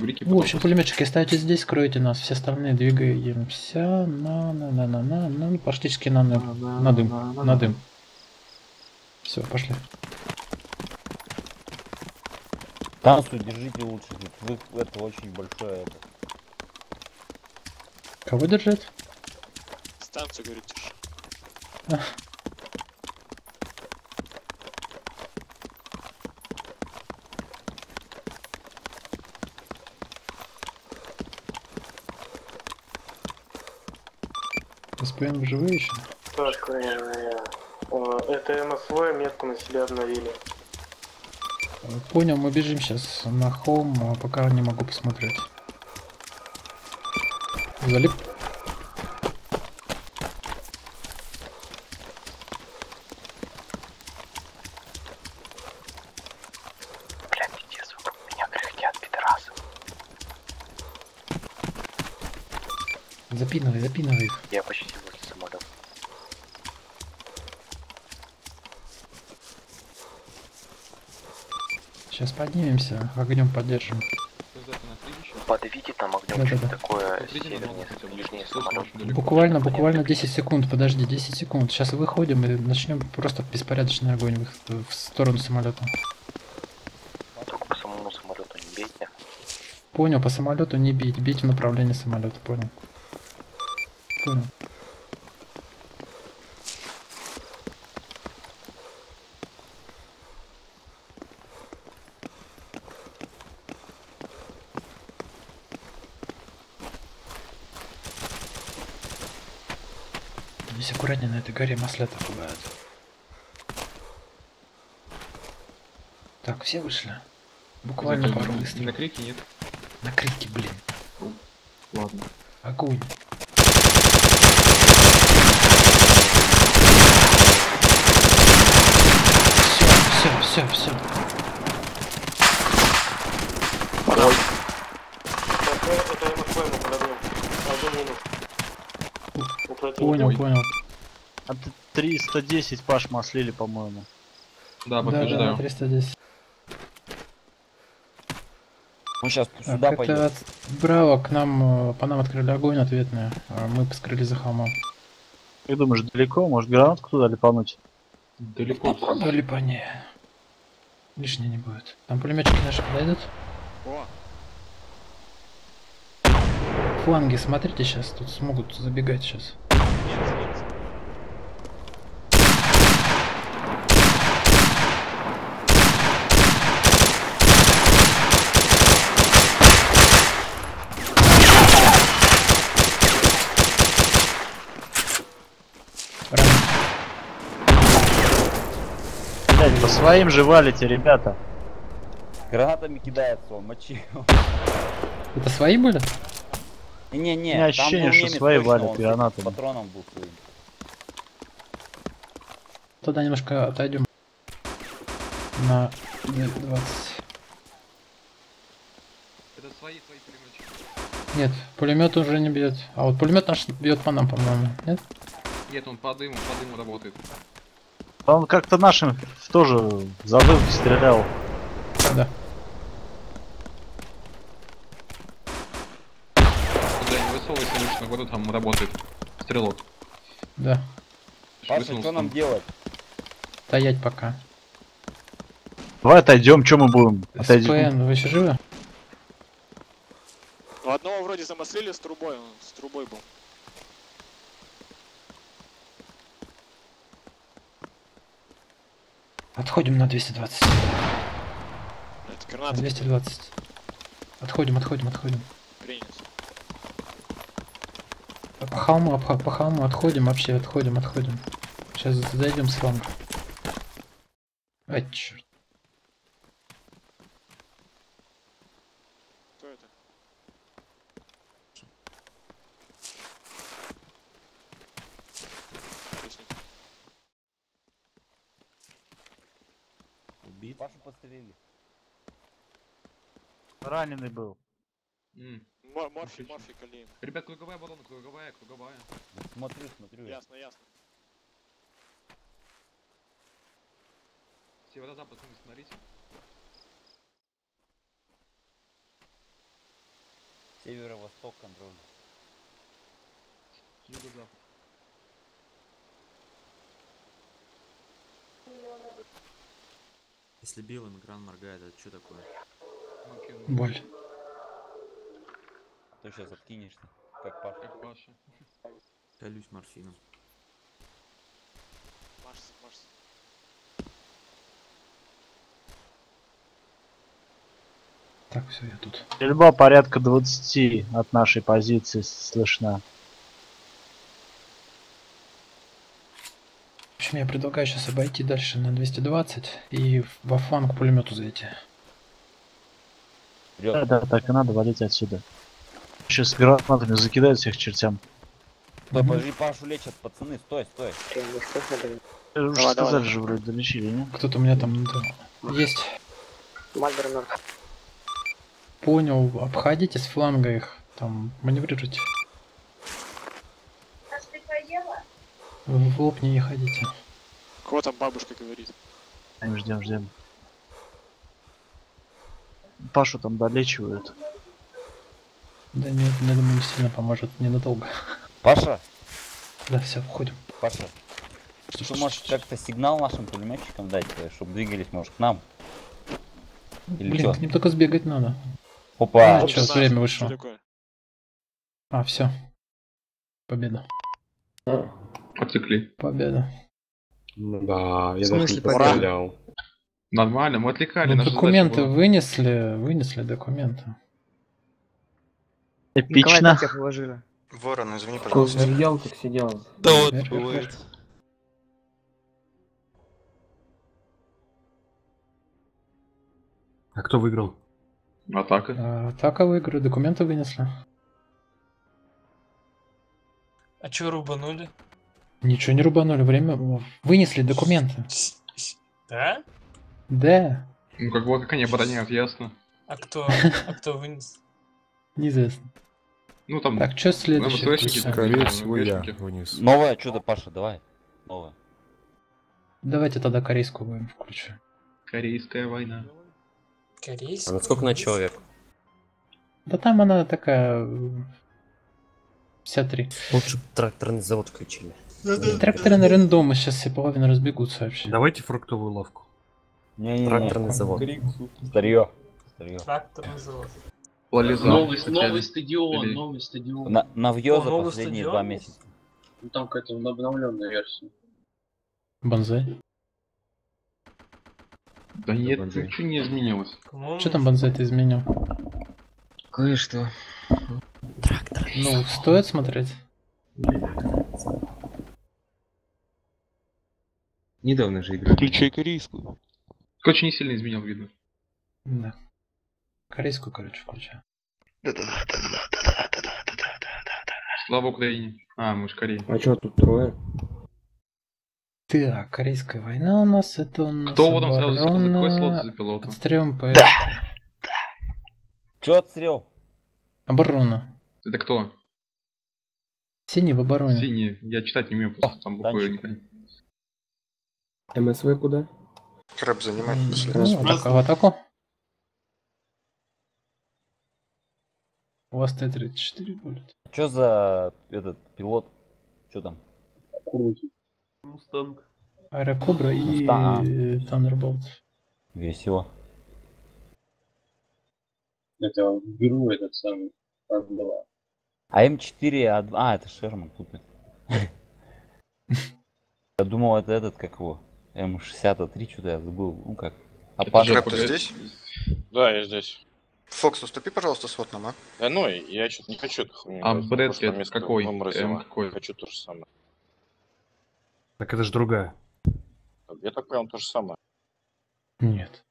Чики-брики Ну, в общем, пулеметчики, ставьте здесь, скройте нас. Все остальные двигаемся на на на на на на практически на дым. На дым. На дым. Все, пошли. Танцу держите лучше, вы это очень большое это. Кого держать? Станцию, держи. СПН вы живые еще? Так, э, э, это МСВ, метку на себя обновили. Понял, мы бежим сейчас на холм, а пока не могу посмотреть. Залип? Блядь, пиздец, вокруг меня кряхтят, пидорасы. Запинывай, запинывай их. Я почти возле самолета. Сейчас поднимемся, огнем поддержим. Подавите там огнем Да-да-да. что-то такое севернее, южнее самолет. Буквально, буквально 10 секунд, подожди, 10 секунд. Сейчас выходим и начнем просто беспорядочный огонь в, в сторону самолета. Только по самому самолету не бейте. Понял, по самолету не бить, бить в направлении самолета, понял. Понял. Здесь на горе маслята бывают. Так, все вышли? Буквально Это пару на- выстрелов. На крики нет. На крики, блин. Ладно. Огонь. Все, все, все, все. Ой. Понял, понял. А ты 310 паш маслили, по-моему. Да, Да, да, 310. Он сейчас Так, сюда это пойдет. от- Браво, к нам, э, по нам открыли огонь ответный. а Мы скрылись за холмом. Как думаешь, далеко? Может гранатку туда липануть? Далеко. Ну, липани. Лишнее не будет. Там пулеметчики наши подойдут. О, Фланги, смотрите сейчас, тут смогут забегать сейчас. Своим же валите, ребята. Гранатами кидается он, мочи. Это свои были? Не-не-не, У меня там ощущение, что свои валят гранатами. Патроном был своим. Тогда немножко отойдем на 20. Это свои, свои пулеметчики. Нет, пулемет уже не бьет. А вот пулемет наш бьет по нам, по-моему. Нет? Нет, он по дыму, по дыму работает. Он как-то нашим тоже в затылке стрелял. Да. Да, не высовывайся лучше, вот там работает. Стрелок. Да. Паша, что нам делать? Стоять пока. Давай отойдем, что мы будем? Отойдем. СПН, вы еще живы? ну одного вроде замаслили с трубой, он с трубой был. Отходим на 220. Это На граната 220. Отходим, отходим, отходим. принят. По холму, по, холму отходим, вообще отходим, отходим. Сейчас зайдем с вами. Ай, черт. Кто это? Убит. Пашу подстрелили. Раненый был. М. Мор- Морфи, морфи, Калиин. Ребят, круговая оборона, круговая, круговая. Смотрю, смотрю. я. Ясно, ясно. Северо-запад, смотрите. Северо-восток контроль. Юго-запад. Если белый экран моргает, это что такое? Боль. То сейчас откинешься, как Паша. Как Паша. Колюсь морфином. Маш, маш. Так, все, я тут. Стрельба порядка 20 от нашей позиции слышна. Общем, я предлагаю сейчас обойти дальше на 220 и во фланг пулемету зайти. Да, да, так и надо валить отсюда. Сейчас гранатами закидают всех чертям. Стой, подожди, Пашу лечат, пацаны, стой, стой. Уже Давай, сказали же вроде долечили, не? Кто-то у меня там да, есть. Мальбер мертв. Понял, обходите с фланга их. Там маневрируйте. В лоб не ходите. Кого там бабушка говорит? Ждем, ждем. Пашу там долечивают. Да нет, я думаю, сильно поможет ненадолго. Паша? Да, все, входим. Паша, ты можешь как-то сигнал нашим пулеметчикам дать, чтобы двигались, может, к нам? Или Блин, чё? к ним только сбегать надо. Опа! А, что, время вышло. А, все. Победа. Отвлекли. Победа. Ну да, я В даже не смысле представлял. Нормально, мы отвлекали. Ну, документы задача была- вынесли, вынесли документы. Эпично. Николай? Ворон, извини, пожалуйста. сидел, так сидел. Да вот, бывает. А кто выиграл? Атака. А, Атака выиграю, документы вынесли. А чё рубанули? Ничего не рубанули, время... Вынесли документы. Да? Да, Ну, как бы, как они обороняют, ясно. А кто? А кто вынес? неизвестно. Ну, там... Так, что следующее? Скорее всего, я вынес. Новое чудо, Паша, давай. Новое. Давайте тогда корейскую будем включу. Корейская война. Корейский? А на сколько на человек? Да там она такая... э, 53. Лучше тракторный завод включили. Тракторы на рандомы, сейчас все половина разбегутся вообще. Давайте фруктовую лавку. Не-не-не. Тракторный завод. Старье. Старье. Тракторный завод. Новый, новый стадион, Или- новый стадион. На, навье за последние стадион два месяца. Ну там какая-то обновленная версия. Банзай. Да нет, ничего не изменилось. Что там Банзай ты изменил? Кое-что. Ну, стоит смотреть? Недавно же играли. Включай корейскую. Очень не сильно изменил, видно. Да. Корейскую, короче, включаю. Слава Украине. А, мы же Корея. А чё, тут трое? Так, корейская война у нас, это у нас Кто вот там сразу сказал, какой слот за пилота? отстрел по... Чё отстрел? Оборона. Это кто? Синий в обороне. Синий. Я читать не умею, просто там буквы не понимаю. МСВ куда? Крэп занимает Ну, последний. в атаку, в атаку. У вас Т-34 будет. Чё за этот пилот? Чё там? Мустанг. Аэрокобра и э, Thunderbolt. Весело. Это беру этот самый. А М4, а, а это Шерман, тут. <laughs> Я думал, это этот, как его, М63, что-то я забыл, ну как. А Крэп, ты здесь? Да, я здесь. Фокс, уступи, пожалуйста, свод нам, а? Да ну, я что-то не хочу эту хуйню. А место какой? М какой? Хочу то же самое. Так это же другая. Я так понял, то же самое. Нет.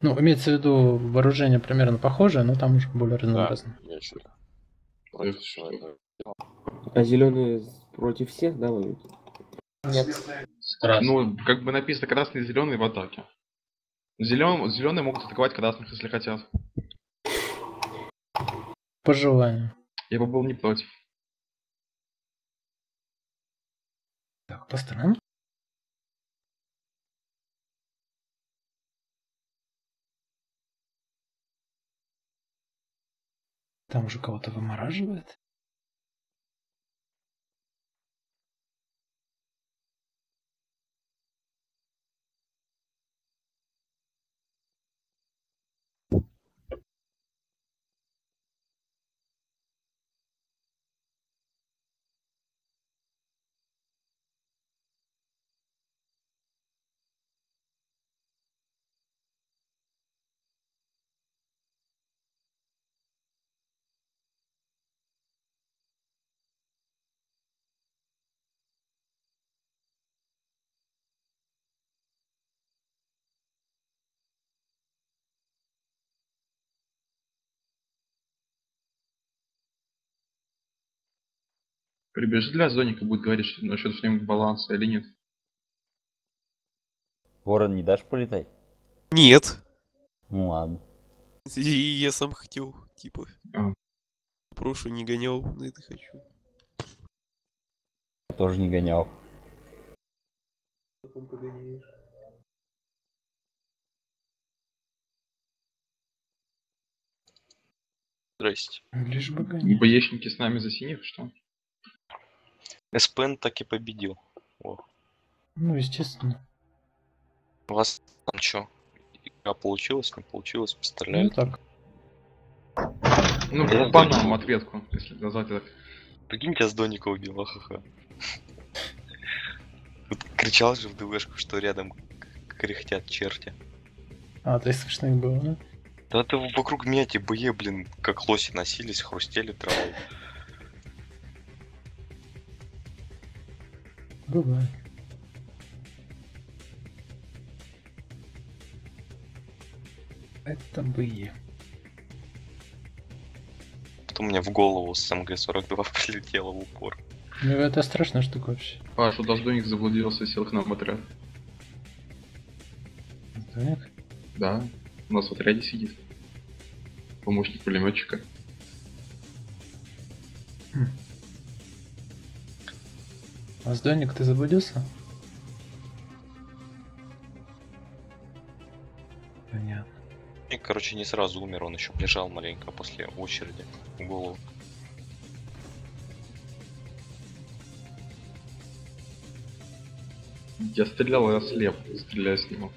Ну, имеется в виду вооружение примерно похожее, но там уже более Да, разнообразно. я что-то против всего этого. А зеленые против всех, да, воюют? Нет. Ну, как бы написано красный и зеленый в атаке. Зелен... Зеленые могут атаковать красных, если хотят. По желанию. Я бы был не против. Так, по сторонам. Там уже кого-то вымораживает. Прибежит для Зоника будет говорить что насчет что-нибудь баланса или нет. Ворон, не дашь полетать? Нет. Ну ладно. И я сам хотел, типа. А. Прошлый не гонял, на это хочу. Тоже не гонял. Здрасте. Лишь бы ИБЕшники с нами за синих, что? СПН так и победил. О. Ну, естественно. У вас там что? Игра получилась, не получилась, постреляли? Ну так. Ну, Я нам убил. ответку, если назвать это. Прикинь, тебя с Доника убил, ха-ха. Кричал же в ДВшку, что рядом кряхтят черти. А, то есть слышно их было, да? Да это вокруг меня эти БЕ, блин, как лоси носились, хрустели травой. Бывает. Это бы и. Потом мне в голову с МГ-42 <laughs> прилетело в упор. Ну, это страшная штука вообще. Паш, у нас Доник заблудился и сел к нам в отряд. Так. Да, у нас в отряде сидит. Помощник пулеметчика. А Сдоник, ты заблудился? Понятно. И, короче, не сразу умер, он еще лежал маленько после очереди в голову. Я стрелял, я слеп, стреляю с него.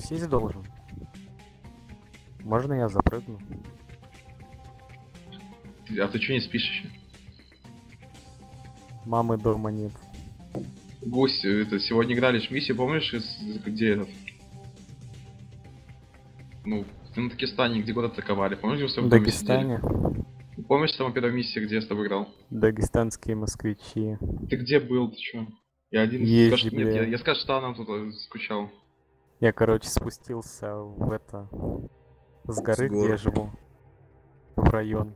Кто-то сесть должен? Можно я запрыгну? А ты что не спишь еще? Мамы дома нет. Гусь, это сегодня играли ж миссию, помнишь, из, где этот? Ну, в Дагестане, где год атаковали, помнишь, где с В Дагестане? Помнишь, там первая миссия, где я с тобой играл? Дагестанские москвичи. Ты где был, ты чё? Я один Езди, скажу, нет, я, я с Каштаном тут э, скучал. Я, короче, спустился в это... С горы, где горы. я живу. В район.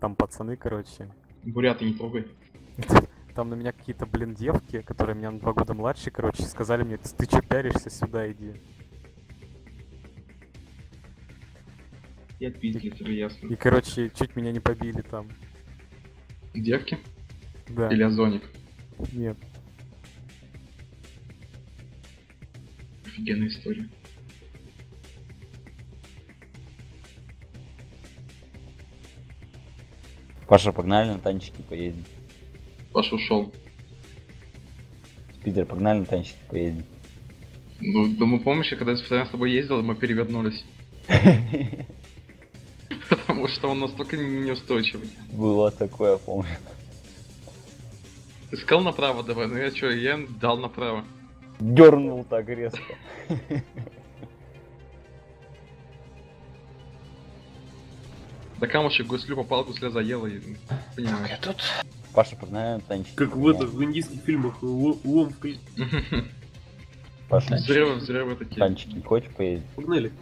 Там пацаны, короче. Буряты не трогай. <laughs> Там на меня какие-то, блин, девки, которые меня на два года младше, короче, сказали мне, ты чё пяришься, сюда иди. Я отпиздили тебе, ясно. И, короче, чуть меня не побили там. Девки? Да. Или Озоник? Нет. Офигенная история. Паша, погнали на танчике поедем. Паша ушел. Питер, погнали на танчике поедем. Ну, думаю, помнишь, когда я постоянно с тобой ездил, мы перевернулись. <laughs> Потому что он настолько неустойчивый. Было такое, помню. Ты сказал направо давай, ну я чё, я дал направо. Дернул так резко. Да камушек гуслю попал, гусля заела и... Понимаешь. Я тут. Паша, погнали на танчике. Как в это, в индийских фильмах, ло- лом в кри- Паша, Взрывы, взрывы такие. танчики хочешь поедем? Погнали.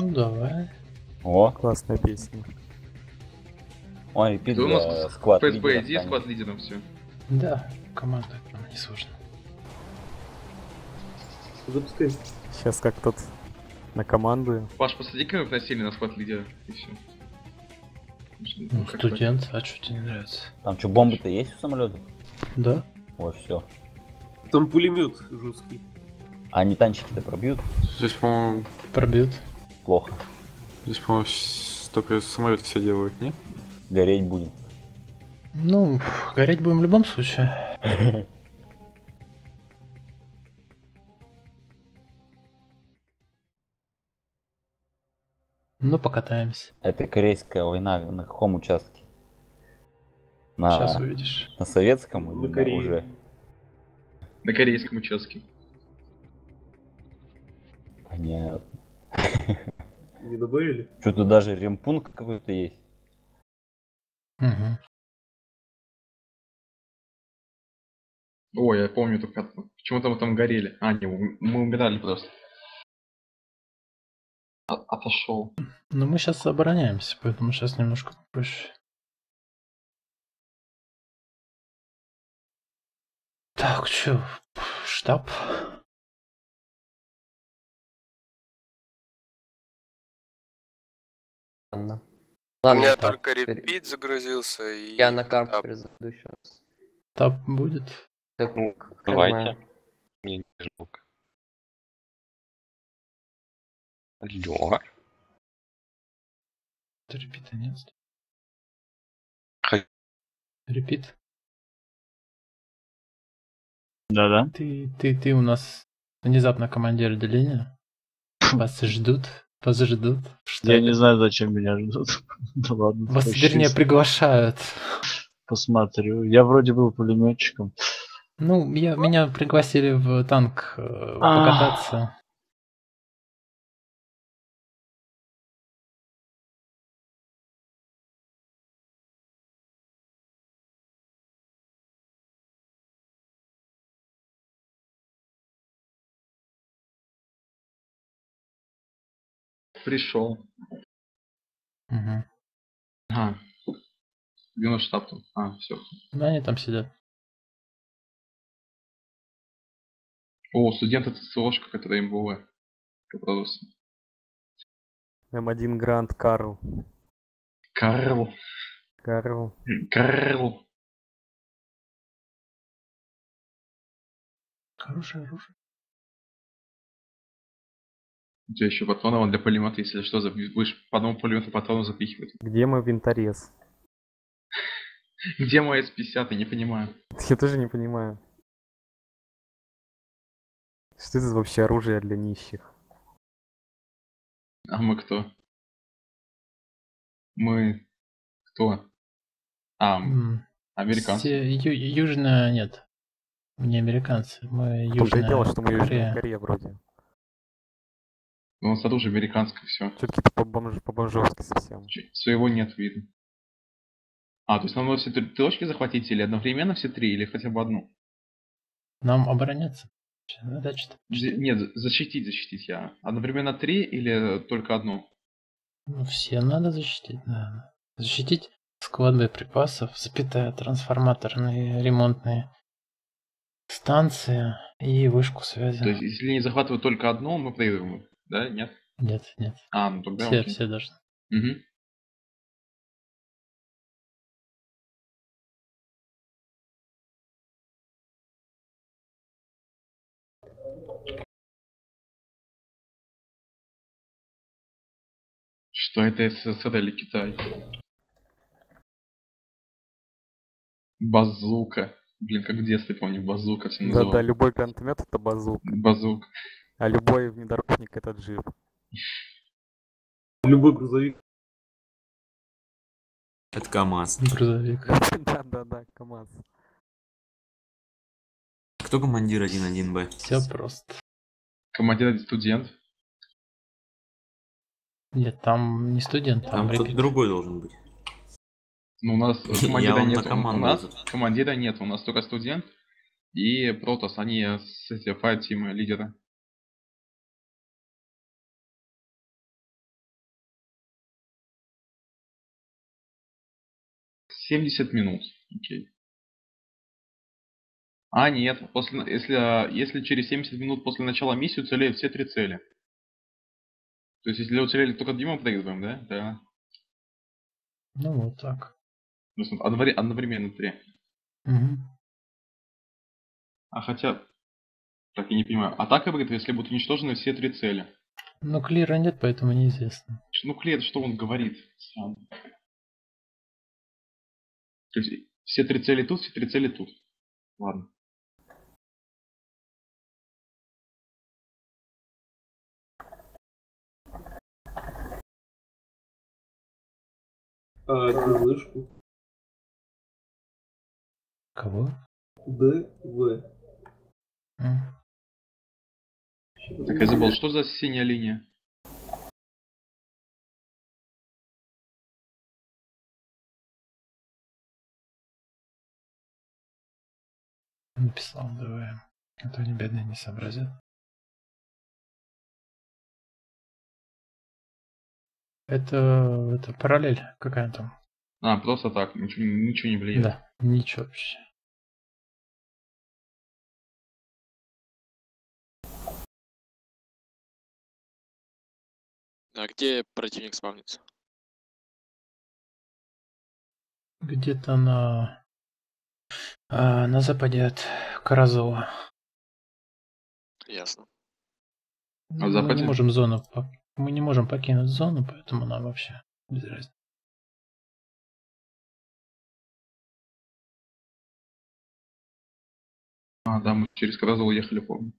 Ну, давай. О, Классная песня. он репит Ты у нас за в сквад ФСБ лидеров иди, сквад лидером все. Да, команда прям не сложно. Запускай. Сейчас как тут на команду. Паш, посади кого насильно на сквад лидера, и все. Ну, студент, а что тебе не нравится? Там что, бомбы-то есть у самолета? Да. О, все. Там пулемет жесткий. А они танчики-то пробьют? Здесь, по-моему, Пробьют. Плохо. здесь, по-моему, только самолет все делают, не? Гореть будем. Ну, гореть будем в любом случае. <laughs> Ну, покатаемся. Это корейская война на каком участке? На, Сейчас увидишь. на советском или На на Корее. уже? На корейском участке. Понятно. Не добавили? Что-то даже ремпункт какой-то есть. Угу. Ой, я помню только почему-то мы там горели. А, не, мы мы умирали просто. От- Отошел. Но мы сейчас обороняемся, поэтому сейчас немножко проще. Так, чё, штаб? Ладно. У меня так, только пере- репит загрузился и... Я на карту ап. перезайду еще раз. Штаб будет? Так, Ну, давайте. Мне не жалко. Алло. Репита нет. Хай. Репит. Да-да. Ты, ты, ты у нас внезапно командир отделения. Вас ждут, вас ждут. Что Я не знаю, зачем меня ждут. <laughs> Ну ладно. Вас, вернее, приглашают. Посмотрю. Я вроде был пулеметчиком. Ну, я, меня пригласили в танк э, А. покататься. Пришел. Мгм. Ага. Где наш штаб там? А, все. Ну, они там сидят. О, студент это СОшка, которая. Продался. М1 Гранд Карл. Карл. Карл. Карл. Хорошее оружие. У тебя еще патронов для пулемета, если что, запи- будешь по одному пулемету патрону запихивать. Где мой винторез? Где мой С-50, я не понимаю. <laughs> Я тоже не понимаю. Что это вообще оружие для нищих? А мы кто? Мы кто? А, американцы. Ю- южная нет. Не американцы, мы том-то и южная дело, что мы Южная Корея. Корея вроде. Ну, у нас оружие американское, все. Что какие-то по-бомж- по-бомжовски совсем. Своего нет видно. А, то есть нам надо все три точки захватить или одновременно все три, или хотя бы одну? Нам обороняться. Задача. Д- Нет, за- защитить, защитить я. Одновременно три или только одну? Ну, все надо защитить, да. Защитить склад боеприпасов, запятая трансформаторные ремонтные станции и вышку связи. То есть, если не захватывают только одну, мы проигрываем. Да? Нет? Нет, нет. А, ну тогда все, окей. все должны. Мгм. Что это СССР или Китай? Базука. Блин, как в детстве помню, базука все Да-да, называлось. любой гранатомет это базук. Базук. А любой внедорожник это джип. Любой грузовик. Это КамАЗ. Грузовик. <laughs> Да-да-да, КамАЗ. Кто командир 1-1Б? Все просто. Командир один студент. Нет, там не студент, там, Там кто-то другой должен быть. Ну, у нас <laughs> командира нет. У нас командира нет, у нас только студент и Протос, они с эти файт тима лидера. Семьдесят минут. Окей. А, нет, после, если, а, если через 70 минут после начала миссии уцелеют все три цели. То есть, если уцелели только две, мы проигрываем, да? Да. Ну, вот так. Одновременно три. Мгм. А хотя... Так, я не понимаю. Атака выиграет, если будут уничтожены все три цели. Но клира нет, поэтому неизвестно. Ну, Клет, что он говорит сам? То есть, все три цели тут, все три цели тут. Ладно. А, ДВшку. Кого? ДВ. Так, я забыл, что за синяя линия? Написал ДВМ. А то они бедные не сообразят. Это, это параллель какая там. А, просто так, ничего, ничего не влияет. Да, ничего вообще. А где противник спавнится? Где-то на а, на западе от Каразова. Ясно. А Мы западе? не можем зону... по- Мы не можем покинуть зону, поэтому нам вообще без разницы. А, да, мы через Каразол уехали, помню.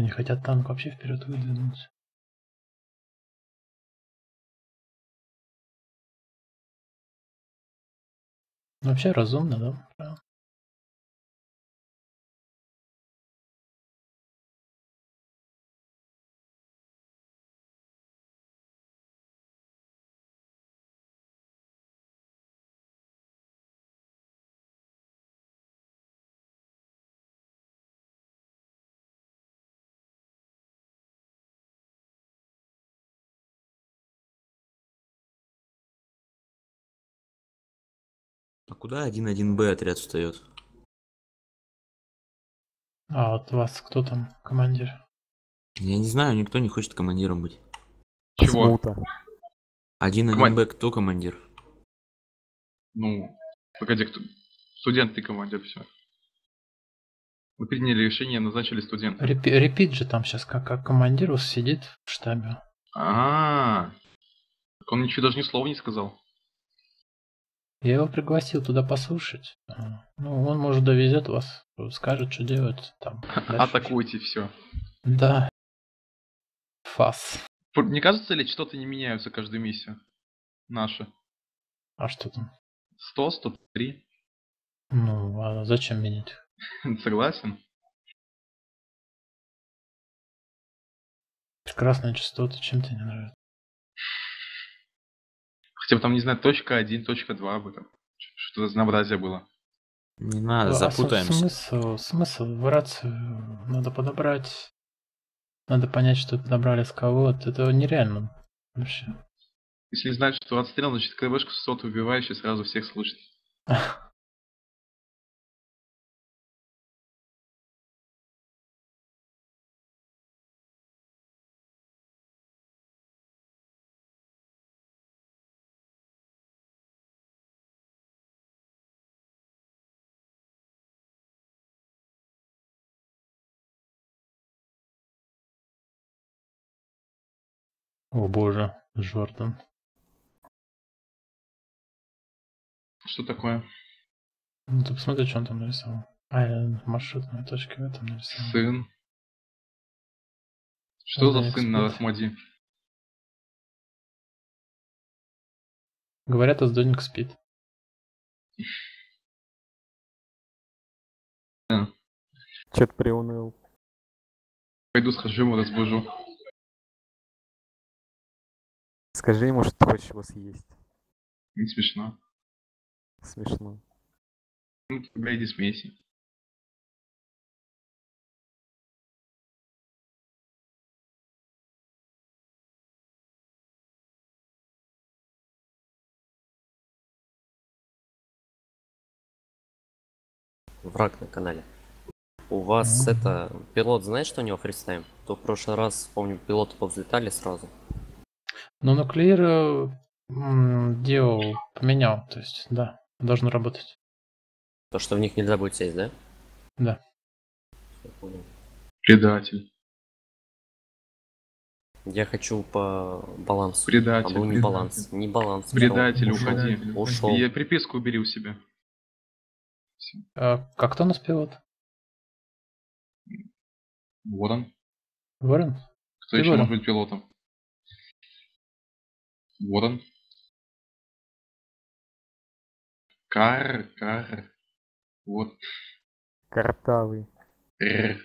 Они хотят танк вообще вперед выдвинуться. Вообще разумно, да? Куда 1-1Б отряд встает? А вот вас кто там командир? Я не знаю, никто не хочет командиром быть. Чего? 1-1Б кто командир? Ну, погоди, кто... студент ты командир, все. Мы приняли решение, назначили студента. Репи- Репит же там сейчас как, как командир сидит в штабе. А, так он ничего даже ни слова не сказал. Я его пригласил туда послушать. А, Ну, он, может, довезет вас, скажет, что делать там. <laughs> дальше. Атакуйте, все. Да. Фас. Не кажется ли, что-то не меняются каждую миссию? Наши. А что там? 100, 103. Ну, а зачем менять? <laughs> Согласен. Прекрасные частоты, чем тебе не нравится? Хотя бы там, не знаю, точка 1, точка 2 бы там. Что-то разнообразие было. Не надо, А запутаемся. Смысл, смысл в рацию надо подобрать. Надо понять, что подобрали с кого. Это нереально. Вообще. Если знать, что отстрел, значит КВшку сот убиваешь и сразу всех слышит. <laughs> О боже, Жордан. Что такое? Ну ты посмотри, что он там нарисовал. А, я маршрутные точки в этом нарисовал. Сын. Что Да, за сын на. Рахмади? Говорят, Аздоник спит. Чет приуныл. Пойду схожу ему разбужу. Скажи ему, что ты хочешь его съесть. Не смешно. Смешно. Ну, тогда иди смейся. Враг на канале. У вас это пилот знает, что у него фристайм? То в прошлый раз, помню, пилоты повзлетали сразу. Но нуклеир делал, поменял. То есть, да, должен работать. То, что в них нельзя будет сесть, да? Да. Предатель. Я хочу по балансу. Предатель, А был не предатель. баланс. Не баланс. Предатель, Ушел. уходи. Ушел. Я приписку убери у себя. А, как кто у нас пилот? Ворон. Ворон? Кто Ты еще Ворон? может быть пилотом? Ворон. Кар, кар. Вот. Картавый. Р.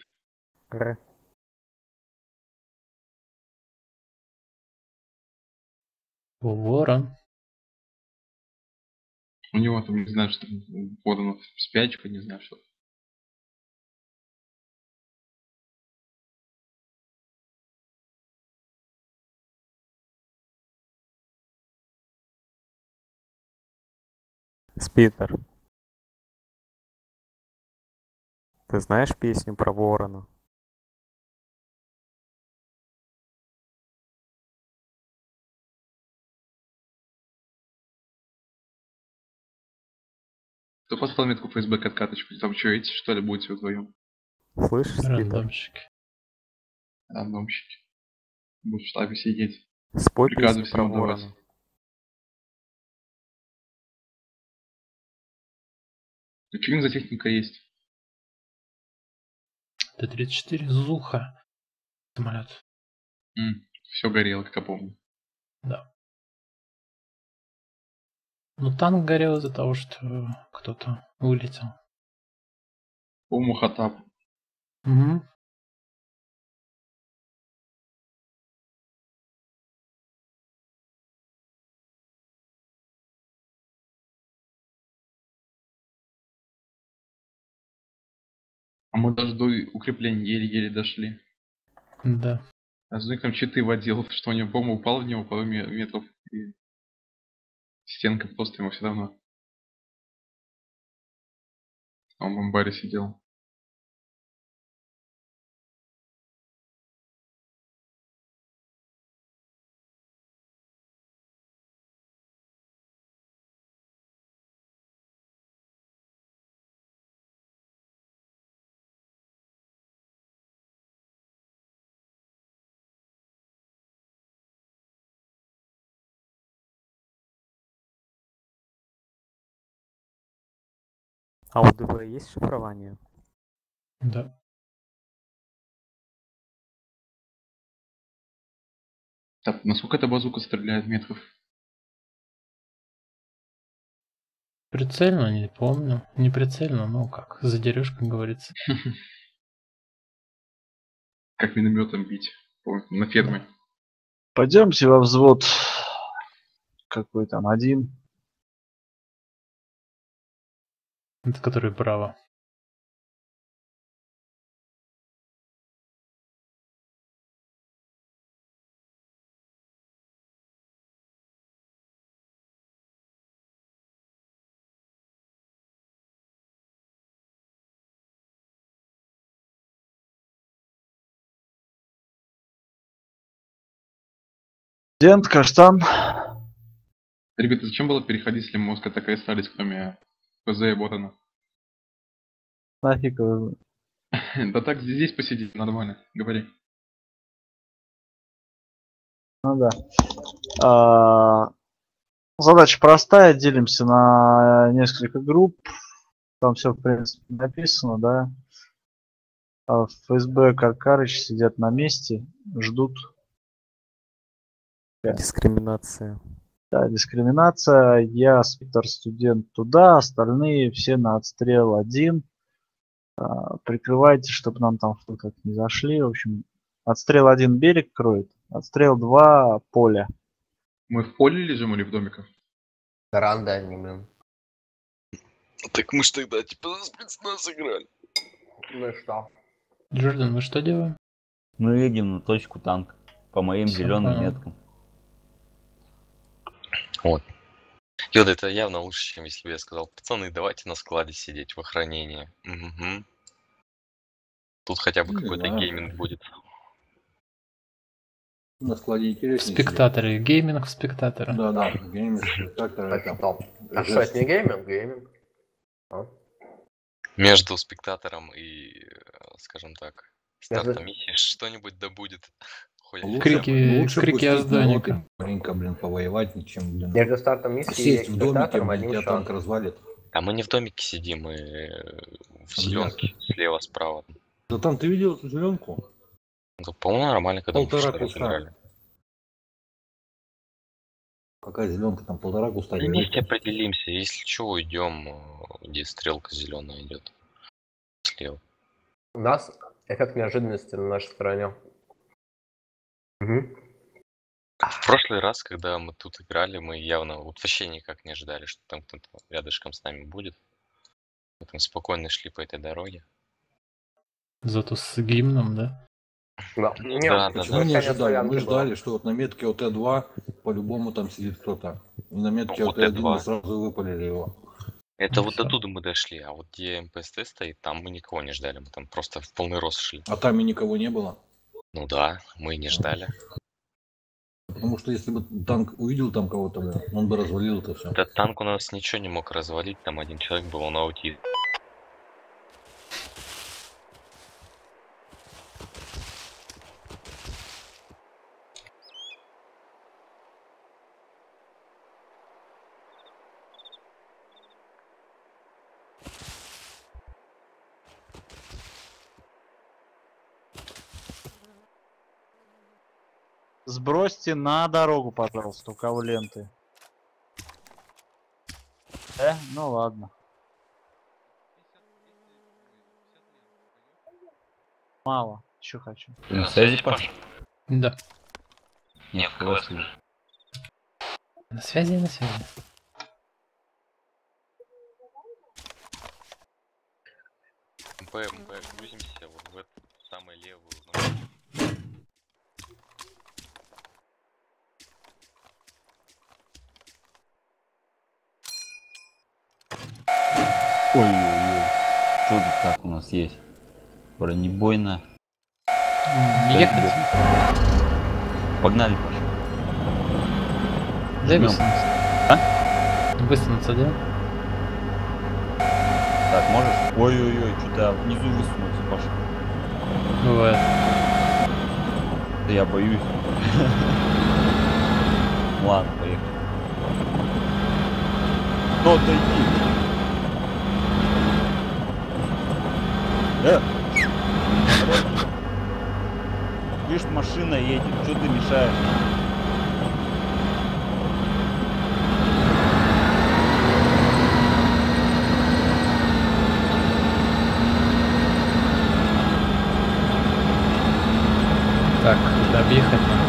Р. Ворон. У него там, не знаю, что подано спячка, не знаю, что. Спитер. Ты знаешь песню про ворона? Кто поставил метку ФСБ к откаточку? Там что, эти что ли будете вдвоем? Слышишь, Спитер? Рандомщик. Рандомщики. Будут в штабе сидеть. Спой Приказы про всем отдавать. ворона. Ну, них за техника есть? Т-34 Зуха. Самолет. все горело, как я помню. Да. Ну, танк горел из-за того, что кто-то вылетел. По-моему, Хатап. Угу. А мы даже до укрепления еле-еле дошли. Да. А за них там читы водил, <laughs> что у него бомба упала в него пару ме- метров. И стенка просто ему все равно. Он в амбаре сидел. А у ДВ есть шифрование? Да. Так, насколько эта базука стреляет метров? Прицельно, не помню. Не прицельно, но как. Задерешь, как говорится. <laughs> Как минометом бить. Помню, На ферме. Пойдемте во взвод. Какой там один. Это который право. Дент, каштан. Ребята, зачем было переходить, если мозга так и остались, кроме Ботана? Нафиг вы. <laughs> Да так здесь посидеть нормально, говори. Ну да. А, задача простая. Делимся на несколько групп. Там все, в принципе, написано, да. А ФСБ Каркарыч сидят на месте, ждут. Дискриминация. Да, дискриминация. Я спектр студент туда, остальные все на отстрел один. А, Прикрывайте, чтобы нам там как не зашли. В общем, отстрел один берег кроет, отстрел два поле. Мы в поле лежим или в домиках? Ранда они, блин. Так мы ж тогда типа за спецназ играли. Ну и что? Джордан, мы что делаем? Мы едем на точку танк. По моим зеленым меткам. Вот. Йода, это явно лучше, чем если бы я сказал, пацаны, давайте на складе сидеть в охранении. Мгм. Тут хотя бы какой-то gaming будет. На складе интереснее. Spectator ы. Gaming в spectator ы. Да, да, gaming, spectator ы. Это. А что, это не gaming? Gaming. А? Между спектатором и, э, скажем так, Между- стартом миссии что-нибудь да будет. Лучше, Крики- лучше крики и маленько, блин, повоевать, чем, блин, Между стартом миссии сесть в домике, блин, один тебя танк развалит. А мы не в домике сидим, мы э, в зеленке, слева, справа. Да там ты видел эту зеленку? Ну, по-моему, нормально, когда мы Полтора прошлый раз куста. играли. Какая зеленка, там полтора куста. Вместе определимся, если что, уйдем, э, где стрелка зеленая идет. Слева. У нас эффект неожиданности на нашей стороне. Мгм. В прошлый раз, когда мы тут играли, мы явно вот вообще никак не ожидали, что там кто-то рядышком с нами будет. Поэтому спокойно шли по этой дороге. Зато с гимном, да? Да. Ну Не, да, да, Почему да. не Конец ожидали? Мы стоянки ждали, что вот на метке ОТ-2 по-любому там сидит кто-то. И на метке Ну, ОТ-1 мы ОТ-2. сразу выпалили его. Это Ну, вот всё. до туда мы дошли, а вот где МПСТ стоит, там мы никого не ждали, мы там просто в полный рост шли. А там и никого не было. Ну да, мы не ждали. Потому что если бы танк увидел там кого-то, он бы развалил это все. Этот танк у нас ничего не мог развалить, там один человек был, он аутист. Сбросьте на дорогу, пожалуйста, у кого ленты. Э, ну ладно. Мало, еще хочу. Ты на связи, Паш? Да. Нет, в КВ слышу. На связи, на связи. МП, МП, грузимся вот в эту самую левую. Ой-ой-ой. Что тут так у нас есть? Бронебойно. Не ехать? Погнали, Паша. Дай. А? Высунуться, да? Так, можешь? Ой-ой-ой, что-то внизу высунулся, Паша. Бывает. Да я боюсь. <laughs> Ладно, поехали. Ну, отойди. Осторожно. Видишь, машина едет, что ты мешаешь? Так, куда объехать?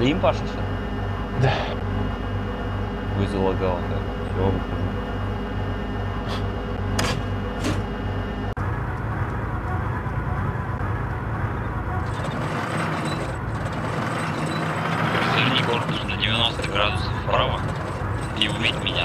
Стоим, Паша, сейчас? Да. Вы залагало так. Все, выхожу. Сверни корпус на 90 градусов вправо и увидь меня.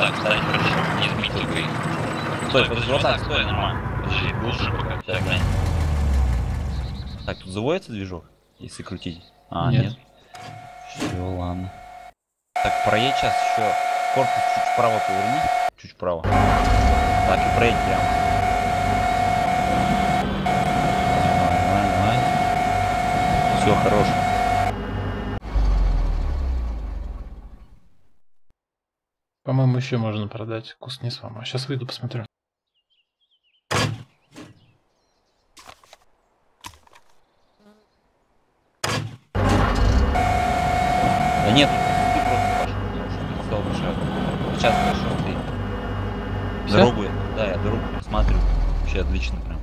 так, кстати, короче, не сбить только их. Стой, подожди, вот так, стой, нормально. Подожди, лучше пока вся грань. Так, тут заводится движок, если крутить? А, Нет. нет. Все, ладно. Так, проедь сейчас еще корпус чуть вправо поверни. Чуть вправо. Так, и проедь прямо. Все, хорош. По-моему, еще можно продать куст не слома. Сейчас выйду, посмотрю. Нет, ты просто пошел, уже не сказал бы шаг. Сейчас пошел ты. Дорогу да, я дорогу смотрю. Вообще отлично прям.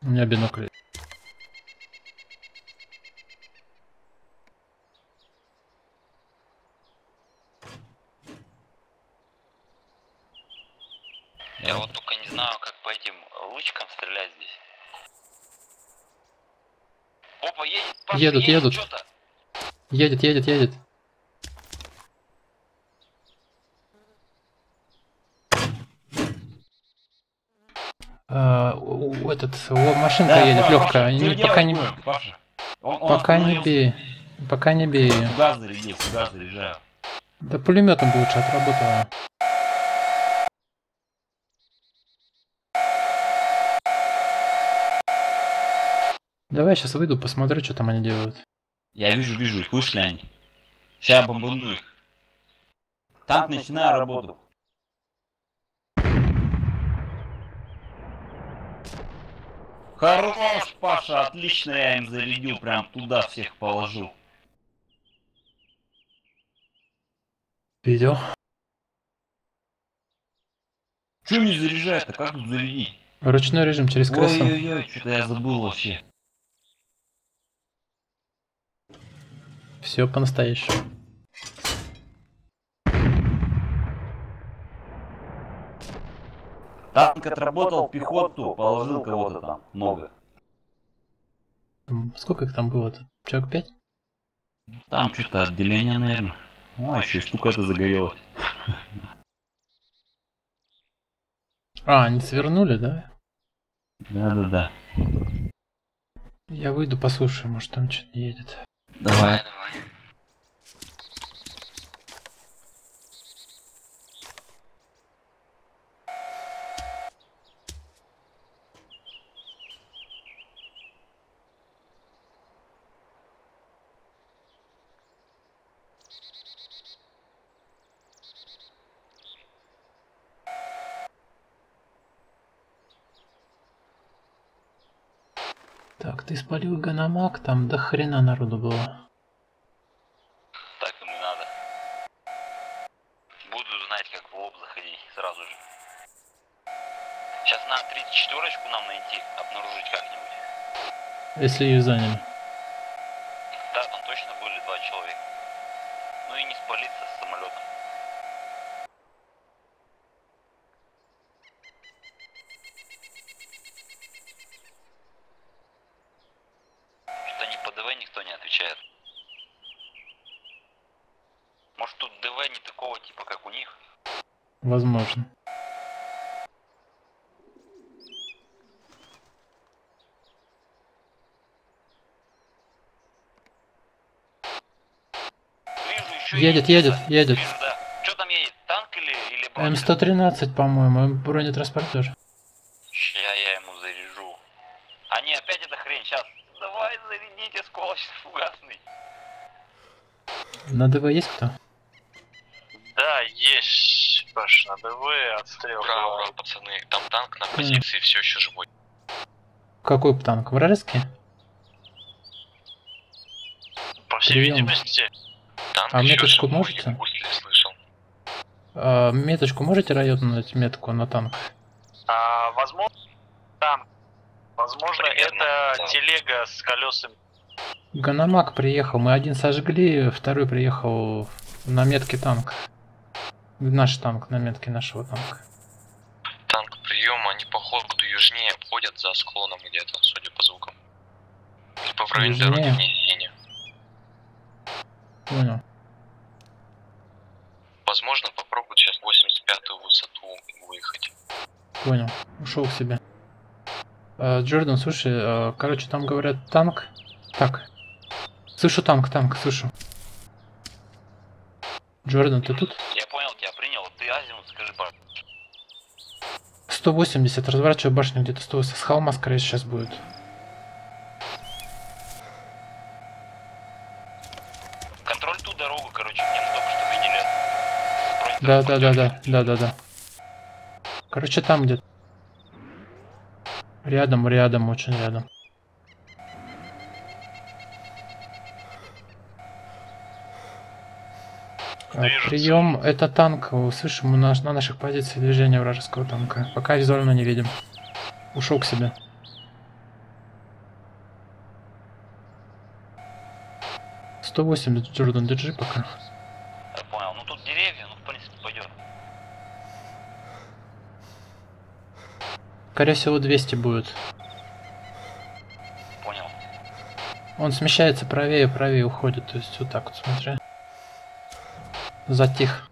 У меня бинокль. Я вот знаю, как по этим лучкам стрелять здесь. Опа, едет, Паша, Едут, едет едут. что-то. Едет, едет, едет. А, у- у- этот, о, машинка Да, едет, Паша, легкая. ты Не, пока не, Паша. Он- он пока не бей, пока не бей ее. Сюда заряди, сюда заряжаю. Да пулеметом бы лучше отработала. Давай сейчас выйду, посмотрю, что там они делают. Я вижу, вижу, их вышли они. Сейчас бомбану их. Танк, начинаю работу. Хорош, Паша, отлично я им зарядил, прям туда всех положил. Видел? Че не заряжает-то, как тут зарядить? Ручной режим через колесо. Ой-ой-ой, что-то я забыл вообще. Все по-настоящему. Танк отработал пехоту, положил кого-то там, много. Сколько их там было-то? Человек пять? Там что-то отделение, наверное. О, еще и штука эта загорелась. А, они свернули, да? Да-да-да. Я выйду, послушаю, может там что-то едет. Давай. Так, ты спалил Ганамак, там до хрена народу было. Так и надо. Буду знать, как в лоб заходить сразу же. Сейчас надо 34 нам найти, обнаружить как-нибудь. Если ее заняли. Да, там точно были два человека. Ну и не спалиться с самолетом. Что ни по ДВ никто не отвечает. Может тут ДВ не такого типа, как у них? Возможно. Едет, едет, едет. Что там едет? Танк или, или М113, по-моему, бронетранспортер. Ща я ему заряжу. А не, опять эта хрень, сейчас. Давай зарядите, сколочь <laughs> фугасный. На ДВ есть кто? Да, есть, Паш, на ДВ, отстрел. Ура, ура, пацаны, там танк на позиции все еще живой. Какой танк? Вражеский? По всей Прием. видимости. Танк А еще меточку можете? А, меточку можете районнуть метку на танк? А, возможно, там, возможно, Примерно, это да. телега с колесами. Ганамак приехал, мы один сожгли, второй приехал на метке танк. Наш танк, на метке нашего танка. Танк прием, они походу южнее ходят за склоном где-то, судя по звукам. Либо в районе Южнее. дороги в низине. Понял. Возможно, попробуют сейчас 85-ю высоту выехать. Понял. Ушел к себе. Э, Джордан, слушай, э, короче, там говорят танк. Так. Слышу танк, танк, слышу. Джордан, ты тут? Я понял тебя, принял. Ты азимут скажи, пожалуйста. 180, разворачиваю башню где-то 100, с холма скорее сейчас будет. Контроль ту дорогу, короче, мы только что видели. Да, да, да, да, да, да, да. Короче, там где-то. Рядом, рядом, очень рядом. Прием, это танк. Слышим на, на наших позициях движения вражеского танка. Пока визуально не видим. Ушел к себе. Сто восемьдесят, Джордан, держи пока. Я понял. Ну тут деревья, ну в принципе пойдет. Скорее всего 200 будет. Понял. Он смещается правее, правее уходит. То есть вот так вот, смотри. Затих.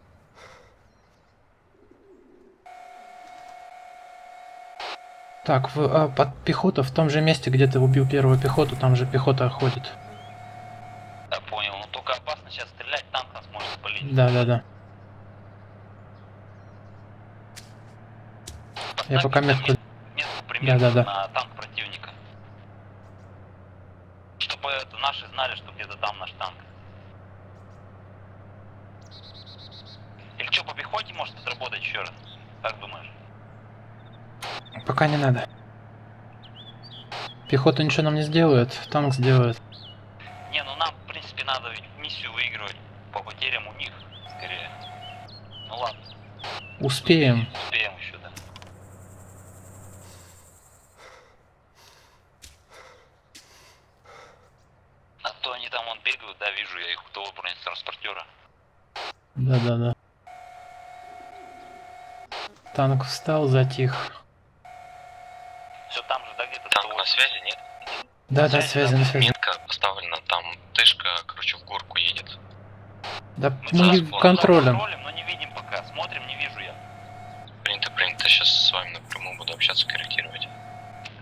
Так, в, а, под пехота в том же месте, где ты убил первую пехоту, там же пехота ходит. Я понял. Ну только опасно сейчас стрелять, танк нас может спалить. Да, да, да. Я пока метку. Да, да, да. на танк противника. Чтобы наши знали, что где-то там наш танк. Или что, по пехоте может сработать еще раз? Как думаешь? Пока не надо. Пехота ничего нам не сделает, танк сделает. Не, ну нам, в принципе, надо миссию выигрывать по потерям у них, скорее. Ну ладно, Успеем. успеем еще, да. А то они там вон бегают, да, вижу я их у того бронетранспортера. Да, да, да. Танк встал, затих. Все там же, да, где-то Танк на связи, нет? Да, да, связи на связи. Метка поставлена, там тышка, короче, в горку едет. Да, мы контролем. Контролем, но не видим пока. Смотрим, не вижу я. Принято, принято. Сейчас с вами напрямую буду общаться, корректировать.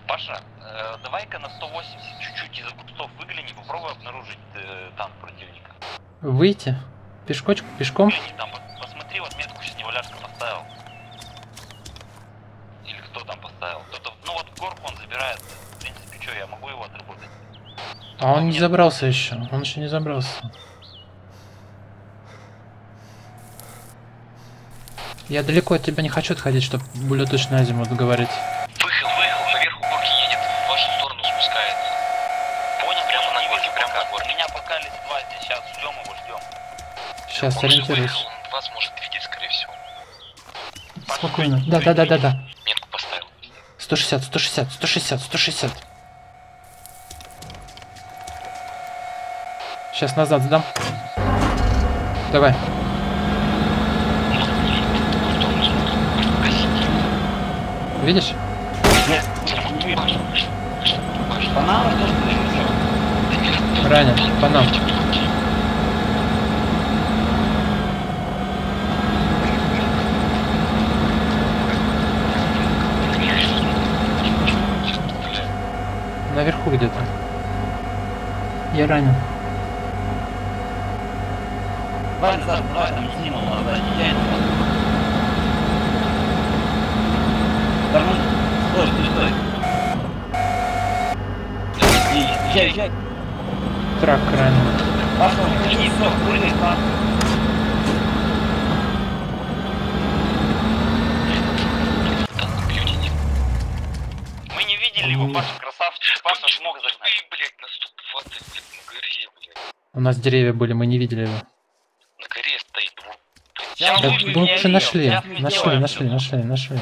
Паша, э, давай-ка на 180 чуть-чуть из-за кустов выгляни, попробуй обнаружить э, танк противника. Выйти. Пешкочку, пешком. Там, пос- посмотри, вот метку сейчас неваляшка поставил. Или кто там поставил? Кто-то, ну вот горку он забирает. В принципе, что, я могу его отработать? А он не забрался еще. Он еще не забрался. Я далеко от тебя не хочу отходить, чтобы более точно азимут говорить. Выехал, выехал, наверх у горки едет, в вашу сторону спускается. Понял, Прямо понял, на не горке, вижу прямо пока. на горке. У меня пока лист 2 здесь, сейчас. Сейчас Он ориентируюсь. он вас может видеть, скорее всего. Спокойно. Да, да, да, да, да. Метку поставил. 160, 160, 160, 160. Сейчас назад сдам. Давай. Видишь? Ранен, по нам. Наверху где-то. Я ранен. Давай назад, давай, там снимал, назад, Тормоз. Стой, стой, стой. Езжай, езжай. Трак ранен. Пошел, все, прыгай, пап. Мы не видели его, Паша, красавчик. Паша смог загнать. блядь, на 120, блядь, на горе, блядь. У нас деревья были, мы не видели его. На горе стоит. вот. Да, мы уже нашли, нашли, нашли, нашли, нашли.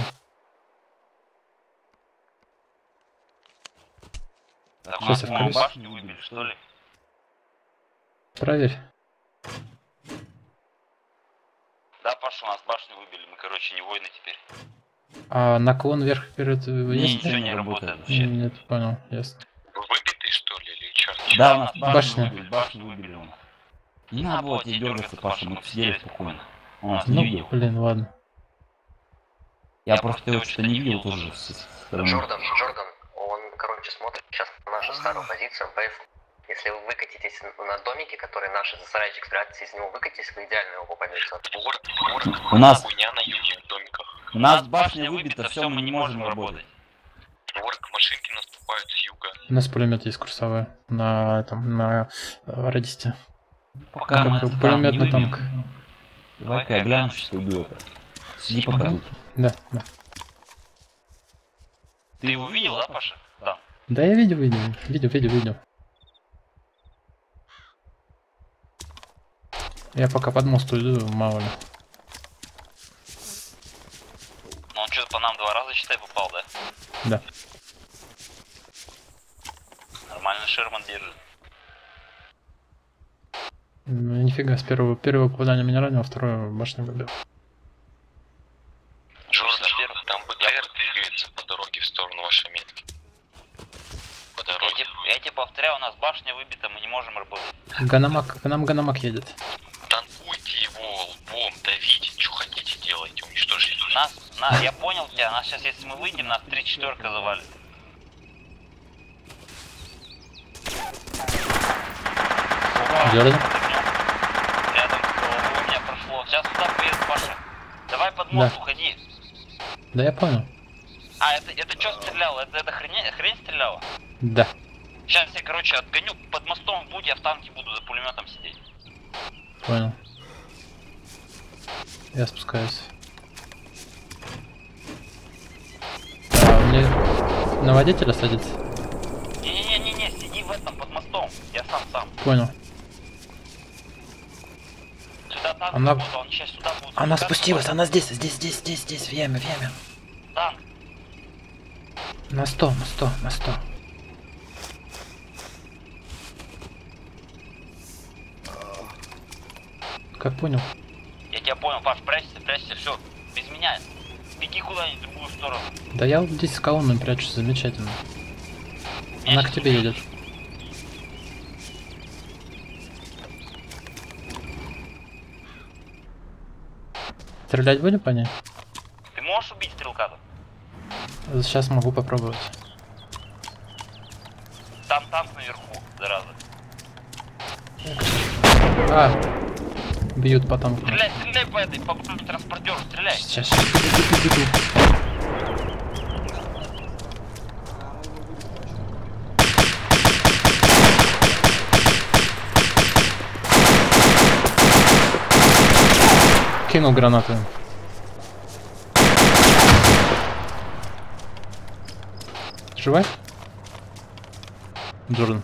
Сейчас я. Башню выбили, что ли? Проверь. Да, Паша, у нас башню выбили, мы, короче, не воины теперь. А наклон вверх вперед Не, есть? ничего не работает вообще. Нет, понял, ясно. Выбитый, чё? Да, у нас Башня. башню выбили, башню выбили у. Не надо было тебе дергаться, Паша, мы сидели спокойно. Он нас не Ну, видел. блин, ладно. Я просто его что-то не видел тоже. Джордан, Джордан, он, короче, смотрит сейчас на нашу старую позицию МПС. Если вы выкатитесь на домике, который наши за сарайчик спрятаться, из него выкатитесь, вы идеально его попадете. У нас, Хуйня на юге в домиках. у нас башня выбита, все, мы не можем работать. Ворк, машинки наступают с юга. У нас пулемет есть курсовой на этом, на э, радисте. Пока мы пулемет танк на танк. Давай-ка я гляну, что это. Сиди пока тут. Да, да. Ты его видел, да, Паша? Да. Да я видел, видел, видел, видел, видел. Я пока под мост уйду, мало ли. Ну он что-то по нам два раза, считай, попал, да? Да. Нормально Шерман держит. М, Нифига, с первого, первого попадания меня ранил, а второе башню выбил. Джордан, там БТР двигается по дороге в сторону вашей метки. По Я дороге. тебе, я тебе повторяю, у нас башня выбита, мы не можем работать. Hanomag, к нам Hanomag едет. Танкуйте его лбом, давите, что хотите делайте, уничтожите. Нас, на, я понял тебя, нас сейчас, если мы выйдем, нас три четверка завалит. Джордан? Рядом у меня прошло. Сейчас сюда поедет Паша. Давай под мост, уходи. Да я понял. А, это, это что стреляло? Это, это хрень, хрень стреляла? Да. Сейчас я, короче, отгоню под мостом в я в танке буду за пулеметом сидеть. Понял. Я спускаюсь. Мне на водителя садится? Не-не-не-не, сиди в этом под мостом. Я сам сам. Понял. Сюда танк Она- работал, он сейчас сюда будет. Она спускаться. спустилась, она здесь, здесь, здесь, здесь, здесь, в яме, в яме. Танк. На 100, на 100, на 100. Как понял? Я тебя понял, Паш, прячься, прячься, все. Без меня. Беги куда-нибудь в другую сторону. Да я вот здесь с колонной прячусь, замечательно. Она к тебе едет. Стрелять будем по ней? Ты можешь убить стрелка-то? Сейчас могу попробовать. Там танк наверху, зараза. А, бьют по танку. Стреляй, стреляй по этой, по транспортеру, стреляй. Сейчас, сейчас, бегу, бегу, бегу. Кинул гранату. Живой? Джордан.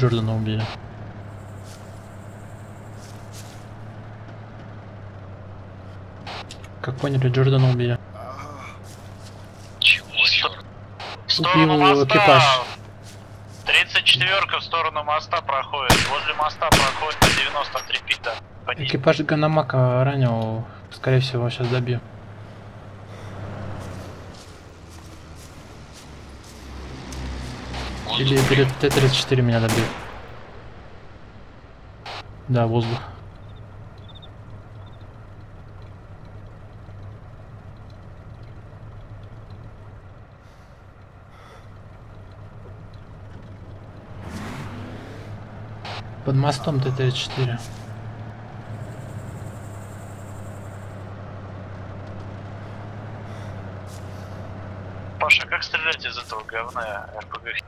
Джордана убили. Как поняли, Джордана убили. Сторону Убил экипаж. 34 в сторону моста проходит. Возле моста проходит на 93 пита. Экипаж Ганамака ранил, скорее всего, сейчас добью. Или перед Т-34 меня добьет. Да, воздух. Под мостом Т-34. Паша, как стрелять из этого говна РПГ?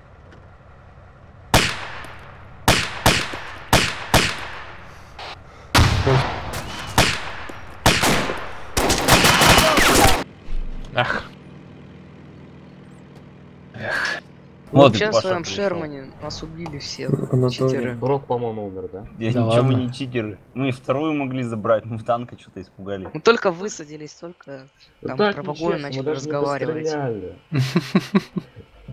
Ах. Вот Вообще и в своем. Шермане нас убили всех. Анатолий. Читеры. Брок, по-моему, умер, да? Я Да ничего мы не читеры. Мы и вторую могли забрать, мы в танка что-то испугали. Мы только высадились, только там так про погоду начали разговаривать. <laughs>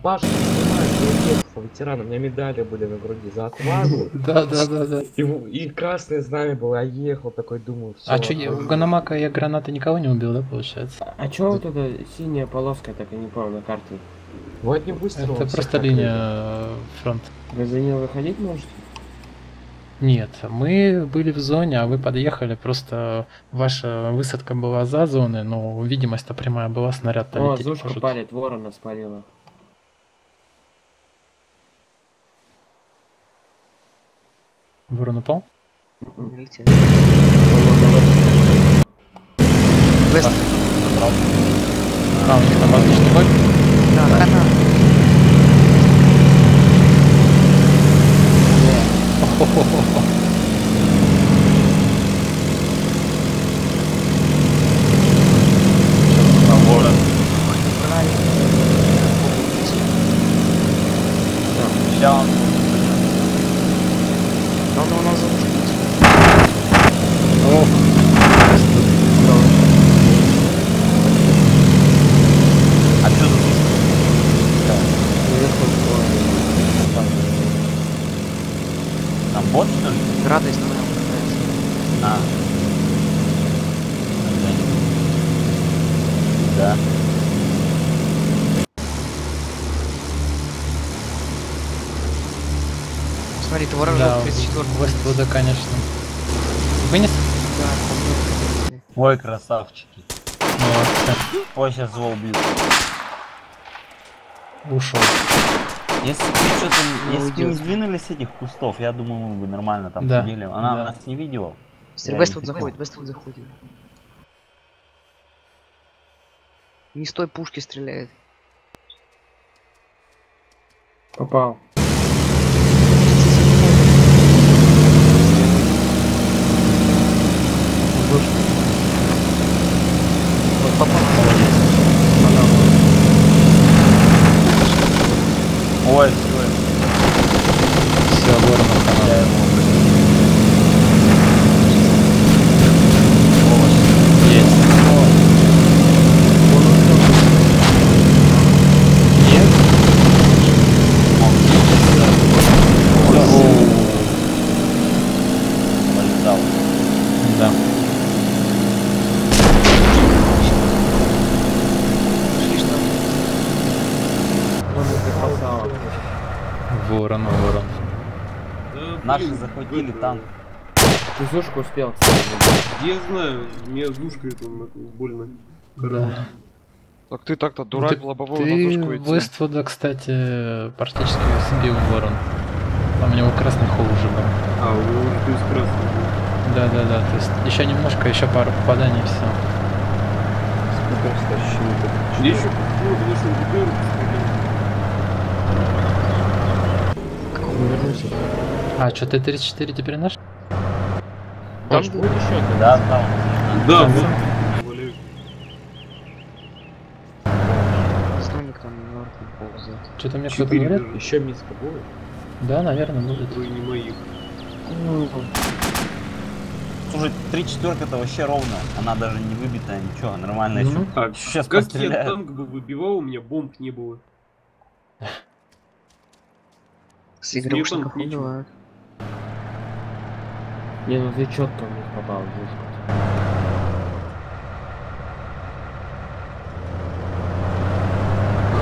Паша, я ехал, ветеран, у меня медали были на груди за отвагу. <laughs> Да, да, да, да. И, в- и красное знамя было, я ехал такой, думаю, все. А что, у Ганамака я граната никого не убил, да, получается? А чё вот эта синяя полоска, так я не понял, на карте? Вы одним выстрелом Это просто накрыли. линия э, фронта. Вы за нее выходить можете? Нет, мы были в зоне, а вы подъехали, просто ваша высадка была за зоной, но видимость-то прямая была, снаряд О, лететь Зушка может. палит, ворона спалила. Ворон упал? Летели. А, у них там воздушный бой? Да, хана. Сейчас он Но он у нас А что за Там бот, что ли? Радость А. Да. Смотри, творожок Да, 34 Вествуда, конечно. Вынес? Ой, красавчики. Молодцы. Ой, сейчас звол бьют. Ушел. Если бы что-то, Ну, если бы не сдвинулись с этих кустов, я думаю, мы бы нормально там Да, сидели. Она да. нас не видела. Вествуд заходит, Вествуд заходит. Не с той пушки стреляет. Попал. Ой, все. Все, ворон Есть. Нет? Полетал. Да. Ворон, ворон. Захватили танк. Ты Зушку успел, кстати. Я знаю, мне душка это больно. Да. Так ты так-то Ты, дурак лобового ты на душку идти. Вествуда, кстати, практически сбил ворон. Там у него красный холл уже был. А, у него уже то есть красный. Да, да, да. То есть еще немножко, еще пару попаданий, все. Я еще ну, конечно, ГДР А, что ты 34 теперь наш? Там будет еще один. Да, да. Да, Там вот. Основник там мертвый ползает. Что-то мне кто-то Четыре говорит? Еще миска будет? Да, наверное, будет. Вы не моих. Слушай, три четверка это вообще ровно. Она даже не выбитая, ничего, нормально еще. А Сейчас как я постреляют. танк бы выбивал, у меня бомб не было. С игрушников убивают. Не, ну ты четко в них попал, Зушка.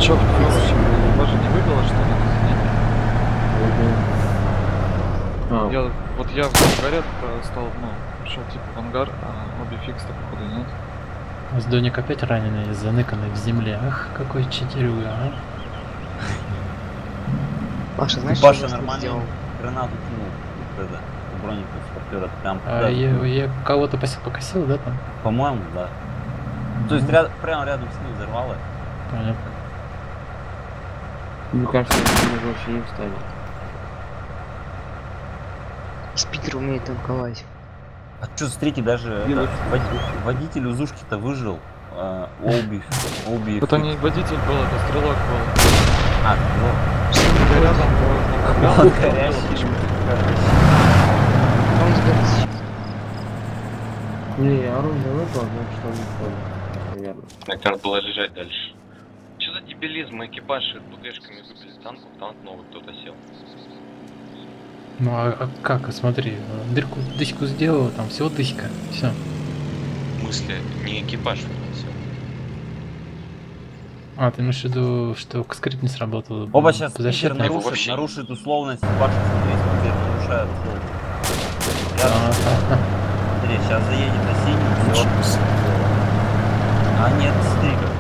Чё, короче, вас же не выбило, что ли? А, Я, вот я в ангаре э, стал, ну, шел типа в ангар, а обе фикс-то походу нет. Сдоник опять раненый, заныканный в земле. Ах, какой читерюга, а. Паша, знаешь, Паша что я нормально сделал? гранату кинул. Вот это, броник транспортера. Прям А туда. я, я кого-то покосил, да, там? По-моему, да. То есть ряд- прямо рядом с ним взорвало. Понятно. мне кажется, я могу вообще не вставить. Спикер умеет танковать. А что, смотрите, даже это, вод- водитель у Зушки-то выжил. А, Олби, Олби. Это не водитель был, это стрелок был. А, ну. Рядом был. Он горящий. Не, оружие выпало, значит он не понял. Наверное. Мне надо было лежать дальше. Что за дебилизм? Экипаж с БГшками выбили с танков, танк новый кто-то сел. Ну а, а как, смотри, э, дырку, дыську сделал, там всего дыська, все. В смысле, не экипаж сел. А, ты имеешь в виду, что скрипт не сработал? Оба сейчас защитнику? нарушит, нарушит условность. Смотри, спикер нарушает условность. Сейчас, А, смотри, сейчас заедет на синий, все. А нет, смотри как.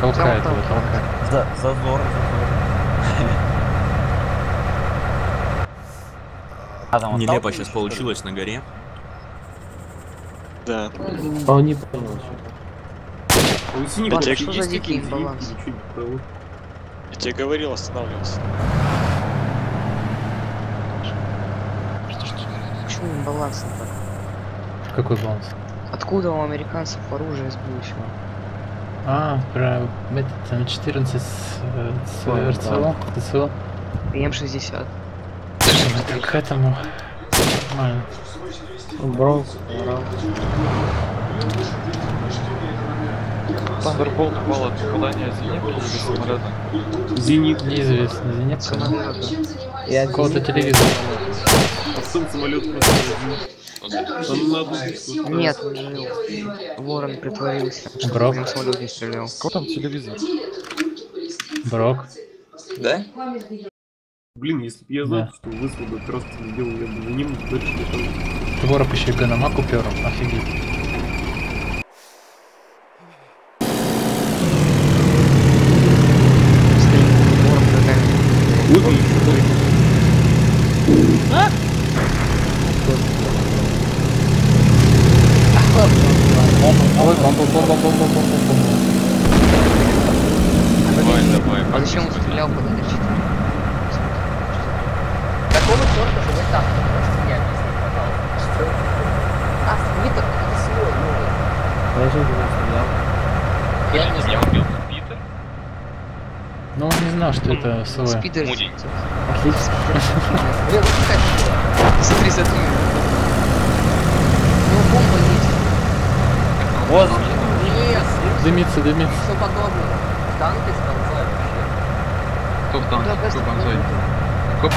Толкает его, толкает. За, зазор, зазор. <laughs> А, там Нелепо сейчас получилось на горе. Да. Он не понял синий что за дикий баланс? правый. Я тебе говорил останавливаться. Почему им баланс не так? Какой баланс? Откуда у американцев оружие из будущего? А, про этот М14 с, э, с Ой, РЦО, ТЦО. И М60. Ну, К этому нормально. Бронз, Thunderbolt упал от попадания зенитки или самолета? Зенит. Неизвестно, зенитка. Я Какого-то зенит- сам самолет Нет, он жил. Ворон притворился. Брок. самолет не стрелял. Кто там телевизор? Брок. Да? Блин, если бы я знал, Да. что выслал бы просто сделал, я бы за ним дальше летал. Творог еще и Ганамак упером, офигеть. Ворон какая. Ой, бомба, бомба, бомба, бомба, бомба. Давай, давай. А зачем он стрелял под это Какого черта же вы так? Можете мне объяснить, пожалуйста? А, свитер, это свой, ну. Зачем ты его стрелял? Я не знаю. убил Питер? Ну, он не знал, что свой. Спидер. Отлично. Ну? Смотри, смотри. Ну, бомба есть. Вот, Дымится, дымится. все подобное. Танки с концой вообще. Кто в танке? Кто банзой? Кто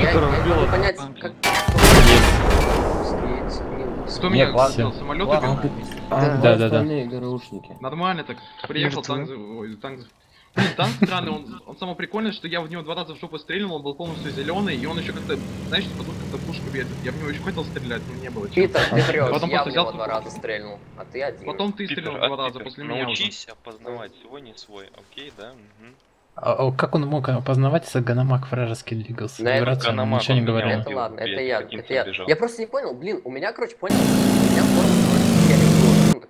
я не убил понять, как... Кто меня Нет, ладно. сбил? Самолет Ладно. убил? Да, да, да. Нормально так. Приехал танк... за- танк... Блин, танк странный, он, он самое прикольное, что я в него два раза в жопу стрельнул, он был полностью зеленый, и он еще как-то, знаешь, типа тут как-то пушка бьет. Я в него еще хотел стрелять, но не было чего. Питер, ты врешь, Потом я в него два раза стрельнул, а ты один. Потом ты Питер, стрелял а, два раза Питер, после меня уже. Научись опознавать свой, не свой, окей, да? Мгм. А, как он мог опознавать, если Ганомаг вражеский двигался? На В это Ганомаг ничего не говорил. Это ладно, это Я это я. бежал. Я просто не понял, блин, у меня, короче, понял, у меня форма, ну,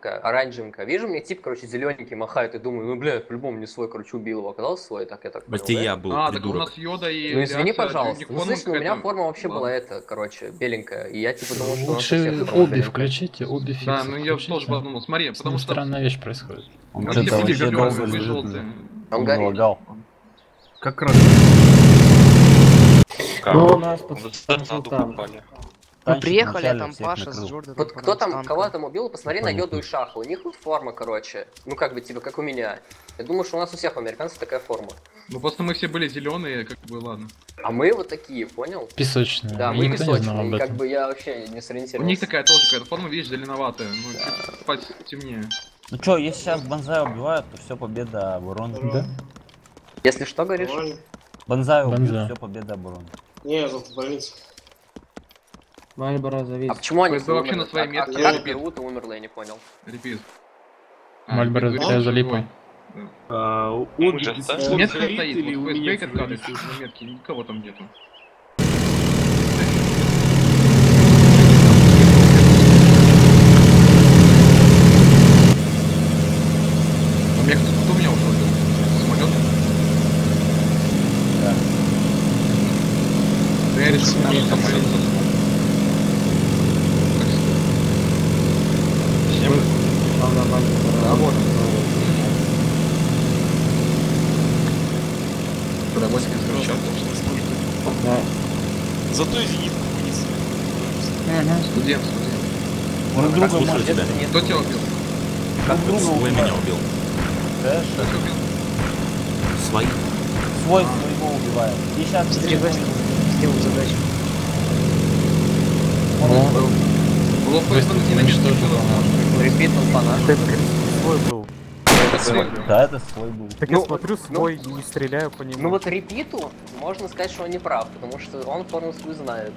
такая оранжевенькая. Вижу, мне тип, короче, зелененький махает, и думаю, ну, бля, по-любому не свой, короче, убил его. Оказался свой, так я так понял, Это да? я был А, так у придурок. нас Йода и... Ну извини, пожалуйста. Ну, слышь, у меня форма вообще Ладно. была это, короче, беленькая. И я типа думал, что Лучше обе включите, обе фиксы Да, ну я тоже подумал, смотри, потому что... странная вещь происходит. он если вообще долго лежит. Он горит. Как раз. Ну, у нас под Мы приехали, а там Паша накрыл. с Джорданом. Вот кто там, кого там убил, посмотри на Понятно. Йоду и Шаху. У них форма, короче. Ну как бы, типа, как у меня. Я думаю, что у нас у всех у американцев такая форма. Ну просто мы все были зеленые, как бы, ладно. А мы вот такие, понял? Песочные. Да, мы Никто песочные, и как бы я вообще не У сориентировался. них такая тоже какая-то форма, видишь, зеленоватая. Ну, типа, спать темнее. Ну чё, если сейчас Бонзай убивают, то все победа обороны. Да? Если что, говоришь? Бонзай убьют, все победа обороны. Не, я завтра в больнице. Мальборо А завис. почему они Вы вообще на своей А- метке а как берут и умерли, я не понял. Репит. Мальборо за. А, сейчас Метка стоит, вот открыт, зависит? на метке, никого там нету. А? Самолет? Да. Что Самолет. самолет заснул. А вот. Продовольствие Да. Зато и зенитку вынес. Студент, студент. Друг друга может- тебя. Кто тебя убил? Друг друга Свой меня убил. Да, Кто тебя убил? Свои. Свой своего убивает. И сейчас Сделай задачу. Было просто динамит Репитнул по нашему. Это свой был. Да, это свой был. Так Ну, я смотрю свой и не стреляю по нему. Ну вот репиту можно сказать, что он не прав, потому что он форму свою знает.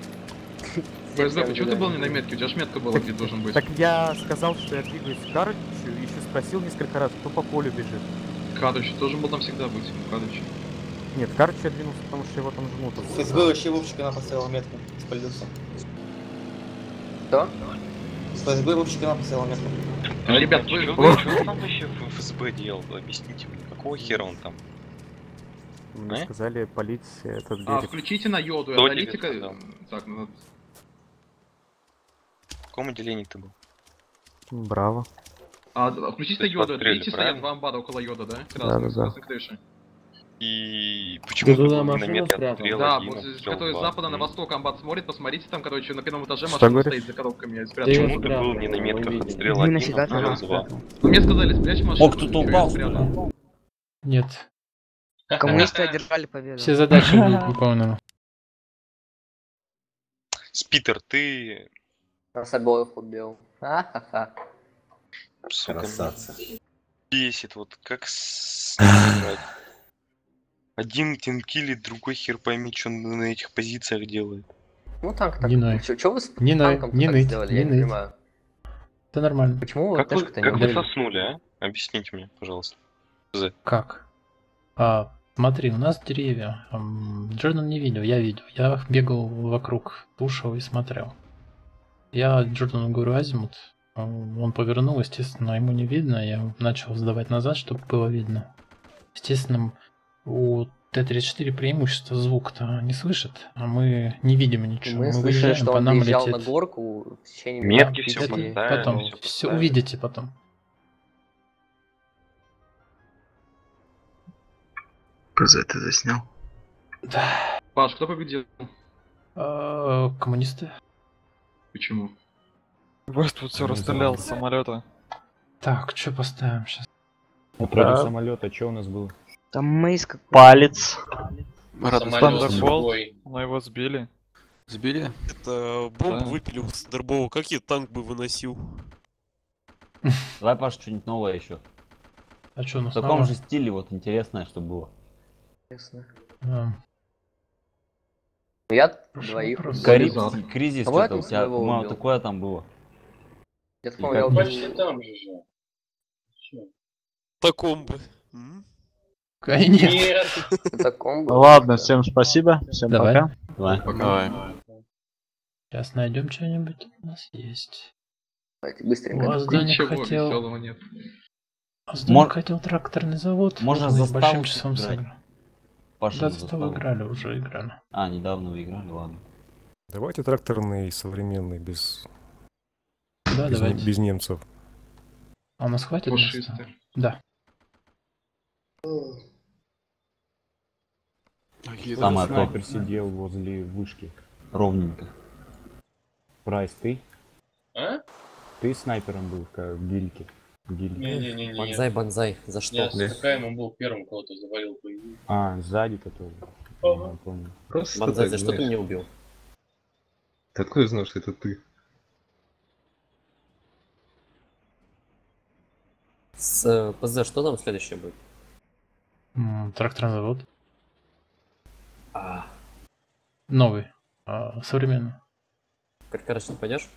<laughs> ФСБ, почему ты был не на метке? У тебя ж метка была, где должен быть. Так я сказал, что я двигаюсь к Карычу, и еще спросил несколько раз, кто по полю бежит. Кадыч должен был там всегда быть. Кадыч. Нет, Карыч я двинулся, потому что его там жмут. ФСБ вообще Вовчика нам поставила метку. Спалился. Кто? ФСБ Вовчика нам поставила метку. А, ребят, вы- вы- он там вообще в ФСБ делал? Объясните мне, какого хера он там? Мне А? сказали полить этот А, берег. включите на йоду, Кто аналитика... тебе? Так, ну... В каком отделении ты был? Браво. А, да, включите на йоду, видите, стоят два амбара около йода, да? Да, да, да. красной. И почему ты туда был на машину метке спрятал? отстрел Да, один, вот, который с запада на восток амбат смотрит, посмотрите, там, короче, на первом этаже Что машина говоришь? стоит за коробками. Почему ты был не на метках Мы один, нафига отстрел там два? Ну, мне сказали, спрячь машину. О, кто-то упал. Нет. Коммунисты одержали победу. Все задачи будут <laughs> выполнены. Спитер, ты... Нас обоих убил. Ха-ха-ха. Сука, Красавцы. бесит, вот как. <laughs> Один тинкилит, другой хер пойми, что он на этих позициях делает. Ну танк так. Не ной. Чё, чё вы с Не танком не так ныть, сделали, не я не понимаю. Это нормально. Почему вы Как вы, как вы соснули, а? Объясните мне, пожалуйста. З. Как? А, смотри, у нас деревья. Джордан не видел, я видел. Я бегал вокруг, слушал и смотрел. Я Джордану говорю азимут. Он повернул, естественно, ему не видно. Я начал сдавать назад, чтобы было видно. Естественно, у Т-34 преимущество звук-то не слышит, а мы не видим ничего. Мы Мы, слышали, выезжаем, что по он нам летит. на горку в течение Метки 30. поставили, потом, все поставили. увидите потом. ПЗ ты заснял? Да. Паш, кто победил? А, коммунисты. Почему? Вествуд все расстрелял с самолета. Так, что поставим сейчас? А против Да. самолета что у нас было? Там Мейс какой Палец. Тандерболт, но его сбили. Сбили? Это бомбу Да. выпилил с Дербова. Как я танк бы выносил? Давай, Паш, что-нибудь новое еще. А что у В таком же стиле, вот интересное, что было. Интересно. А, Я Хороший двоих кризис, что-то там у тебя, убил? такое там было. Я вспомнил, Почти там же же. Таком бы. Нет. Был. Ладно, всем спасибо. Всем Давай. пока. Давай. Давай. Сейчас найдем что-нибудь. У нас есть. Давайте быстренько. У вас Даня Ничего хотел. нет. Мор- хотел тракторный завод. Можно заставу большим часом сыграли. Паша Да, за заставу играли, уже играли. А, недавно вы играли, ладно. Давайте тракторный современный, без, Да, без, давайте. без немцев. А у нас хватит. Да. Самое то. Снайпер сидел возле вышки. Ровненько. Прайс, ты? А? Ты снайпером был, как в гильке. Гильке. Не-не-не. Банзай, банзай. За что? Я с ТКМ был первым, кого-то завалил по. А, сзади который. Ага. Я помню. Просто Банзай, за что ты меня убил? Такой знал, что это ты. С э, ПЗ что там следующее будет? Тракторный завод. А, Новый. а, Современный. Не пойдешь?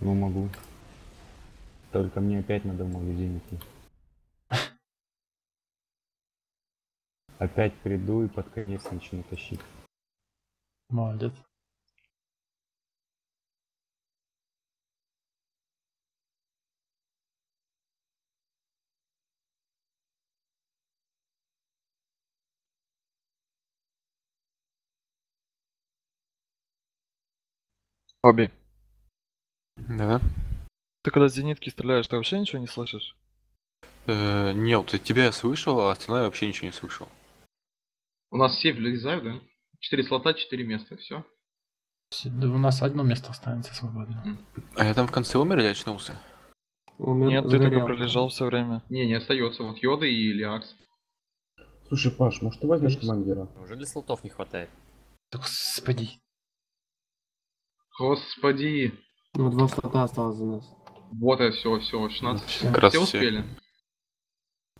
Ну, могу. Только мне опять надо в магазин идти. Опять приду и под конец начну тащить. Молодец. Обе. Да. Ты когда с зенитки стреляешь, ты вообще ничего не слышишь? Э, нет, тебя я слышал, а остальное вообще ничего не слышал. У нас все влезают, да? Четыре слота, четыре места, все. Да у нас одно место останется свободно. А я там в конце умер или очнулся? Нет, ты только пролежал все время. Не, не остается. Вот Йода и Лиакс. Слушай, Паш, может ты возьмешь командира? Уже слотов не хватает. Господи. Господи. Ну, два слота осталось за нас. Вот это все, все, 16. Как раз все все. успели?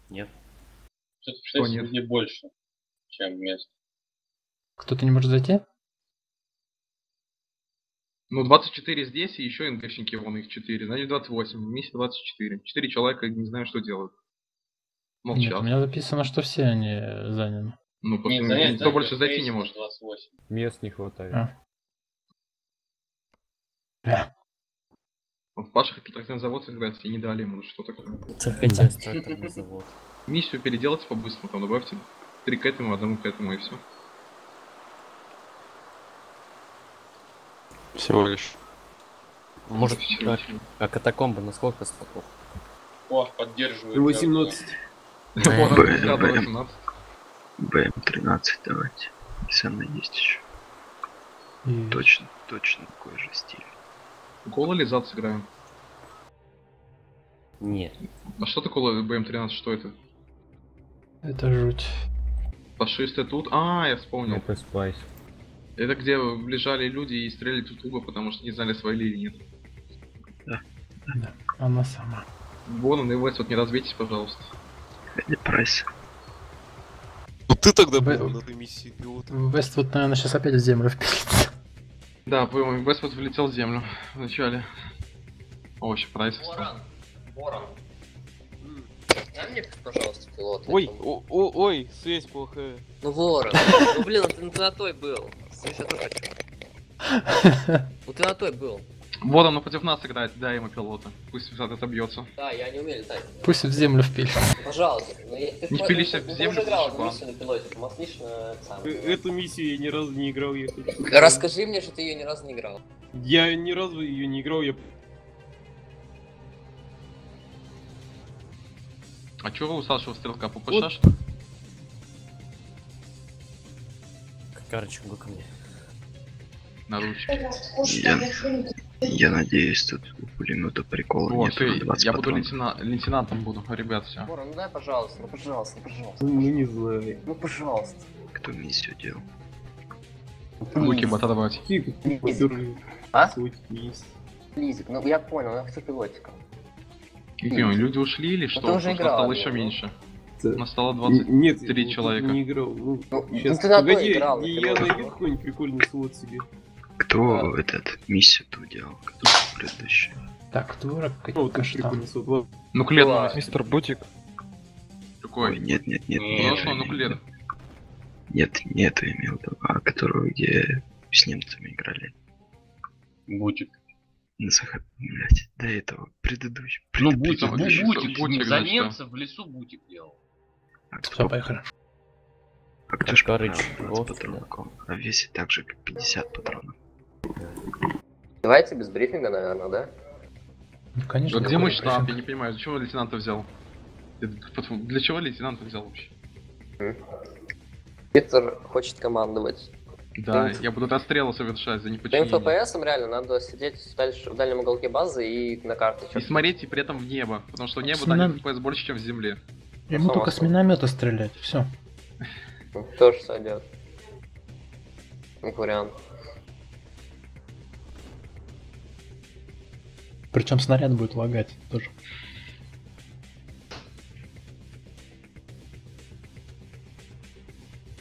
Нет. Что нет? не больше, чем мест. Кто-то не может зайти? Ну, 24 здесь, и еще НГшники, вон их 4. Значит, 28. Вместе 24. 4 человека, не знаю, что делают. Нет, Молчат. у меня записано, что все они заняты. Ну, Не, занять, никто больше зайти не может. 28. Мест не хватает. А. Вот Паша хотел тракторный завод создать, и не дали ему, ну что такое. Захотелось тракторный завод. Миссию переделайте по-быстрому, там добавьте три к этому, одному к этому, и все. Всего лишь. Может, как, а катакомбы на сколько слотов? О, поддерживаю. 18. Вот он, да, Б- 18. БМ-13 давайте. Если она есть еще. Точно, точно такой же стиль. Кола или зад сыграем? Нет. А что такое БМ-13, что это? Это жуть. Фашисты тут? А, я вспомнил. Это спайс. Это где лежали люди и стреляли тут туго, потому что не знали, свои или нет. Да, она сама. Вон он и Вествуд, не разбейтесь, пожалуйста. Прайс. Ну ты тогда Б- был на этой миссии пилота. Вествуд, наверное, сейчас опять в землю впилится. Да, по-моему, Вествуд влетел в землю в начале. О, вообще Прайс встал. Ворон, ворон. Дай мне, пожалуйста, пилот. Ой, о- о- ой, связь плохая. Ну, ворон. Ну, блин, ты на той был. Слушай, я тоже хочу. <laughs> Ну, ты на той был. Вот он против нас играет, дай ему пилота. Пусть взад отобьется. Да, я не умею летать. Пусть в землю впилится. Пожалуйста. Ну, я, ты Не по- впились в землю, уже играл миссию на пилоте, ты отлично это самое. Э, Эту миссию я ни разу не играл, я. Расскажи мне, что ты ее ни разу не играл. Я ни разу ее не играл, я... А чё вы у Саши стрелка ППШ, что ли? Карочку ко мне. На ручке. Я, я надеюсь, тут у пулемета прикола Вот, нет ты, на 20 я буду патронов. лейтена- лейтенантом буду, ребят, все. Ворон, ну дай, пожалуйста, ну пожалуйста, ну пожалуйста. Ну не знаю. Ну пожалуйста. Кто миссию делал? Луки какие попёрли? А? Лизик, ну я понял, я хочу пилотика. Он, люди ушли или что? ты уже играл, стало еще ну. меньше. Да. У нас стало Н- 23 Нет, я вот человека. не играл. Ну, Ну, сейчас, ну погоди, я найду какой-нибудь прикольный слот себе. Кто этот миссию ту делал, который предыдущий? Так, дурак, О, вот какой как прикольный слот. Ладно. Нуклет Ладно. новый. Мистер Бутик. Какой? Ой, нет, нет, нет, Ну, нет, что, нуклет? нет, не эту имел в виду, а которую, где с немцами играли. Бутик. На Сахар... Блять, до этого, предыдущий. Ну, Бутик, ну, предыдущий. Бутик. Бутик, За немцев в лесу Бутик делал. А Все, кто, поехали. а кто ж 20 вот, патронов? А весит так же, как 50 патронов. Давайте без брифинга, наверное, да? Ну, конечно. А где мой штаб? Я не понимаю, зачем лейтенанта взял? Для чего лейтенанта взял вообще? Питер хочет командовать. Да, Ты- я буду расстрелы совершать за неподчинение. ФПСом реально надо сидеть дальше, в дальнем уголке базы и на карте И смотреть и при этом в небо, потому что небо С там мином- FPS больше, чем в земле. Ему только с миномета стрелять, все. <laughs> Тоже сойдет. Вариант. Причем снаряд будет лагать тоже.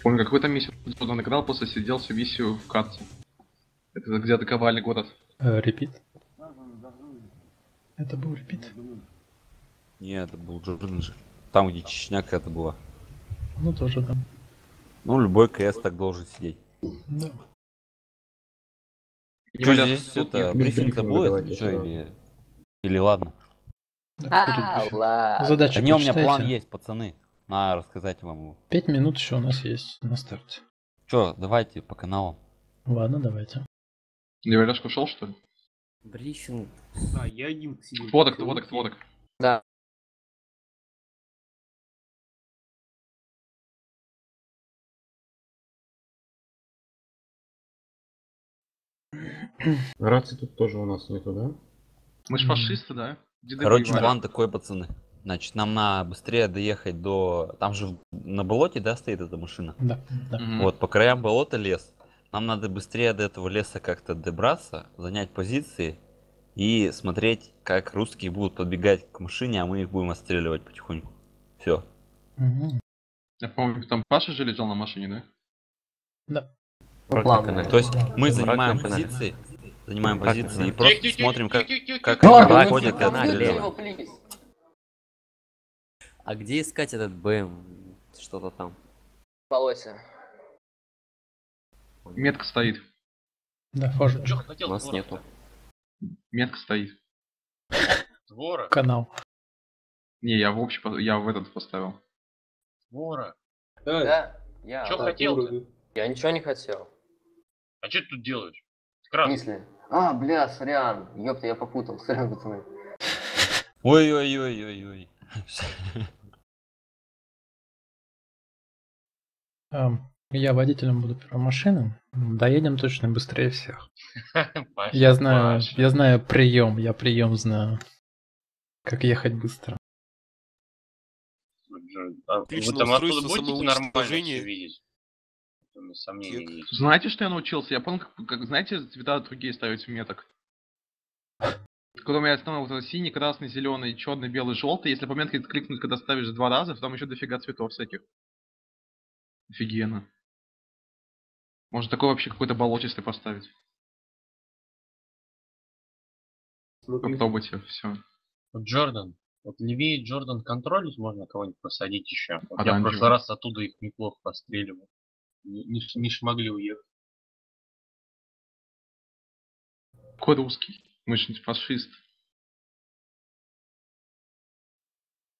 Помню, какой-то миссию он играл, после сидел всю миссию в карте. Это где атаковали город. Э, Репит. Это был репит. Нет, это был Джорджи. Там, где Чечня какая-то была. Ну тоже да. Ну, любой КС так должен сидеть. Да. Что здесь это брифинг-то будет? Что, или... Или ладно? А, ладно. Задачу Да не, у меня план есть, пацаны. На рассказать вам его. Пять минут еще у нас есть на старте. Че, давайте по каналам. Ладно, давайте. Левелешка ушел, что ли? Брифинг. А, я один сидел. Водок, водок, водок. Да. Рации тут тоже у нас нету, да? Мы ж фашисты, да? Деды Короче, воевали. план такой, пацаны. Значит, нам надо быстрее доехать до... Там же на болоте, да, стоит эта машина? Да, да. Вот, по краям болота лес. Нам надо быстрее до этого леса как-то добраться, занять позиции и смотреть, как русские будут подбегать к машине, а мы их будем отстреливать потихоньку. Все. Я помню, там Паша же лежал на машине, да? Да. Плавно. То есть мы занимаем позиции, занимаем позиции и просто смотрим, как, как Ну, они а и отстреливаем. А где искать этот БМ? Что-то там. Полосе. Метка стоит. Да, фажу. У нас нету. Метка стоит. Двора. Канал. Не, я в общий, по- я в этот поставил. Двора. Да, я. Чё хотел ты? Я ничего не хотел. А что ты тут делаешь? В смысле? А, бля, сорян. Ёпта, я попутал. <laughs> Сорян, пацаны. Ой-ой-ой-ой-ой. Ам, <laughs> Я водителем буду первой машины. Доедем точно быстрее всех. <laughs> Я знаю, я знаю прием, я прием знаю. Как ехать быстро. А Вы там оттуда будете нормально видеть? Сомнения есть. Знаете, что я научился? Я понял, как, как, знаете, цвета другие ставить в меток. Когда у меня основной вот синий, красный, зеленый, черный, белый, желтый, если по метке кликнуть, когда ставишь два раза, то там еще дофига цветов всяких. Офигенно. Можно такой вообще какой-то болотистый поставить. Попробуйте, все. Вот Джордан, вот левее Джордан контролить можно кого-нибудь посадить еще. Вот я в прошлый раз оттуда их неплохо постреливал. Не, не, шмогли уехать. Какой русский? Мы же не фашист.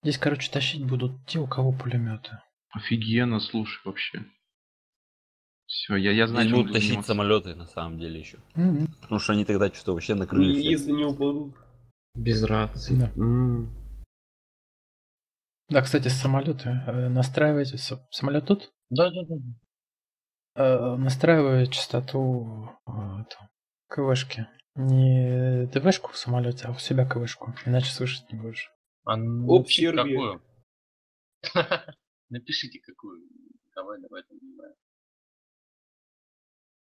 Здесь, короче, тащить будут те, у кого пулеметы. Офигенно, слушай, вообще. Все, я, я знаю, Здесь будут буду тащить заниматься. самолеты на самом деле еще. Мгм. Потому что они тогда что-то вообще накрыли. всех. Если не упадут. Без рации. Да. М. Да, кстати, самолеты. э, Настраивайте. Самолет тут? Да, да, да. Э, Настраиваю частоту э, КВшки. Не ДВшку в самолете, а у себя КВшку. Иначе слышать не будешь. А Общий какую. <laughs> Напишите какую. Давай, давай, знаю.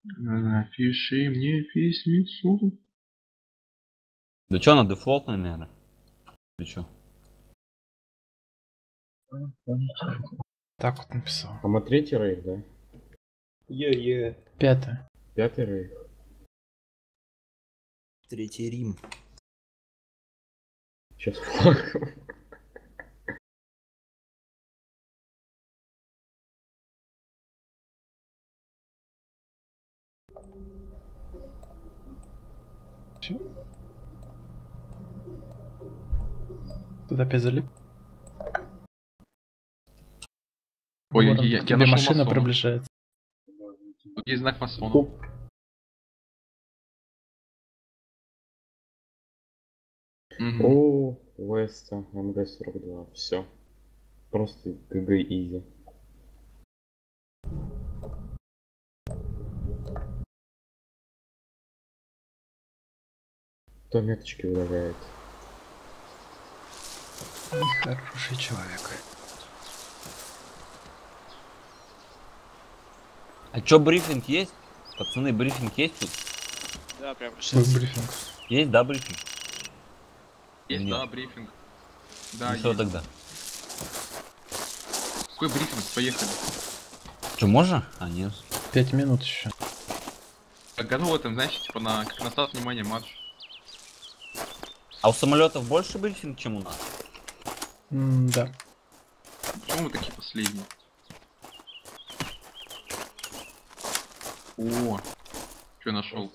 Напиши мне письмецо. Да что, на дефолтный, наверное? Ты чё? Так вот написал. А мы третий рейх, да? Е-е. Пятое. Пятый рейх. Третий Рим. Сейчас флаг. Туда опять залип. Ой, Вот он, я- я нашел машина приближается. Тут есть знак масонов. Мгм. О, Веста, МГ-42, все. Просто ГГ изи. Кто меточки удаляет? Хороший человек. А чё, брифинг есть? Пацаны, брифинг есть тут? Да, прям Свой брифинг. Есть, да, брифинг? Есть, Нет. да, брифинг. Да, Ну что есть. тогда? Какой брифинг? Поехали. Что, можно? А, нет. Пять минут еще. Так, готово там, знаешь, типа на, как на старт внимания марш. А у самолетов больше брифинг, чем у нас? Да. Почему мы такие последние? О, что нашел?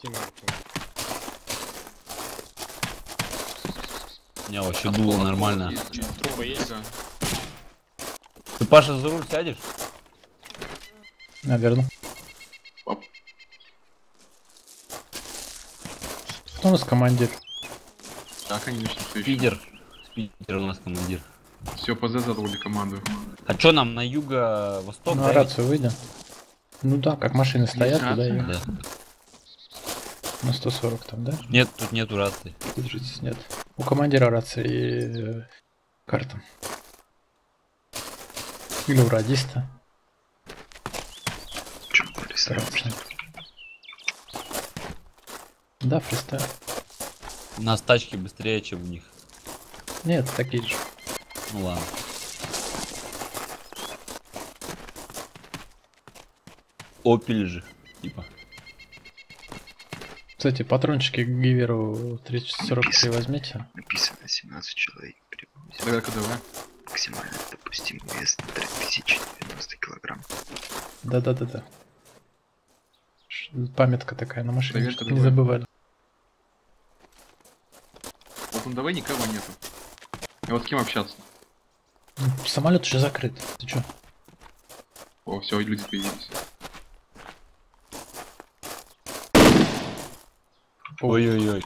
Не, вообще дуло нормально. Труба есть? Ты, Паша, за руль сядешь? Наверное. Кто у нас командир? Да, конечно, еще. Спидер. Спидер у нас командир. Все, ПЗ задали команду. А чё нам на юго-восток? На да, рацию выйдем. Ну да, как машины стоят, туда и... Да. На 140 там, да? Нет, тут нету рации. Держитесь, нет. У командира рации э, карта. Или у радиста. Рация. Да, фристайл. У нас тачки быстрее, чем у них. Нет, такие же. Ну ладно. Опель же, типа. Кстати, патрончики к Гиверу 3043 возьмите. Написано 17 человек прибылось. Давай, давай. Максимально допустимый вес 3090 килограмм. Да-да-да-да. Памятка такая на машине, Проверка чтоб не забывали. Вот он давай никого нету. И вот с кем общаться? Самолет уже закрыт. Ты чё? О, все, люди появились. Ой-ой-ой.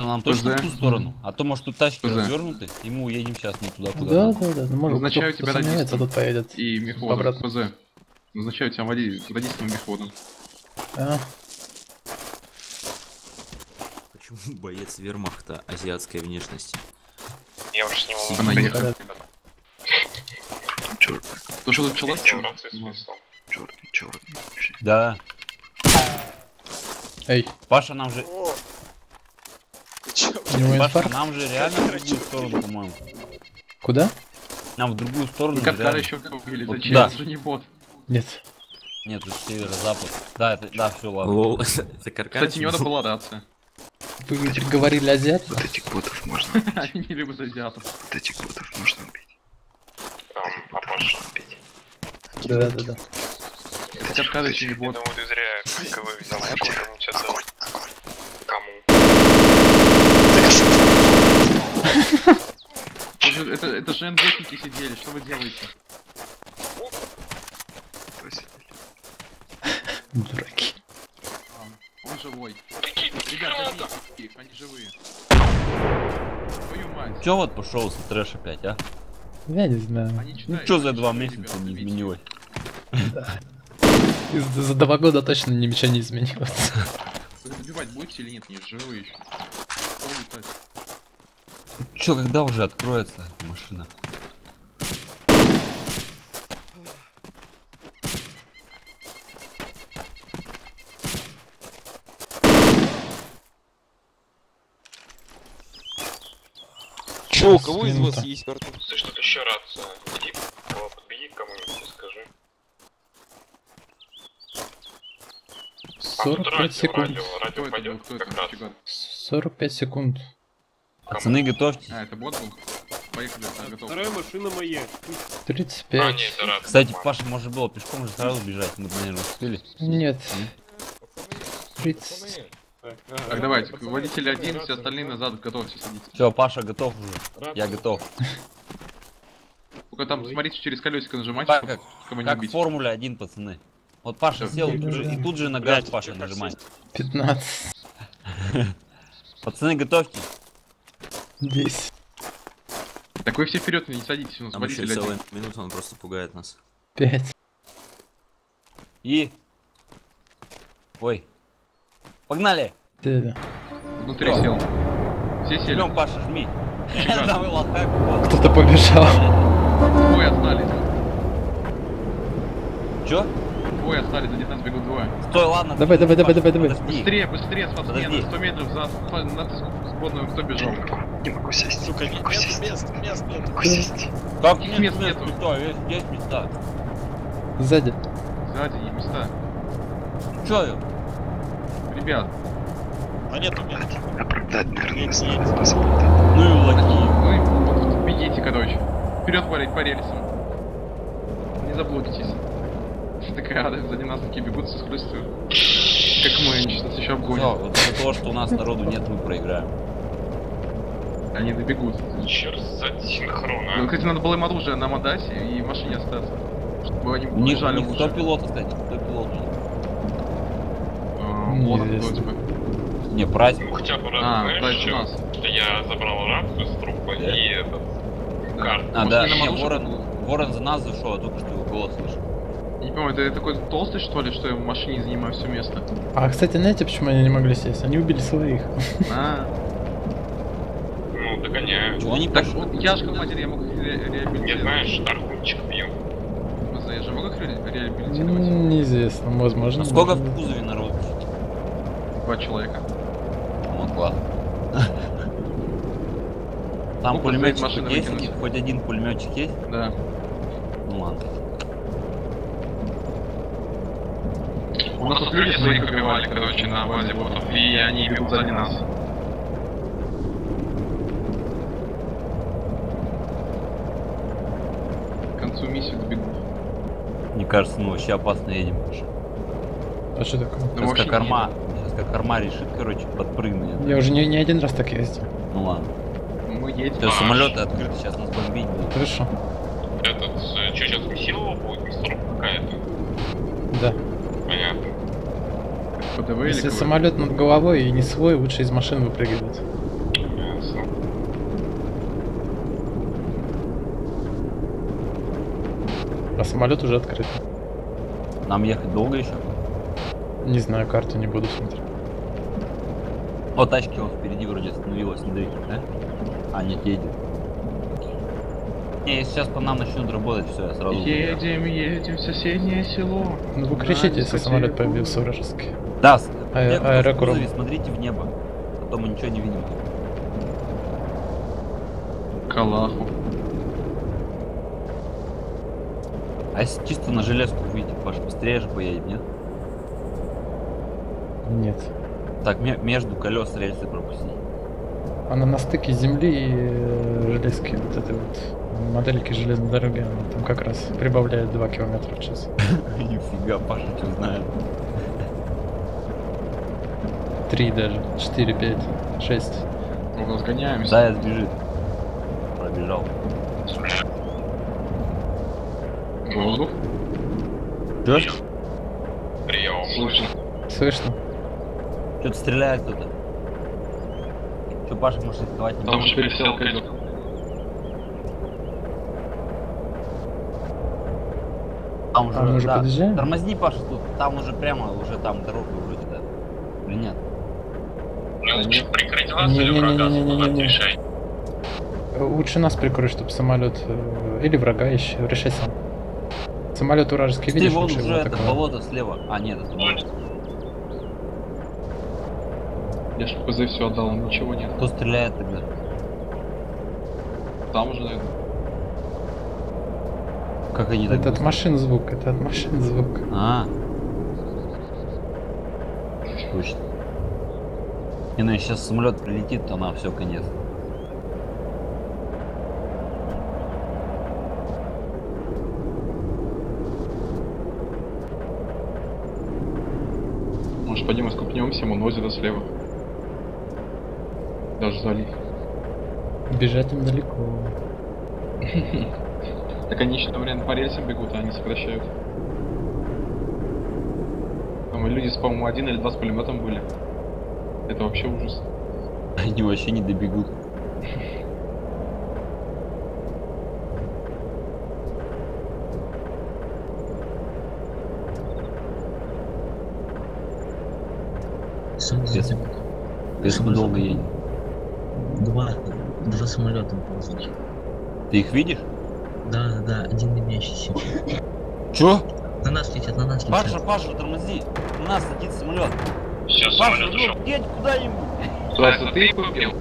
Нам точно в ту сторону. А то, может, тут тачки ПЗ. развернуты, и мы уедем сейчас не туда, куда Да, надо. да, да. Ну, может, Назначаю тебя радистом. тот поедет. И мехводом. обратно. ПЗ. Назначаю тебя води... радистом и мехводом. А, Почему боец вермахта азиатской внешности? Я уж не могу Она ехала. Черный. То, что тут челак? Черный, черный. Да. Эй. Паша, нам же... У него Паша, инфаркт? нам же реально в другую сторону, по-моему. Куда? Нам в другую сторону как реально. еще побили, Вот зачем? туда. Это же не бот. Нет. Нет, тут северо-запад. Да, это, да, все, ладно. Лол, <laughs> каркас. Кстати, не надо была рация. Вы говорили азиат? Вот этих ботов можно <laughs> убить. Они не любят азиатов. Вот этих ботов можно убить. А Паша, Да, да, да. Это каскады еще не бот. думаю, ты зря КВ взял. Я понял, ничего целого. Кому? Это же- Это, это же НДшники сидели, что вы делаете? Дураки. Он живой. Ребята, они живые. Твою мать. Че вот пошел с трэш опять, а? Я не знаю. Ну что за два месяца не изменилось? <laughs> За, два года точно ничего не изменилось. Вы добивать будете или нет? Не живые еще. Че, когда уже откроется машина? У кого из вас есть карта? Ты что, еще раз иди, подбеги к кому-нибудь скажи. 45 секунд. Радио, радио пойдет как раз. 45 секунд. Пацаны, готовьте. А, это бот был? Поехали, готов. Вторая машина моя. 35. Кстати, Паша, можно было пешком же сразу бежать, мы, наверное, успели. Нет. М? 30. Так, давайте, водитель один, все остальные назад, готовьте садиться. Все, Паша готов уже. Я готов. <laughs> Только там, смотрите, через колесико нажимайте, Так, чтобы как, кого не как в убить. Формуле 1, пацаны. Вот Паша сел тут же, и тут же на газ Паша нажимает. 15. <laughs> Пацаны, готовьте. 10. Так вы все вперед не садитесь, у нас Там еще водитель целая один. минута, он просто пугает нас. 5. И... Ой. Погнали! Да-да. Внутри сел. Все сели. Идем, Паша, жми. Кто-то побежал. Двое остались. Чё? Двое остались, за нас бегут двое. Стой, ладно. Давай, давай, давай, давай, давай. Быстрее, быстрее, спортсмены, Подожди. 100 метров за на сборную, кто бежал? Не могу сесть. Сука, нет, мест, мест, мест нет. могу сесть. Каких нет, мест нету? Есть, места. Сзади. Сзади и места. Чё? Ребят, А нет. Оправдать, наверное, Нет, нет. посмотреть. Ну и лаки. вы бегите, короче. Вперед по, по рельсам. Не заблудитесь. Такая ада, сзади нас такие бегут со скоростью. Как мы, они сейчас еще обгонят. вот из-за того, что у нас народу нет, мы проиграем. Они добегут. Черт, сзади синхрон, Ну, а? кстати, надо было им оружие нам отдать и в машине остаться. Чтобы они У них, у бежали них кто лучше. пилот, кстати? Кто пилот? Лорен вроде бы. Не, Прайс. Хотя бы раз А, знаешь, что? нас. Я забрал рацию с трупа и этот... Карту. А, да, не, Ворон. Ворон за нас зашел, а только что его голос слышал. Я не понимаю, это такой толстый что ли, что я в машине занимаю все место? А, кстати, знаете, почему они не могли сесть? Они убили своих. А, Ну, догоняю. Чего они так я же командир, я могу их ре- Я, реабилитировать. знаешь, архунчик пью. Я же могу их ре- реабилитировать? Неизвестно, возможно. А сколько в кузове народ? Два человека. Вот ладно. Там Ну, пулеметчик есть? выкинуть. Хоть один пулеметчик есть? Да. Ну ладно. У нас тут люди своих убивали, короче, на базе ботов, и они бегут сзади нас. К концу миссии добегут. Мне кажется, мы вообще опасно едем. А что такое? Ну, Сейчас как арма, сейчас как арма решит, короче, подпрыгнет. Я уже не, не один раз так ездил. Ну ладно. Мы едем. Сейчас самолеты открыты, сейчас нас бомбить будут. Хорошо. Этот, э, что сейчас, Месилова будет? Мистеров какая-то? Да. Понятно. ПДВ Если самолет над головой и не свой, лучше из машин выпрыгивать. А самолет уже открыт. Нам ехать долго еще? Не знаю, карту не буду смотреть. О, тачки он впереди вроде остановилась, смотри, да? А, нет, едет. Не, если сейчас по нам начнут работать, все, я сразу... Едем, едем в соседнее село. Ну вы кричите, если дискотеку. самолет появился вражеский. Да, А- кузове, смотрите в небо. Потом мы ничего не видим. Калаху. А если чисто на железку выйти, Паш, быстрее же поедем, нет? Нет. Так, ме- между колес рельсы пропустить. Она на стыке земли и э, железки, вот этой вот модельки железной дороги, она там как раз прибавляет 2 километра в час. <laughs> Нифига, Паша, что знает. 3 даже, 4, 5, 6. Мы разгоняемся. Заяц бежит. Пробежал. Воздух. Чё? Прием. Слышно. Слышно? Что-то стреляет кто-то. Че, Паша, может рисковать? Там уже переселка идет. Там уже, А мы уже да. подъезжаем? Тормозни, Паша, тут. Там уже прямо, уже там дорога вроде, да. Или нет? Прикрыть вас или Не-не-не-не-не-не-не. врага? Решай. Лучше нас прикрой, чтобы самолет э, или врага еще. Решай сам. Самолет вражеский Ты видишь, вон лучше уже это атаковать. болото слева. А, нет, это болото. Я ж ПЗ все отдал, ничего нет. Кто стреляет тогда? Там уже, наверное. Как они так Это от машин звук, это от машин звук. А. Точно. Ну сейчас самолет прилетит, то нам все конец. Может пойдем искупнемся, вон озеро слева. Залив. Бежать им далеко. <laughs> Так они еще, наверное, по рельсам бегут, а они сокращают. Там и люди, с, по-моему, один или два с пулеметом были. Это вообще ужас. Они вообще не добегут. Мы долго едем. Два, два самолета ползут. Ты их видишь? Да, да, да, один дымящийся. Чё? На нас летят, на нас Паша, летят. Паша, тормози! У нас летит самолет. Сейчас Паша, самолет ну, ушел. едь куда-нибудь. Просто ты их убил?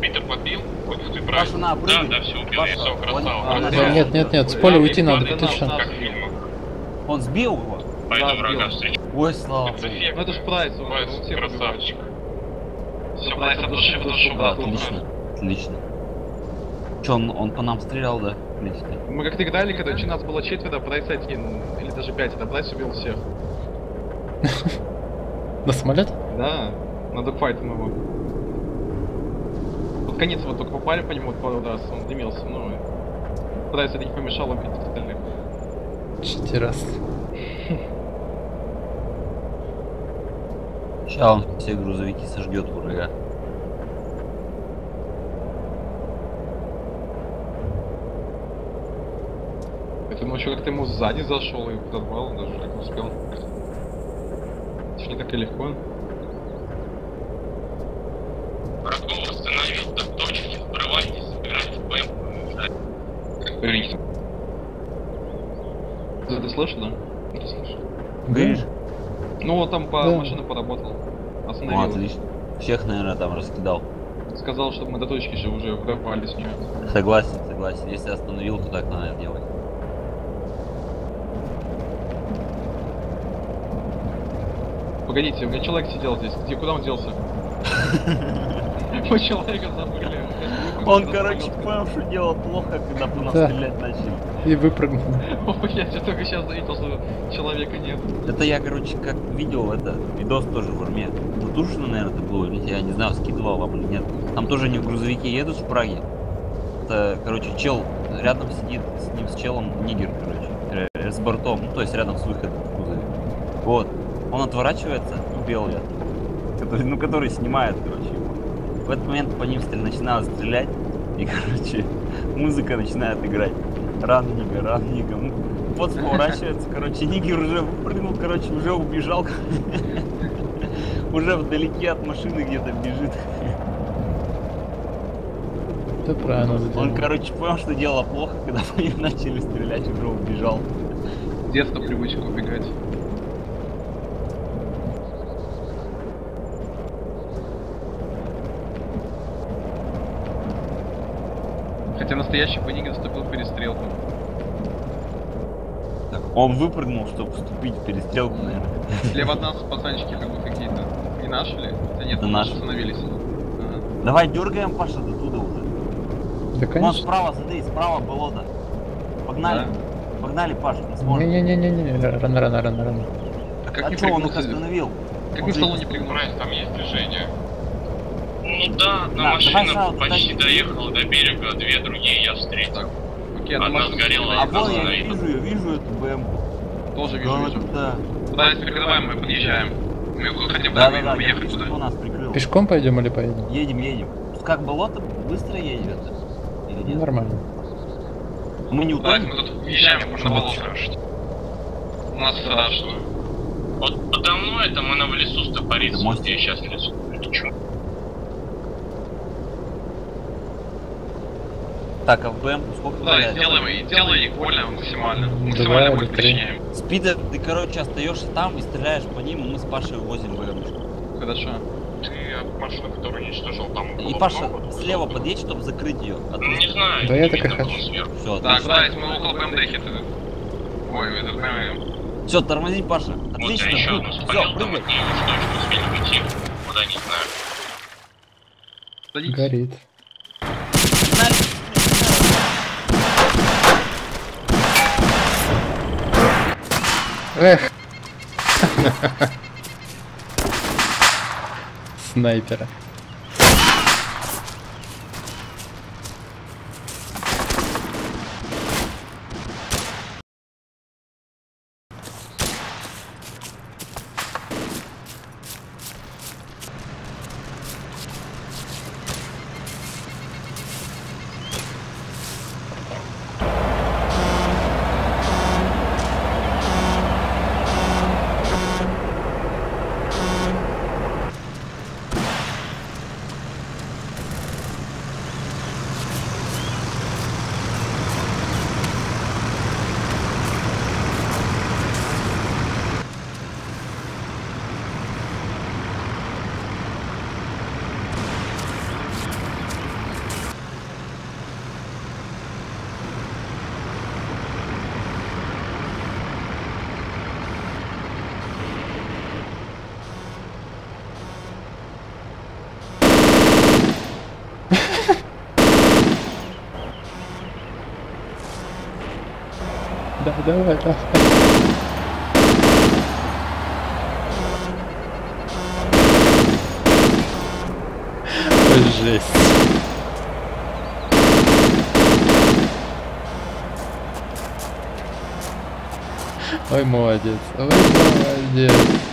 Питер подбил? Ух ты, Паша, на, Да, прыгай. да, все убил, Паша, я все, он- красава. он- Да нет, нет, нет, с поля уйти надо, ты фильмах. Он сбил его? Пойду Да, врага встречу. Ой, слава Это богу. Ну это ж прайс, он, Прайс, он всех красавчик. Все, Все, прайс от души в душу, Да, брат. отлично, отлично. Че, он, он по нам стрелял, да? Видите? Мы как-то играли, когда че нас было четверо, прайс один, или даже пять, это прайс убил всех. <laughs> На самолет? Да, на dogfight ом его. Под конец вот только попали по нему пару раз, он дымился, но прайс это не помешал убить остальных. Четыре Сейчас он все грузовики сожгет врага. Еще как-то ему сзади зашел и подорвал, он даже так успел. Не так и легко. Врагов остановить, до точки, врывайтесь, собирайтесь в БМ. Вернись. Ты это слышишь, да? Это слышу. Говоришь? Ну вот там по Да. машина поработал. Ну, Остановил. отлично. Всех, наверное, там раскидал. Сказал, чтобы мы до точки же уже врывали с нее. Согласен, согласен. Если остановил, то так надо делать. Погодите, у меня человек сидел здесь. Где, куда он делся? <laughs> Мы человека забыли. Он, короче, понял, что дело плохо, когда по нас стрелять начали. И выпрыгнул. <laughs> Я только сейчас заметил, что человека нет. Это я, короче, как видел это, видос тоже в армии. Затушено, наверное, это было, или я не знаю, скидывал вам или нет. Там тоже они в грузовике едут в Праге. Это, короче, чел рядом сидит с ним, с челом нигер, короче, э, с бортом, ну, то есть рядом с выходом в. Вот. Он отворачивается и белый, который, ну, который снимает, короче, его. В этот момент по ним начинают стрелять, и, короче, музыка начинает играть. Ран Нигер, ран Нигер. Ну, вот поворачивается, короче, Нигер уже выпрыгнул, короче, уже убежал. Уже вдалеке от машины где-то бежит. Ты правильно Он, сделал. короче, понял, что дело плохо, когда по ним начали стрелять, уже убежал. С детства привычка убегать. Хотя настоящий бы не вступил в перестрелку. Он выпрыгнул, чтобы вступить в перестрелку, наверное. Слева от нас <laughs> пацанчики как будто какие-то. Не наши ли? Да нет, Это наши наши. остановились. Ага. Давай дергаем Паша до туда уже. Да, Вон конечно. справа, смотри, справа болото. Погнали. Погнали, Паша, не сможем. Не-не-не-не, рано, рано, рано, рано. как а не что, он их остановил? Как Он мы в же столу их не пригнули? Там есть движение. Ну да, одна Да, давай машина сразу почти туда. доехала до берега, две другие я встретил. Окей, одна машина сгорела, А одна вон я вижу, я вижу эту БМ. Тоже вижу, вижу. Да, Да, теперь давай мы подъезжаем. Мы хотя бы да, да, да, да, вижу, туда. кто нас прикрыл. Пешком пойдем или поедем? Едем, едем. Как болото быстро едет? Или нет? Нормально. Мы не утонем? мы тут въезжаем на болото. У нас страшно. Вот подо мной это мы на в лесу стопорится, вот я сейчас лесу лечу. Так, а в БМ сколько Да, и делаем, и делай их больно максимально. Два Максимально или боль причиняем. Спидер, ты, короче, остаешься там и стреляешь по ним, и мы с Пашей увозим БМ. Хорошо. Ты от машины, которую уничтожил, там И Паша много. слева подъедь, чтобы закрыть ее. Ну, не знаю, Да я так и хочу. сверху. Все, Так, да, мы около БМДХи. Ой, этот БМ. Все, тормози, Паша. Вот Отлично, я еще одну Все, спалил, там прыгай. от нее уж точно успели уйти. Куда не знаю. Садитесь. Горит. Эх. Снайпера. Давай, давай. Жесть. Ой, молодец. Ой, молодец.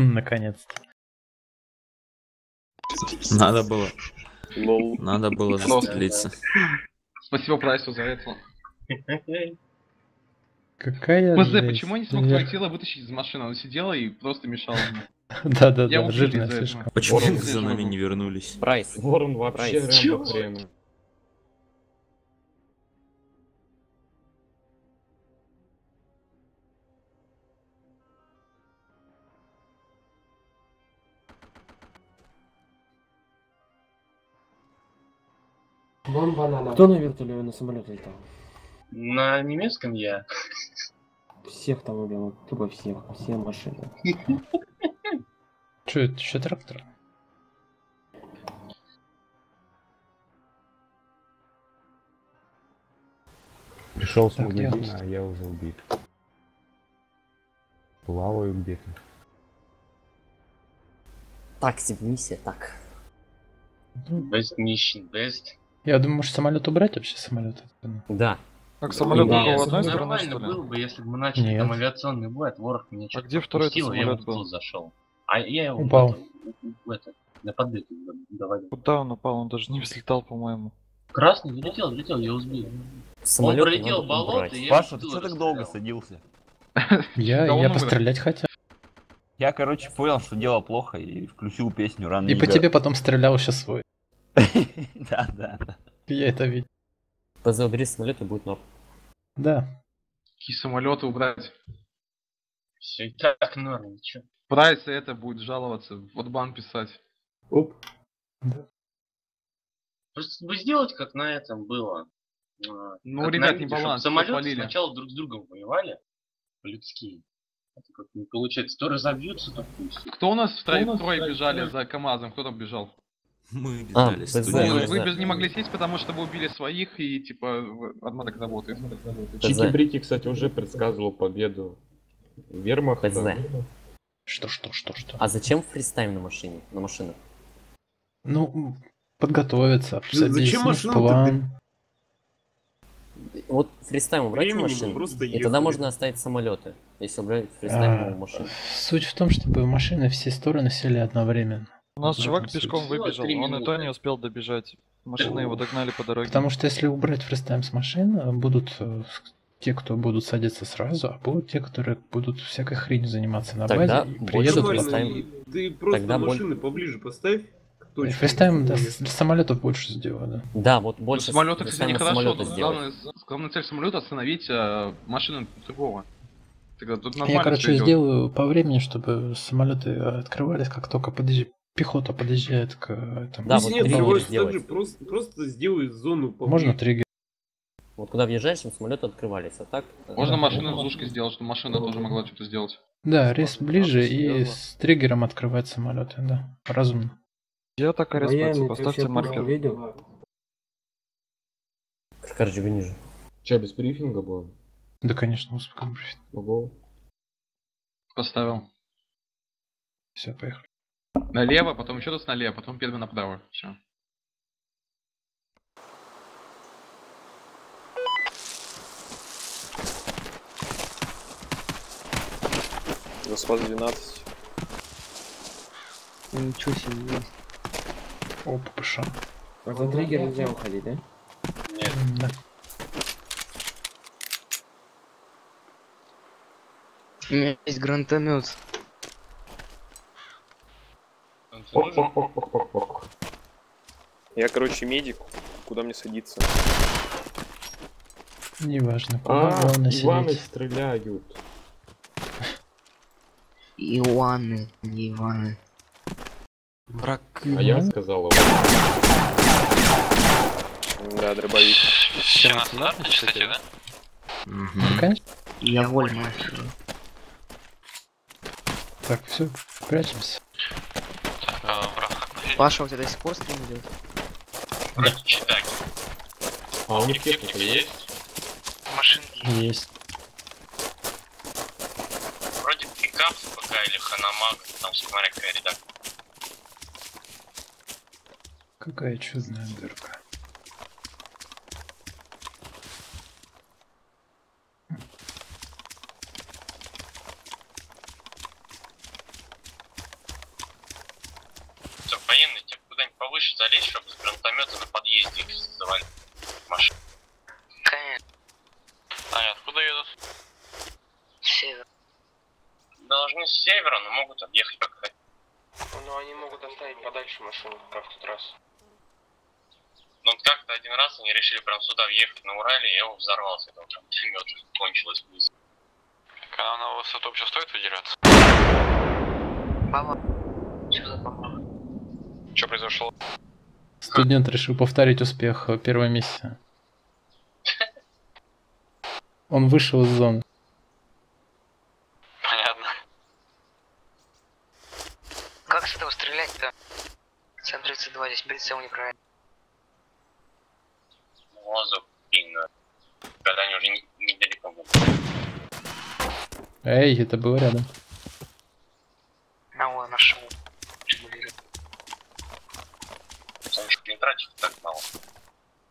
<laughs> Наконец-то. Надо было. Lol. Надо было застрелиться. Спасибо Прайсу за это. Какая ПЗ, жесть. почему я не смог твое тело вытащить из машины? Оно сидело и просто мешало мне. <laughs> Да-да-да, жирная слишком. Почему за нами не вернулись? Прайс. Ворон вообще Прайс. Рэмбо хрена. Кто на вертолете на самолете летал? На немецком я. Всех там убил, тупо всех, все машины. Че, это еще трактор? Пришел с Так, магазина, а я уже убит. Плаваю где-то. Так, миссия, так. Best mission, best. Я думаю, может самолет убрать вообще самолет? Да. Так, самолет только в одной ну, стороне, нормально что ли? было бы, если бы мы начали Нет. там авиационный бой, от ворог меня что-то где второй подпустил, я самолет вот был? зашел. А я его Упал. в- в это, на подбег доводил. Куда он упал? Он даже не взлетал, по-моему. Красный залетел, залетел, я убил. Самолет Он пролетел болото, и я Паша, ты что так долго садился? <laughs> Я, Да я пострелять хотел. Я, короче, понял, что дело плохо и включил песню рано. И по тебе потом стрелял еще свой. <laughs> Да, да, да. Я это видел. ПЗ убери самолет и будет норм. Да. Какие самолеты убрать? Все и так норм, чё. Прайс это будет жаловаться, вот бан писать. Оп. Просто бы сделать, как на этом было. А, Ну, как ребят, на не баланс, Самолеты похвалили. сначала друг с другом воевали, людские. Это как не получается. То разобьются, то пусть. Кто у нас в трое, бежали за КамАЗом? Кто там бежал? <laughs> Мы А, ПЗ. студией. Ну, вы без не могли сесть, потому что вы убили своих и типа Армада так работает. Чики Брики, кстати, уже предсказывал победу вермахта. ПЗ. Что, что, что, что? А зачем фристайм на машине? На машинах? Ну, подготовиться, обсудить зачем машину план. Вот фристайм убрать Времени машину, просто и тогда можно оставить самолеты, если убрать фристайм А, машину. Суть в том, чтобы машины все стороны сели одновременно. У нас чувак пешком выбежал, он и то не успел добежать. Машины его догнали по дороге. Потому что если убрать фристайм с машин, будут э, те, кто будут садиться сразу, а будут те, которые будут всякой хренью заниматься на Тогда базе и приедут. фристайм. Нормально, Ты просто Тогда боль- машины поближе поставь. к точке. Фристайм да, с- для самолетов больше сделать, да. Да, вот Ну, больше самолеты, кстати, нехорошо. главная, главная цель самолета остановить э, машину другого. Тогда тут Я, короче, сделаю по времени, чтобы самолеты открывались, как только подъезж- пехота подъезжает к этому. Да, вот нет, триггер сделать. просто, просто сделай зону поближе. Можно триггер. Вот куда въезжаешь, там самолеты открывались, а так... э, Можно да. машину с ушкой сделать, чтобы машина тоже могла что-то сделать. Да, рейс ближе и с триггером открывать самолеты, да. Разумно. Где так респаться? Поставьте маркер. видел? Короче, вы ниже. Че, без брифинга было? Да, конечно, успокоим. Ого. Поставил. Все, поехали. Налево, потом еще раз налево, потом первый направо. Все. Господ 12. Ничего себе. О, ППШ. А за триггер нельзя уходить, да? Нет. Да. У меня есть гранатомет. Я, короче, медик. Куда мне садиться? Неважно, куда А, главное Иваны сидеть. стреляют. Иоанны, не Иваны. Враг. А я сказал его. Да, дробовик. Все на стандартной частоте, да? Конечно. Я вольно. Так, все, прячемся. Паша, у тебя до сих пор стрим идет? Читать. А у них техника есть? Машинки. Есть. Вроде пикап пока или ханамага, там смотря какая редакция. Какая чудная дырка. Все, военный, тебе куда-нибудь повыше залезть, чтобы с гранатомета на подъезде их завалить. Машин. Конечно. А откуда едут? Север. Должны с севера, но могут объехать как хотят. Ну, они могут оставить машину, как в тот раз. Вот как-то один раз они решили прям сюда въехать на Урале, и я его взорвался, это прям пулемет кончилось быстро. Когда на высоту вообще стоит выделяться? Баба. Что за баба? Что произошло? Студент решил повторить успех первой миссии. <laughs> Он вышел из зоны. Понятно. Как с этого стрелять-то? Центр 32, здесь прицел неправильно. Воздух именно. Когда они уже не- недалеко будут. Эй, это было рядом. На, о, нашел. Потому что не тратить так мало.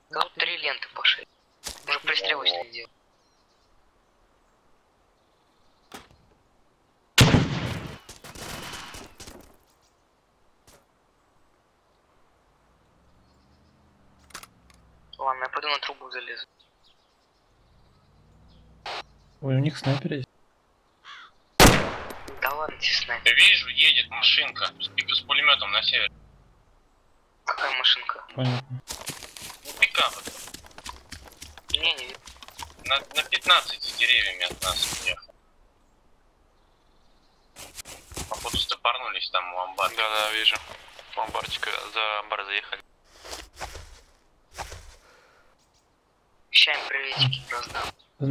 Да вот три ленты пошли. Уже пристрелочные делать. Ладно, я пойду на трубу залезу. Ой, у них снайпер есть. Да ладно, тебе снайпер. Я вижу, едет машинка с, с пулеметом на север. Какая машинка? Понятно. Ну, пикап. Не, не видно. На, на 15 за деревьями от нас ехал. Походу стопорнулись там у амбара. Да, да, вижу. В амбарчика, за амбар заехали. Ща им приветики раздам.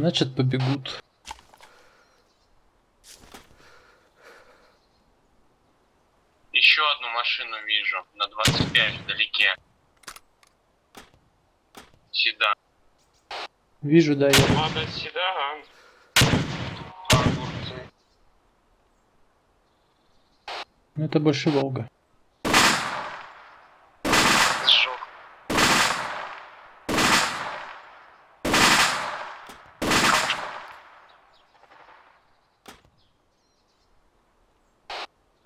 Значит, побегут. Еще одну машину вижу на 25 вдалеке. Седан. Вижу, да, я. Надо седан. Ну это больше Волга.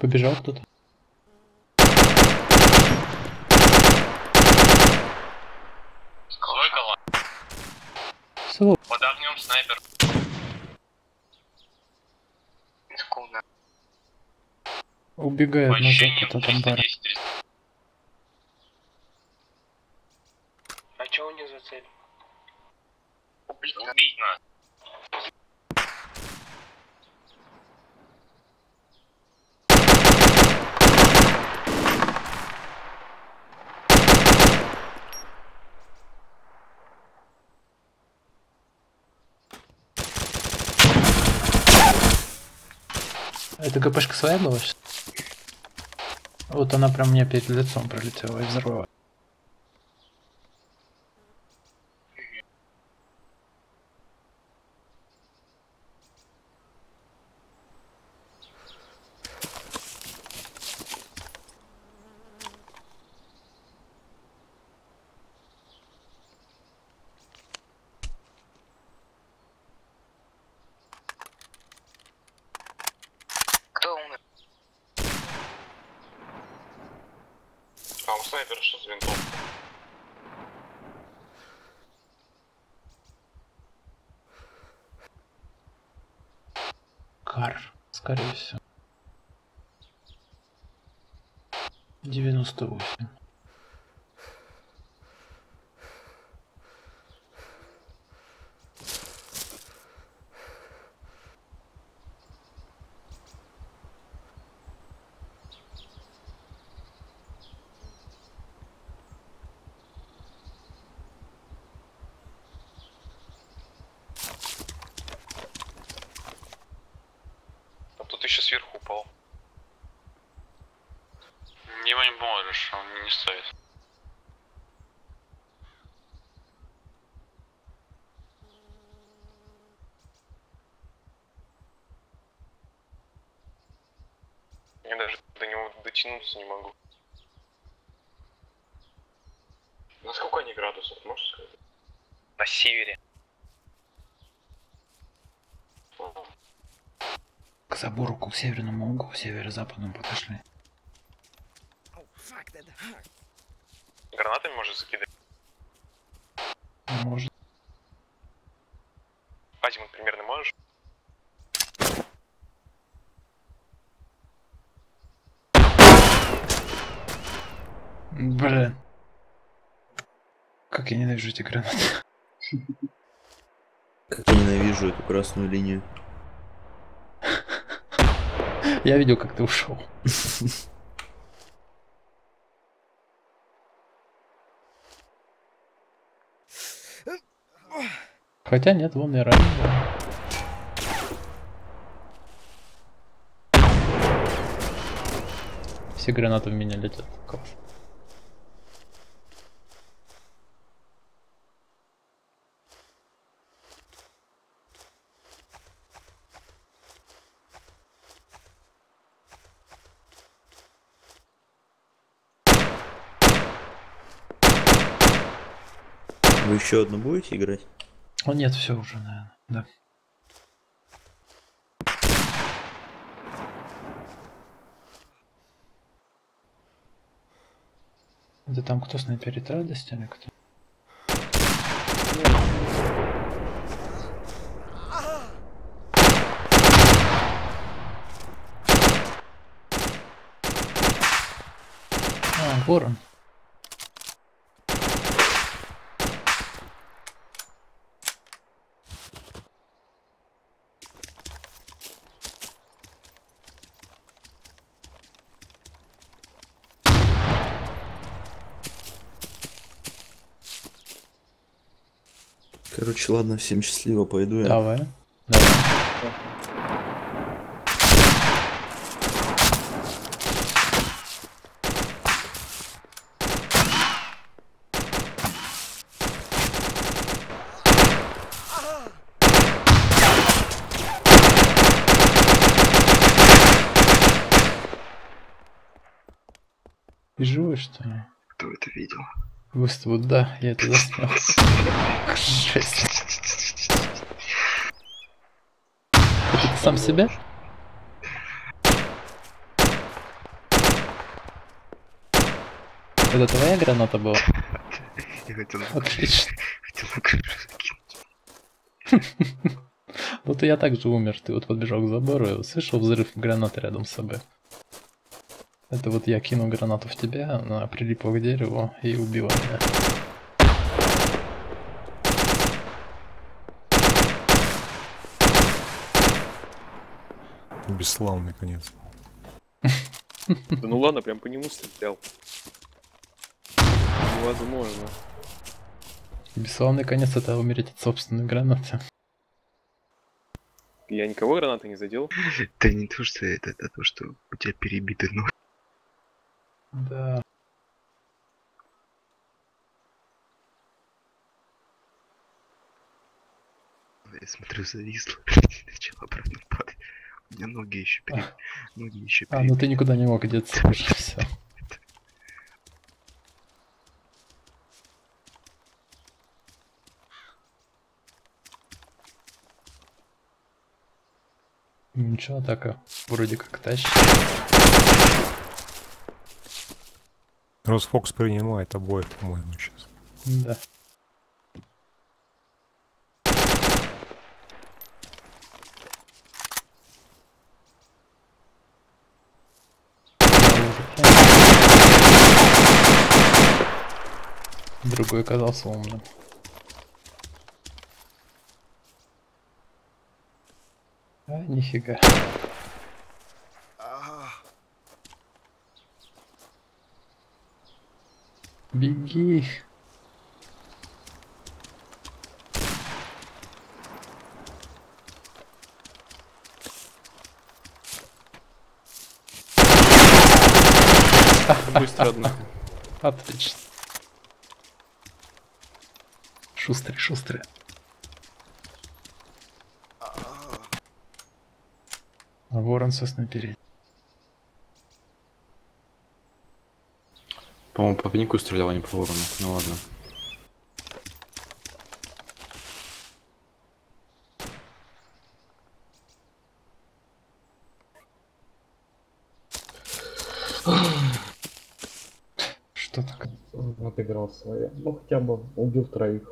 Побежал кто-то. Выкола. Свол. Под огнем снайпер. Откуда? Убегает По на ощущениям запад от амбара. 310 А что у них за цель? Убить, Убить нас. Это ГПшка своя сейчас? Вот она прям мне перед лицом пролетела и взорвала. Кто умер? А у снайпера что с винтом? Кар, скорее всего. 98. еще сверху упал. Ему не поможешь, он не стоит. Я даже до него дотянуться не могу. На сколько они градусов, можешь сказать? На севере. К забору, к северному углу, к северо-западному подошли. Гранатами может закидать? Может. Азимут примерно можешь? Блин. Как я ненавижу эти гранаты. Как я ненавижу эту красную линию. Я видел, как ты ушел. Хотя нет, вон я ранен. Все гранаты в меня летят. Класс. Вы еще одну будете играть? О нет, все уже, наверное. Да. Это там кто снайперит или кто? А. Короче, ладно, всем счастливо, пойду я. Давай. Давай. Ты живой, что ли? Кто это видел? Выставу, да, я это заснял. <laughs> Жесть. Это ты сам себя? Это твоя граната была? <laughs> Я хотел Отлично. хотел на крышу закинуть. <laughs> Вот и я также умер. Ты вот подбежал к забору и услышал взрыв гранаты рядом с собой. Это вот я кинул гранату в тебя, она прилипла к дереву и убила меня. Бесславный конец. Да ну ладно, прям по нему стрелял. Невозможно. Бесславный конец это умереть от собственной гранаты. Я никого гранатой не задел. Да не то, что это, это то, что у тебя перебиты ноги. Да. Я смотрю, зависло. <laughs> Начала обратно меня ноги еще перебиты. Ноги еще А, ну ты никуда не мог деться <laughs> уже все. Ничего, так а, вроде как тащит. Росфокс принимает обоих, по-моему, сейчас. Да. другой оказался умным. А, нифига. Беги. Быстро, однако. <laughs> Отлично. Шустрый, шустрый. Ворон сосна перед. По-моему, по пнику стрелял, а не по ворону. Ну ладно. Что так? Отыграл свое. Ну хотя бы убил троих.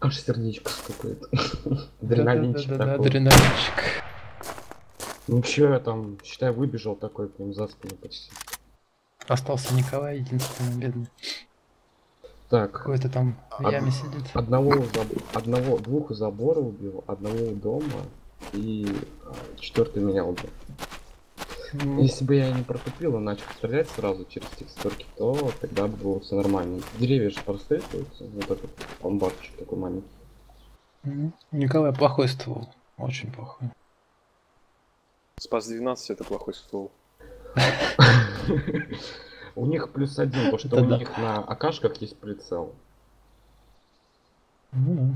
Аж сердечко какое-то. <laughs> Адреналинчик такой. адреналинчик. Ну чё я там, считай, выбежал такой ним за спину почти. Остался Николай, единственный бедный. Так. Какой-то там в Од- яме сидит. Одного, заб- одного, двух у забора убил, одного у дома и а, четвертый меня убил. Ну, Если бы я не протупил и начал стрелять сразу через текстурки, то тогда бы было все нормально. Деревья же простреливаются, вот этот амбарчик такой маленький. Николай плохой ствол. Очень плохой. Спас 12 это плохой ствол. У них плюс один, потому что у них на акашках есть прицел. Ну.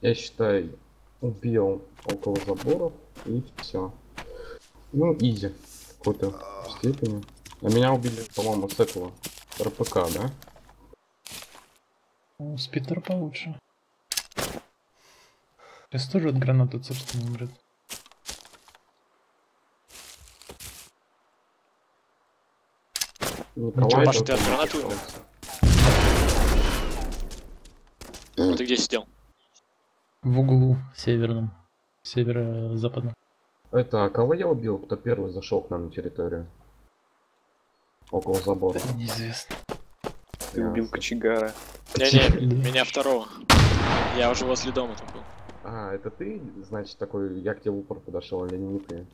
Я считаю, убил около заборов и все. Ну, изи в какой-то степени. А меня убили, по-моему, с этого РПК, да? Ну, с Питера получше. Сейчас тоже от гранаты, собственно, умрет. Николай Паша, ты от гранаты умер? Ты где сидел? В углу северном. Северо-западном. Это, а кого я убил, кто первый зашел к нам на территорию? Около забора. Неизвестно. Ты убил кочегара. Не-не, меня второго. Я уже возле дома там был. А, это ты, значит, такой, я к тебе в упор подошел, или не ты?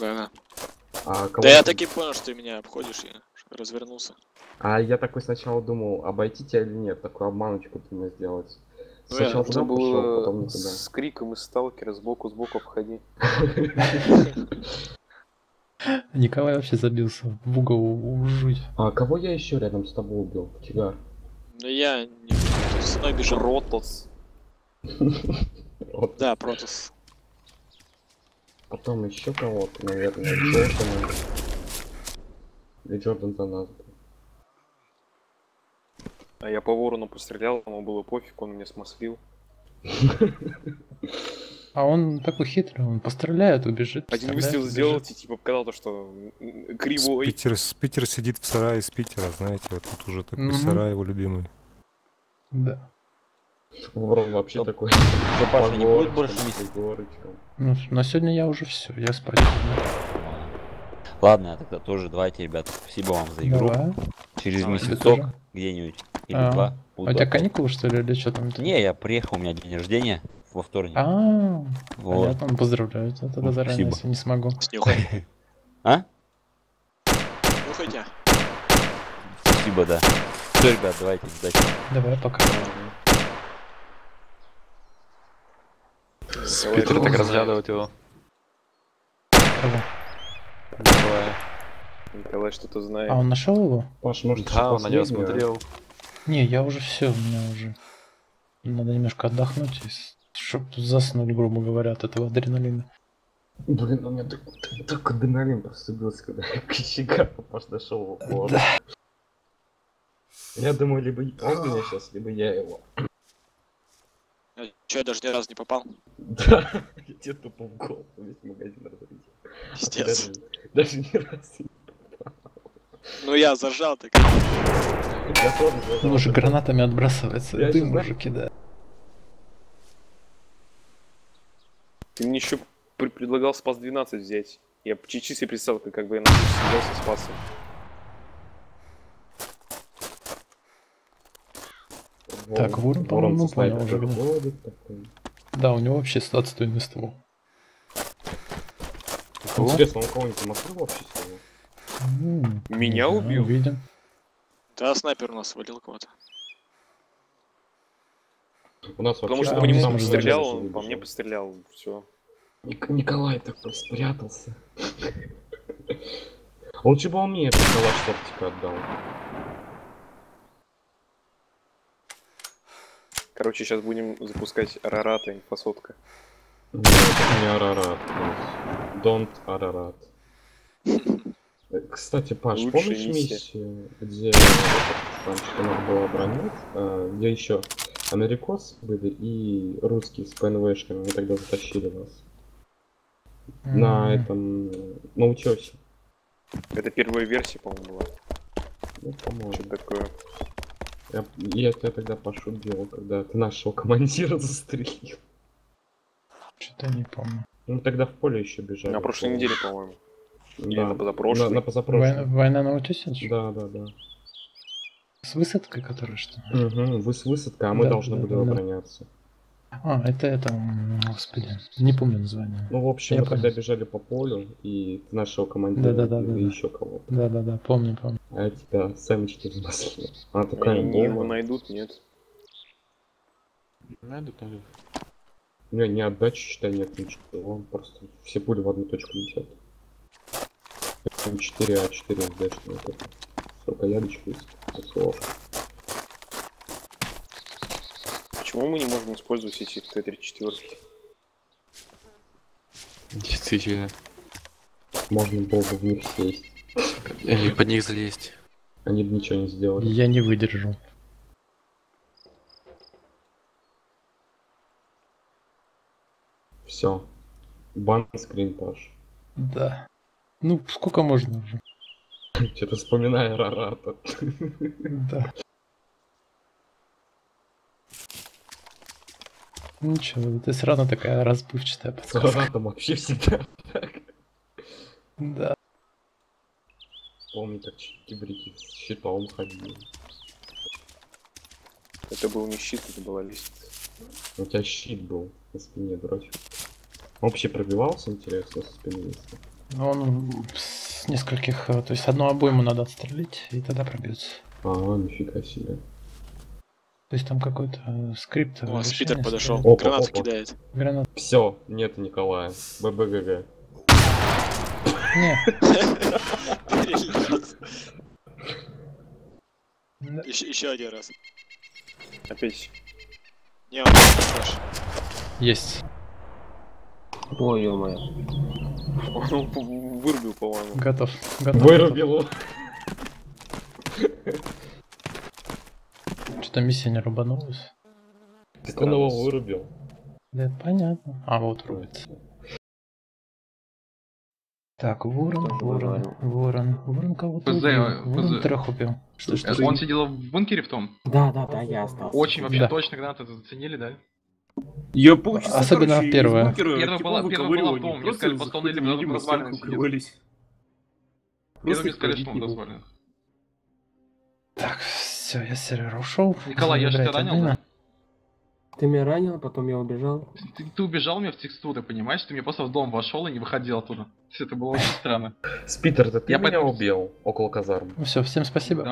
А, кого Да я ты- таки понял, что ты меня обходишь, я развернулся. А я такой сначала думал, обойти тебя или нет, такую обманочку ты мне сделать. Ну, Сначала Это туда пошел, было потом никуда. с криком из сталкера сбоку сбоку обходи. <laughs> Николай вообще забился в угол жуть. А кого я еще рядом с тобой убил? Чигар. Но я не со мной бежал. Протос. <laughs> Да, Протос. Потом еще кого-то, наверное, Джордана. Или Джордан за нас. был. А я по ворону пострелял, ему было пофиг, он меня смаслил. А он такой хитрый, он постреляет, убежит. Один выстрел сделал, и типа показал то, что кривой. Питер, Питер сидит в сарае с Питера, знаете, вот тут уже такой Мгм. сарай его любимый. Да. Ворон вообще такой. Что, Паша, не будет больше? Егорочком. Ну, на сегодня я уже все, я спать. Ладно, я тогда тоже давайте, ребят, спасибо вам за игру. Давай. Через тебе месяцок где-нибудь или А, два. а у тебя каникулы, что ли, или что там? Не, я приехал, у меня день рождения во вторник. А, Вот. понятно, поздравляю тебя тогда Ну, заранее, спасибо. если не смогу. Снюхай. <laughs> А? Нюхайте. Спасибо, да. Все, ребят, давайте, удачи. Давай, пока. Питер так разглядывает его. Кого? Николая. Николай что-то знает. А он нашел его? Паш, может, Да, он на него смотрел. Не, я уже все, у меня уже. Надо немножко отдохнуть, чтобы заснуть, грубо говоря, от этого адреналина. Блин, у меня так, так, так адреналин просыпился, когда я к Чигаро Паш в упор. Да. Я думаю, либо он меня сейчас, либо я его. Че, я даже ни разу не попал? Да, <laughs> я тебе тупо в голову весь магазин разрядил. Пиздец. Даже, даже ни разу не Ну я зажал так. Он уже гранатами отбрасывается, Я дым уже кидает. Ты мне еще предлагал спас 12 взять. Я чуть себе представил, как, как бы я на сидел со спасом. Так, Ворон, по-моему, понял уже. Да, у него вообще отстойный ствол. Интересно, он кого-нибудь маслил вообще сегодня? Меня убил? Увидим. Да, снайпер у нас свалил кого-то. У нас Потому что Да, по нему там стрелял, он по мне пострелял, все. Ник- Николай такой спрятался. Лучше бы он мне этот калаш тортика отдал. Короче, сейчас будем запускать Арарата инфосотка. Нет, не Арарат. Don't Арарат. Э, Кстати, Паш, помнишь миссию, где там что надо было бронить, а, где еще америкос были и русские с ПНВшками, мы тогда затащили вас. На этом, на утесе. Это первая версия, по-моему, была. Ну, по-моему. Что такое? Я, я тебя тогда пошутил, когда ты нашего командира <laughs> застрелил. Что-то не помню. Ну, тогда в поле еще бежали. На прошлой помню. неделе, по-моему. Или Да, на позапрошлой. На, на позапрошлой. Война, война на утесе? Да, да, да. С высадкой, которая что ли? Угу, вы с высадкой, а мы Да, должны да, были да, да. обороняться. А, это, это, господи, не помню название. Ну, в общем, Я мы тогда понял. бежали по полю, и нашего командира Да-да-да, убили, да, и да. еще кого-то. Да-да-да, помню, помню. А я тебя Сэмочки взносли. Она такая Они его найдут, нет. Найдут, найдут. У меня ни отдачи, считай, нет ничего. Он просто все пули в одну точку летят. М4, А4 отдача вот это. С рукояточкой, СО. Почему мы не можем использовать эти Т-34? Действительно. Можно было бы в них сесть. Или под них залезть. Они бы ничего не сделали. Я не выдержу. Все. Бан скрин, Паш. Да. Ну, сколько можно уже? Что-то вспоминаю Рарата. Да. Ничего, ты все равно такая разбывчатая С подсказка. Раратом вообще всегда так. Да. Помню, как кибрики с щитом ходили. Это был не щит, это была лестница. У тебя щит был на спине, дурачок. Вообще пробивался, интересно, со спины если? Но он с нескольких, э, то есть одну обойму надо отстрелить, и тогда пробьется. А, нифига себе. То есть там какой-то э, скрипт. О, решение Спитер подошел. скрипт. Гранату кидает. Гранат. Все, нет Николая. ББГГ. Не. Еще, еще один раз. Опять. Не, он хорош. Есть. Ой, ё-моё. Он вырубил, по-моему. Готов. Готов. Вырубил. Что-то миссия не рубанулась. Так он его вырубил. Да, это понятно. А, вот рубится. Так, ворон, ворон, ворон, ворон кого-то убил. Ворон трех убил. Что, что, Это Он сидел в бункере в том? Да, да, да, я остался. Очень вообще Да. точно гранаты заценили, да? Я полчаса, Особенно короче, первая. из бункера Первая типа была- первая была просто сказали, невидимой развалины стенкой сидят. укрывались. Просто мне сказали, что он дозволен. Так, все, я с сервера ушел. Николай, я же тебя ранил, да? Ты меня ранил, потом я убежал. Ты, ты убежал мне в текстуры, понимаешь? Ты мне просто в дом вошел и не выходил оттуда. Это было очень странно. Спитер, ты Я меня убил около казармы? Все, всем спасибо.